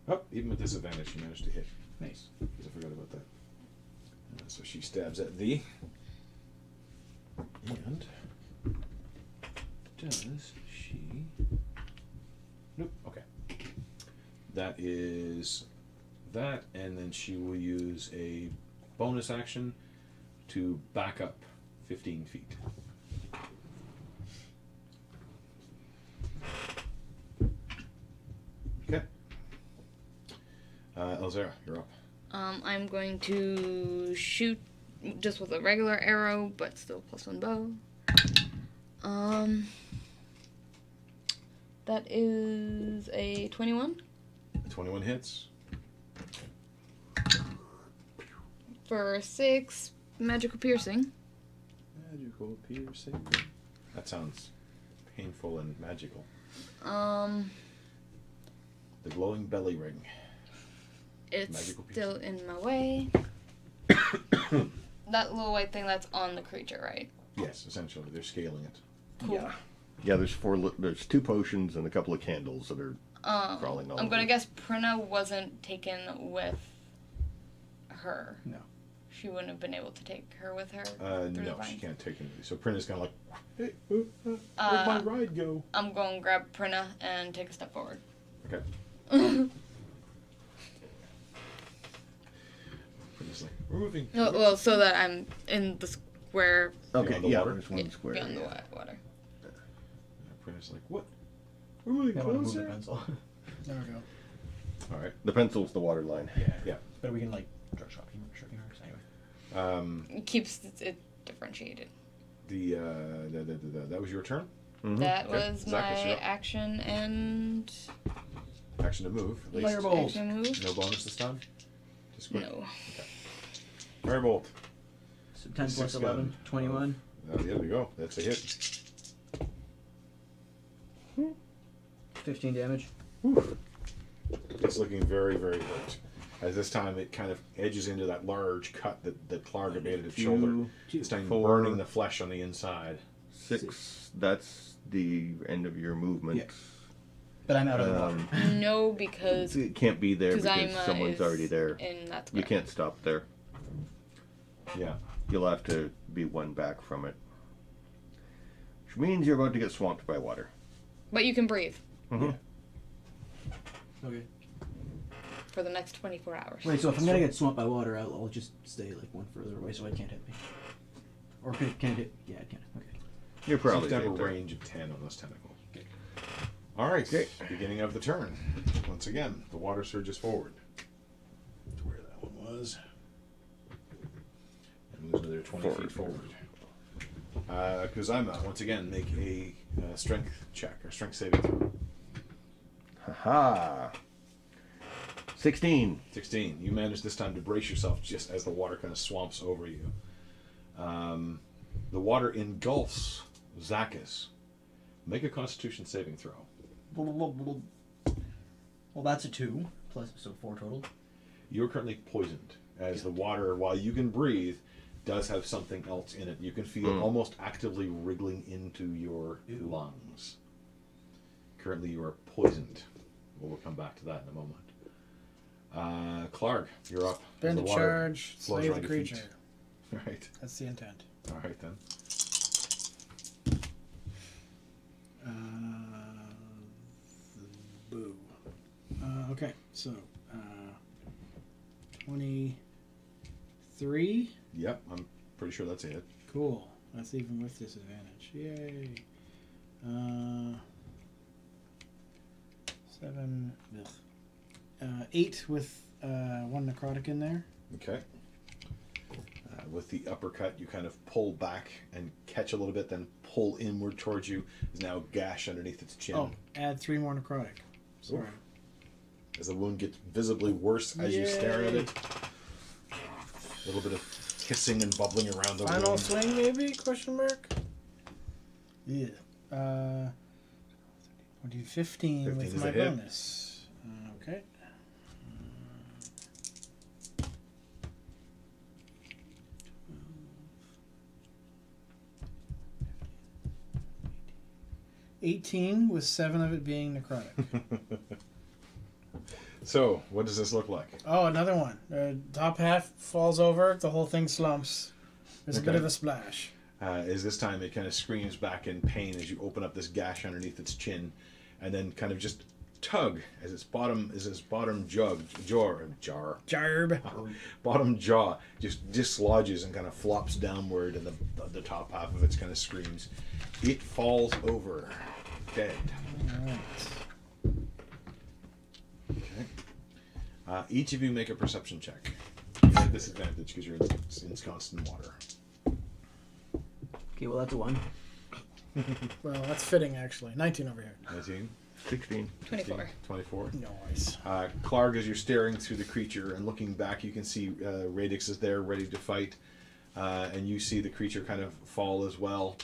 A: Oh, even with disadvantage, she managed to hit.
E: Nice.
A: Because I forgot about that. Uh, so she stabs at thee. And does she. Nope, okay. That is that, and then she will use a bonus action to back up 15 feet. Okay. Uh, Elzera, you're up.
C: Um, I'm going to shoot just with a regular arrow, but still plus one bow. Um, that is a 21
A: 21 hits.
C: for six magical piercing.
A: Magical piercing. That sounds painful and magical.
C: Um,
A: The glowing belly ring.
C: it's
A: Magical
C: still in my way. that little white thing that's on the creature, right?
A: Yes, essentially, they're scaling it.
C: Cool.
D: Yeah. Yeah, there's four. Li- there's two potions and a couple of candles that are.
C: Um,
D: Crawling all
C: I'm gonna guess Prina wasn't taken with her.
E: No.
C: She wouldn't have been able to take her with her.
A: Uh, no, she can't take it. So Prina's kind of like, hey, where'd
C: Uh,
A: my ride go?
C: I'm going to grab Prina and take a step forward.
A: Okay. Prina's like, we're moving.
C: No, well, so that I'm in the square
D: Okay.
A: The
D: yeah,
A: water?
D: there's one
C: yeah,
D: square.
C: beyond the
D: yeah.
C: wa- water.
A: Prina's like, what? We're moving
E: I want to move the
A: closer.
E: pencil.
B: There we go.
A: All right.
D: The pencil's the water line.
A: Yeah. Yeah.
E: But we can like drug sharpie, sharpie marks anyway.
A: Um,
C: It keeps it, it differentiated.
A: the, uh, the, the, the, the- that was your turn.
D: Mhm.
C: That
A: Okay,
C: was
A: Zach,
C: my
A: your
C: action and
A: Action to move.
E: Firebolt.
C: action move.
A: No bonus this time. Just quick.
C: No.
A: Firebolt.
E: So 10
A: Six
E: plus 11,
A: gun.
E: 21.
A: Uh, there we go. That's a hit.
E: 15 damage.
A: It's looking very, very hurt. As this time it kind of edges into that large cut that, that Clark had made at its shoulder.
D: Two,
A: This time
D: four,
A: burning the flesh on the inside.
D: six. That's the end of your movement.
E: Yeah. But I'm out of the water.
D: Um,
C: No, because
D: it can't be there because
C: Kuzaima
D: someone's already there.
C: And that's
D: You can't stop there.
A: Yeah.
D: You'll have to be one back from it. Which means you're about to get swamped by water.
C: But you can breathe
D: Mhm.
E: Okay.
C: For the next 24 hours.
E: Wait, so if I'm gonna get swamped by water, I'll, I'll just stay like one further away so it can't hit me. Or can, can it hit? Yeah, it can. Okay.
D: You're probably
A: Seems to have a
D: there.
A: range of 10 on those tentacles. All right.
D: Okay.
A: Beginning of the turn. Once again, the water surges forward to where that one was. And moves another 20 feet forward. Because Uh, Kuzama, once again, make a uh, strength check or strength saving throw.
D: Haha. 16.
A: 16. You manage this time to brace yourself just as the water kind of swamps over you. Um, the water engulfs Zacchus. Make a constitution saving throw.
E: Well, that's a two plus, so four total.
A: You're currently poisoned, as the water, while you can breathe, does have something else in it. You can feel
D: Mm.
A: almost actively wriggling into your
E: Ew.
A: lungs. Currently, you are poisoned. Well, we'll come back to that in a moment. Uh, Clark, you're up.
B: Bend
A: the
B: to charge, slay
A: around
B: the
A: feet.
B: creature.
A: Right.
B: That's the intent.
A: All right then.
B: Uh, boo. Uh, okay, so uh, twenty-three.
A: Yep, I'm pretty sure that's it.
B: Cool. That's even with disadvantage. Yay. Uh, seven. ugh. Uh, eight with uh, one necrotic in there.
A: Okay. Uh, with the uppercut, you kind of pull back and catch a little bit, then pull inward towards you. There's now a gash underneath its chin.
B: Oh, add three more necrotic. Sorry.
A: Oof. As the wound gets visibly worse as you stare at it. A little bit of hissing and bubbling around the
B: Final
A: wound.
B: swing, maybe? Question mark. Yeah. Uh, I'll do 15,
A: 15
B: with my
A: a hit.
B: bonus. 18, with seven of it being necrotic.
A: so, what does this look like?
B: Oh, another one. The top half falls over, the whole thing slumps. There's okay. a bit of a splash.
A: Uh, is this time it kind of screams back in pain as you open up this gash underneath its chin, and then kind of just tug as its bottom as its bottom jug jar jar
B: jarb
A: bottom jaw just dislodges and kind of flops downward, and the the top half of it kind of screams. It falls over dead.
B: Alright.
A: Okay. Uh, each of you make a perception check. At disadvantage because you're in, in water.
E: Okay, well that's a one.
B: Well, that's fitting actually. 19 over here.
A: 19,
D: 16.
C: 24.
A: 24.
B: Nice.
A: Uh, Clark, as you're staring through the creature and looking back, you can see uh, Radix is there, ready to fight, uh, and you see the creature kind of fall as well.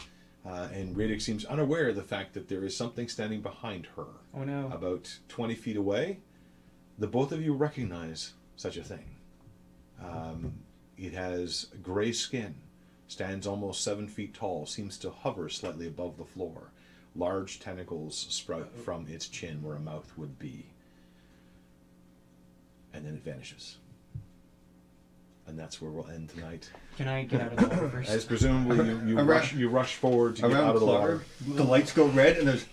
A: Uh, and Radix seems unaware of the fact that there is something standing behind her,
E: Oh no.
A: about 20 feet away. The both of you recognize such a thing. Um, it has gray skin, stands almost seven feet tall, seems to hover slightly above the floor. Large tentacles sprout from its chin where a mouth would be. And then it vanishes. And that's where we'll end tonight.
E: Can I get out of the water first?
A: As presumably you, you
D: Around-
A: rush you rush forward to get
D: Around
A: out of the
D: Clark,
A: water.
D: the lights go red and there's.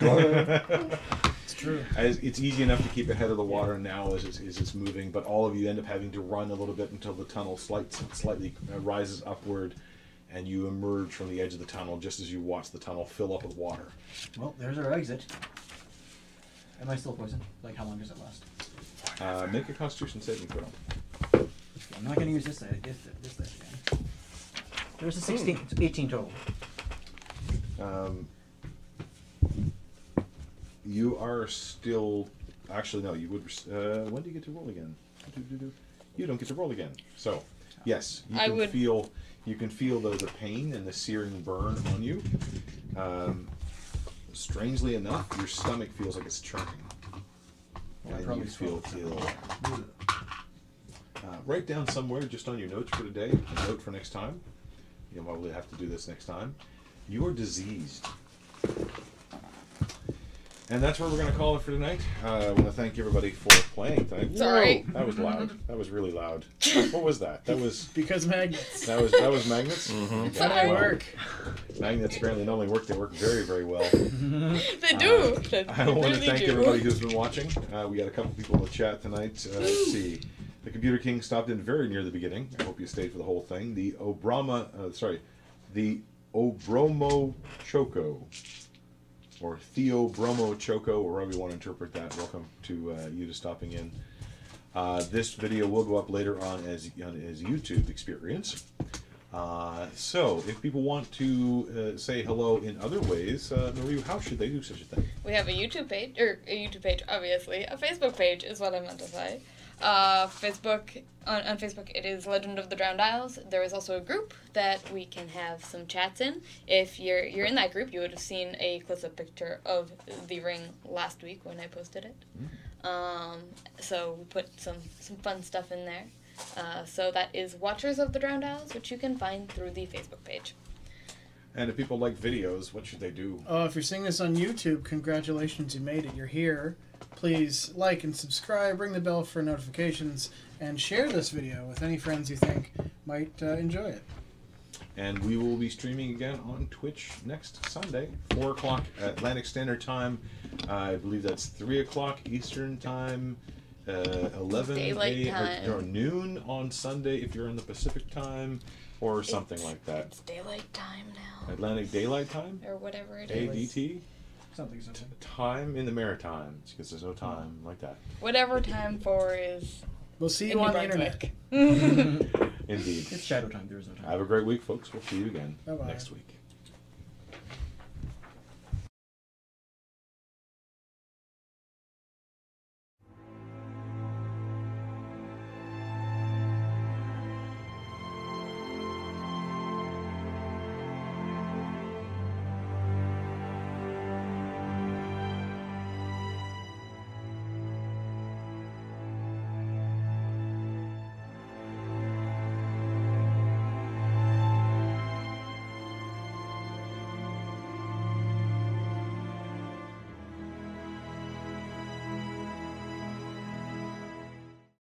B: It's true.
A: As it's easy enough to keep ahead of the water now as it's, as it's moving, but all of you end up having to run a little bit until the tunnel slight, slightly uh, rises upward, and you emerge from the edge of the tunnel just as you watch the tunnel fill up with water.
E: Well, there's our exit. Am I still poisoned? Like, how long does it last?
A: Uh, make a Constitution saving throw.
E: I'm not going to use this side. This, this side again. There's a 16. It's 18 total.
A: Um, you are still. Actually, no. You would. Uh, when do you get to roll again? You don't get to roll again. So, yes, you
C: I
A: can
C: would-
A: feel. You can feel the, the pain and the searing burn on you. Um, strangely enough, your stomach feels like it's churning,
E: Yeah,
A: and
E: probably
A: you feel
E: swallowed
A: ill. Uh, write down somewhere just on your notes for today, a note for next time. You'll probably have to do this next time. You are diseased. And that's where we're going to call it for tonight. Uh, I want to thank everybody for playing tonight.
C: Sorry.
A: Whoa, that was loud. That was really loud. What was that? That was
B: Because magnets.
A: that was that was magnets.
D: Mhm.
B: How do they work?
A: Magnets apparently not only work, they work very very well.
C: They do. They
A: I want to thank
C: do.
A: everybody who's been watching. Uh, we got a couple people in the chat tonight. Uh, let's see. The Computer King stopped in very near the beginning. I hope you stayed for the whole thing. The Obrama, uh, sorry, the Obromo Choco, or Theo Bromo Choco, or however you want to interpret that. Welcome to uh, you to stopping in. Uh, this video will go up later on as on his YouTube experience. Uh, so, if people want to uh, say hello in other ways, uh, Marie, how should they do such a thing?
C: We have a YouTube page, or a YouTube page, obviously. A Facebook page is what I meant to say. Uh, Facebook on, on Facebook, it is Legend of the Drowned Isles. There is also a group that we can have some chats in. If you're you're in that group, you would have seen a close-up picture of the ring last week when I posted it. Um, so we put some some fun stuff in there. Uh, so that is Watchers of the Drowned Isles, which you can find through the Facebook page.
A: And if people like videos, what should they do?
B: Oh, if you're seeing this on YouTube, congratulations, you made it. You're here. Please like and subscribe, ring the bell for notifications, and share this video with any friends you think might uh, enjoy it.
A: And we will be streaming again on Twitch next Sunday, 4 o'clock Atlantic Standard Time. Uh, I believe that's 3 o'clock Eastern Time, uh, 11
C: Daylight
A: a- or- Or, noon on Sunday if you're in the Pacific Time, or something
C: It's-
A: like that.
C: It's daylight time now,
A: Atlantic Daylight Time?
C: or whatever it is.
A: ADT?
B: Something, something.
A: Time in the Maritimes, because there's no hmm. time like that.
C: Whatever time for is
B: We'll see you
C: New
B: on the internet.
C: Brunswick.
A: Indeed.
E: It's shadow time. There is no time.
A: Have a great week, folks. We'll see you again
B: Bye-bye.
A: next week.